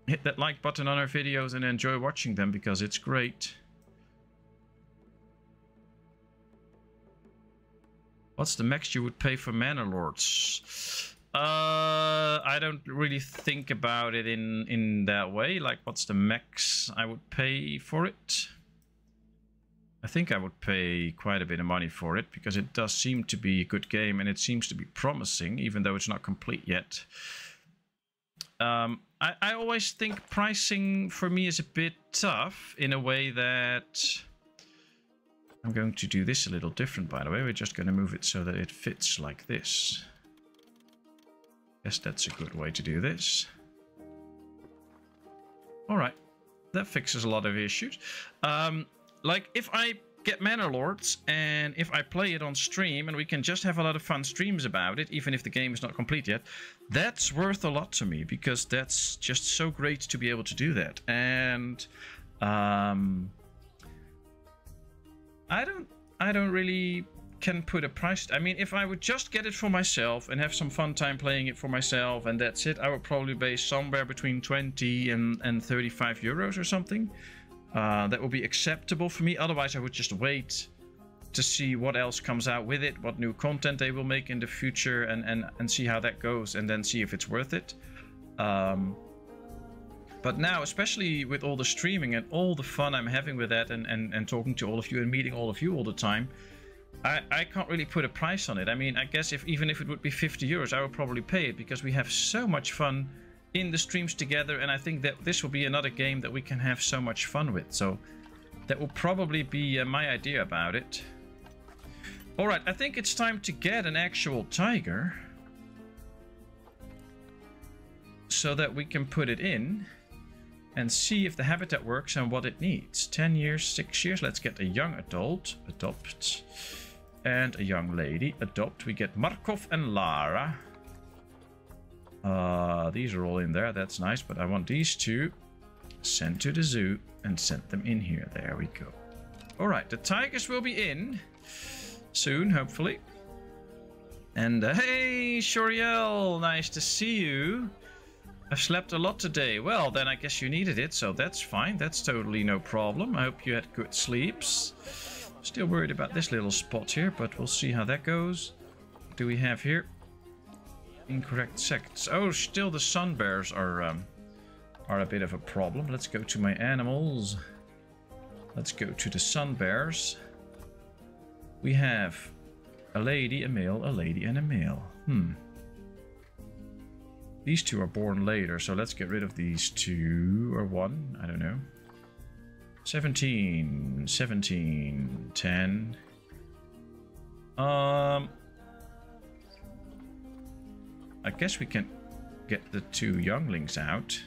hit that like button on our videos and enjoy watching them because it's great. What's the max you would pay for Manor Lords? Uh, I don't really think about it in, in that way. Like, what's the max I would pay for it? I think I would pay quite a bit of money for it because it does seem to be a good game and it seems to be promising, even though it's not complete yet. Um, I, I always think pricing for me is a bit tough in a way that I'm going to do this a little different, by the way. We're just going to move it so that it fits like this. Guess that's a good way to do this. All right. That fixes a lot of issues. Um, like, if I get Manor Lords and if I play it on stream and we can just have a lot of fun streams about it, even if the game is not complete yet, that's worth a lot to me because that's just so great to be able to do that. And... Um, I don't I don't really can put a price. I mean, if I would just get it for myself and have some fun time playing it for myself and that's it, I would probably pay somewhere between 20 and, and 35 euros or something. Uh, that would be acceptable for me. Otherwise, I would just wait to see what else comes out with it, what new content they will make in the future, and, and, and see how that goes, and then see if it's worth it. Um, but now, especially with all the streaming and all the fun I'm having with that and, and, and talking to all of you and meeting all of you all the time, I, I can't really put a price on it. I mean, I guess if even if it would be 50 euros, I would probably pay it because we have so much fun in the streams together. And I think that this will be another game that we can have so much fun with. So that will probably be uh, my idea about it. All right, I think it's time to get an actual tiger so that we can put it in and see if the habitat works and what it needs. 10 years, 6 years. Let's get a young adult. Adopt. And a young lady. Adopt. We get Markov and Lara. Uh, these are all in there. That's nice. But I want these two sent to the zoo and sent them in here. There we go. Alright, the tigers will be in soon, hopefully. And uh, hey, Shoriel, nice to see you. I've slept a lot today. Well, then I guess you needed it, so that's fine. That's totally no problem. I hope you had good sleeps. Still worried about this little spot here, but we'll see how that goes. What do we have here? Incorrect sects. Oh, still the sun bears are, um, are a bit of a problem. Let's go to my animals. Let's go to the sun bears. We have a lady, a male, a lady, and a male. Hmm. These two are born later, so let's get rid of these two, or one, I don't know. 17, 17, 10. Um, I guess we can get the two younglings out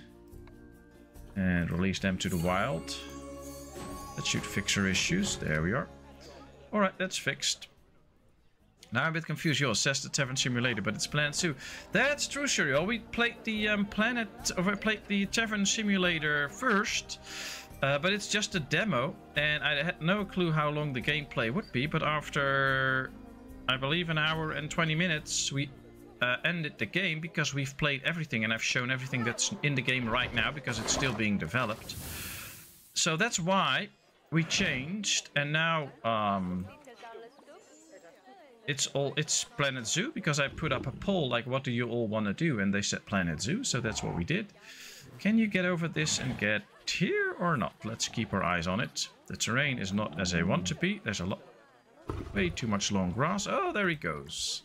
and release them to the wild. That should fix our issues. There we are. Alright, that's fixed. Now I'm a bit confused. You says the Tavern Simulator, but it's Planet Zoo. That's true, Shuriel. We played the um, Planet, or we played the Tavern Simulator first, uh, but it's just a demo, and I had no clue how long the gameplay would be. But after, I believe, an hour and 20 minutes, we uh, ended the game because we've played everything, and I've shown everything that's in the game right now because it's still being developed. So that's why we changed, and now. Um, it's all it's Planet Zoo because I put up a poll like what do you all want to do and they said Planet Zoo so that's what we did. Can you get over this and get here or not? Let's keep our eyes on it. The terrain is not as I want to be. There's a lot way too much long grass. Oh, there he goes.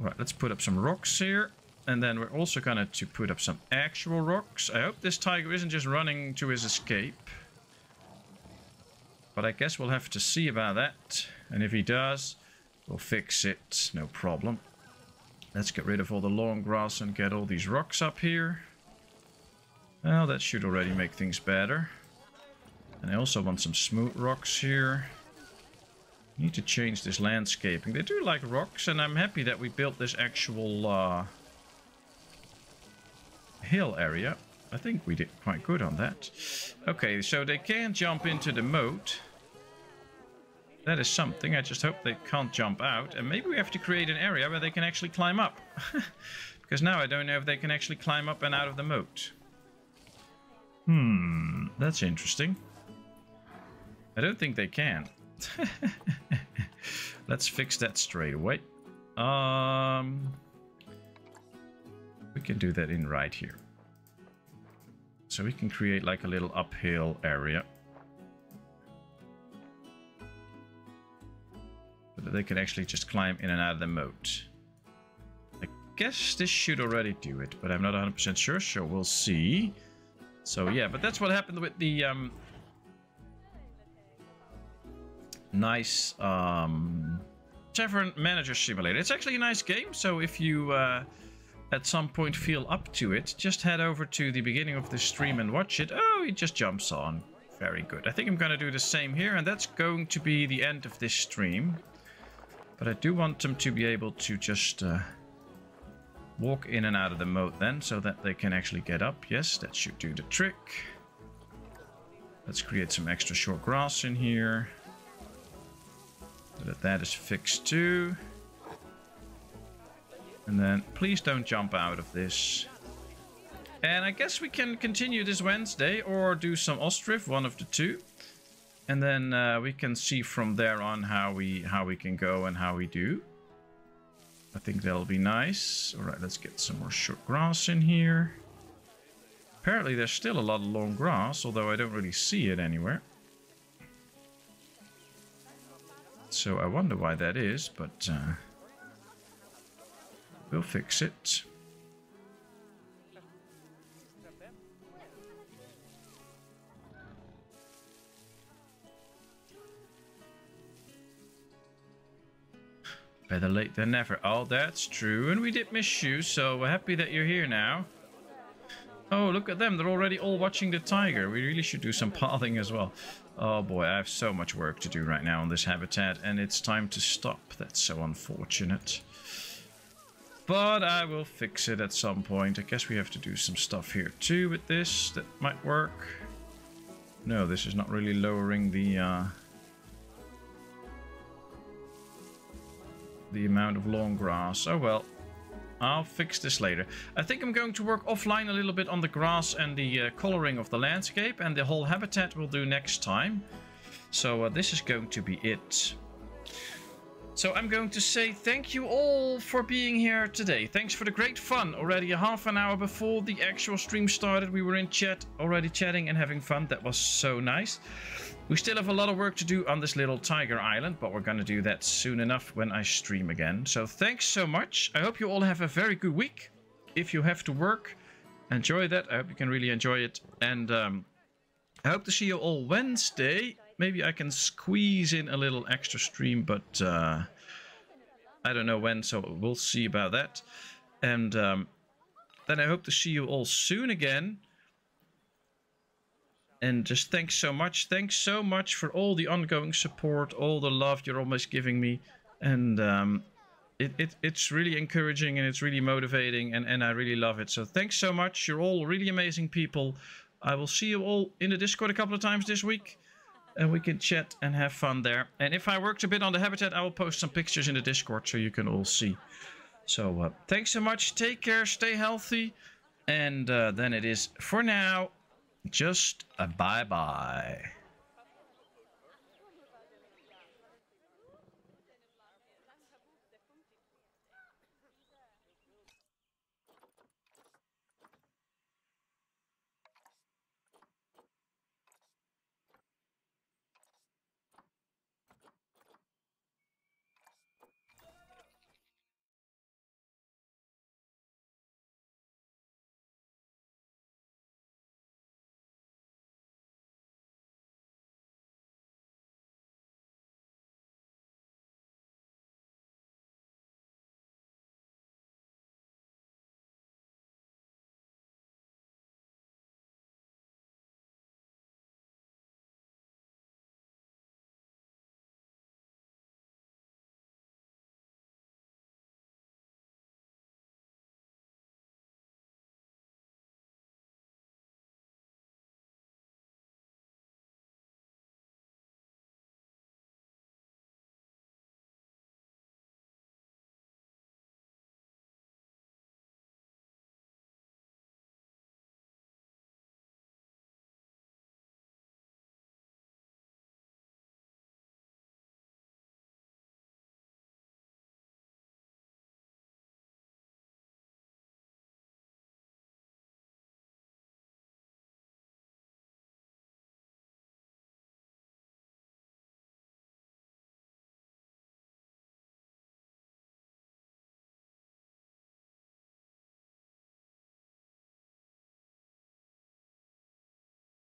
Right, let's put up some rocks here. And then we're also going to put up some actual rocks. I hope this tiger isn't just running to his escape. But I guess we'll have to see about that. And if he does, We'll fix it, no problem. Let's get rid of all the long grass and get all these rocks up here. Well, that should already make things better. And I also want some smooth rocks here. Need to change this landscaping. They do like rocks, and I'm happy that we built this actual uh, hill area. I think we did quite good on that. Okay, so they can't jump into the moat. That is something. I just hope they can't jump out. And maybe we have to create an area where they can actually climb up. *laughs* because now I don't know if they can actually climb up and out of the moat. Hmm, that's interesting. I don't think they can. *laughs* Let's fix that straight away. Um, we can do that in right here. So we can create like a little uphill area. So that they can actually just climb in and out of the moat. I guess this should already do it, but I'm not 100% sure, so we'll see. So yeah, but that's what happened with the um, nice um, Tavern Manager Simulator. It's actually a nice game, so if you uh, at some point feel up to it, just head over to the beginning of the stream and watch it. Oh, it just jumps on. Very good. I think I'm going to do the same here, and that's going to be the end of this stream. But I do want them to be able to just uh, walk in and out of the moat then, so that they can actually get up. Yes, that should do the trick. Let's create some extra short grass in here. That that is fixed too. And then please don't jump out of this. And I guess we can continue this Wednesday or do some Ostriv, one of the two. And then uh, we can see from there on how we how we can go and how we do. I think that'll be nice. All right, let's get some more short grass in here. Apparently there's still a lot of long grass, although I don't really see it anywhere. So I wonder why that is, but... Uh, We'll fix it. Better late than never. Oh, that's true. And we did miss you, so we're happy that you're here now. Oh, look at them. They're already all watching the tiger. We really should do some *laughs* pathing as well. Oh boy, I have so much work to do right now on this habitat, and it's time to stop. That's so unfortunate. But I will fix it at some point. I guess we have to do some stuff here too with this. That might work. No, this is not really lowering the... Uh, the amount of long grass. Oh well, I'll fix this later. I think I'm going to work offline a little bit on the grass and the uh, coloring of the landscape and the whole habitat we'll do next time. So uh, this is going to be it. So I'm going to say thank you all for being here today. Thanks for the great fun. Already a half an hour before the actual stream started, we were in chat, already chatting and having fun. That was so nice. We still have a lot of work to do on this little tiger island, but we're going to do that soon enough when I stream again. So thanks so much. I hope you all have a very good week. If you have to work, enjoy that. I hope you can really enjoy it. And um, I hope to see you all Wednesday maybe I can squeeze in a little extra stream, but uh, I don't know when, so we'll see about that. And um, then I hope to see you all soon again. And just thanks so much. Thanks so much for all the ongoing support, all the love you're always giving me. And um, it, it, it's really encouraging and it's really motivating and, and I really love it. So thanks so much. You're all really amazing people. I will see you all in the Discord a couple of times this week and we can chat and have fun there. And if I worked a bit on the habitat, I will post some pictures in the Discord so you can all see. So uh, thanks so much. Take care. Stay healthy. And uh, then it is, for now, just a bye-bye.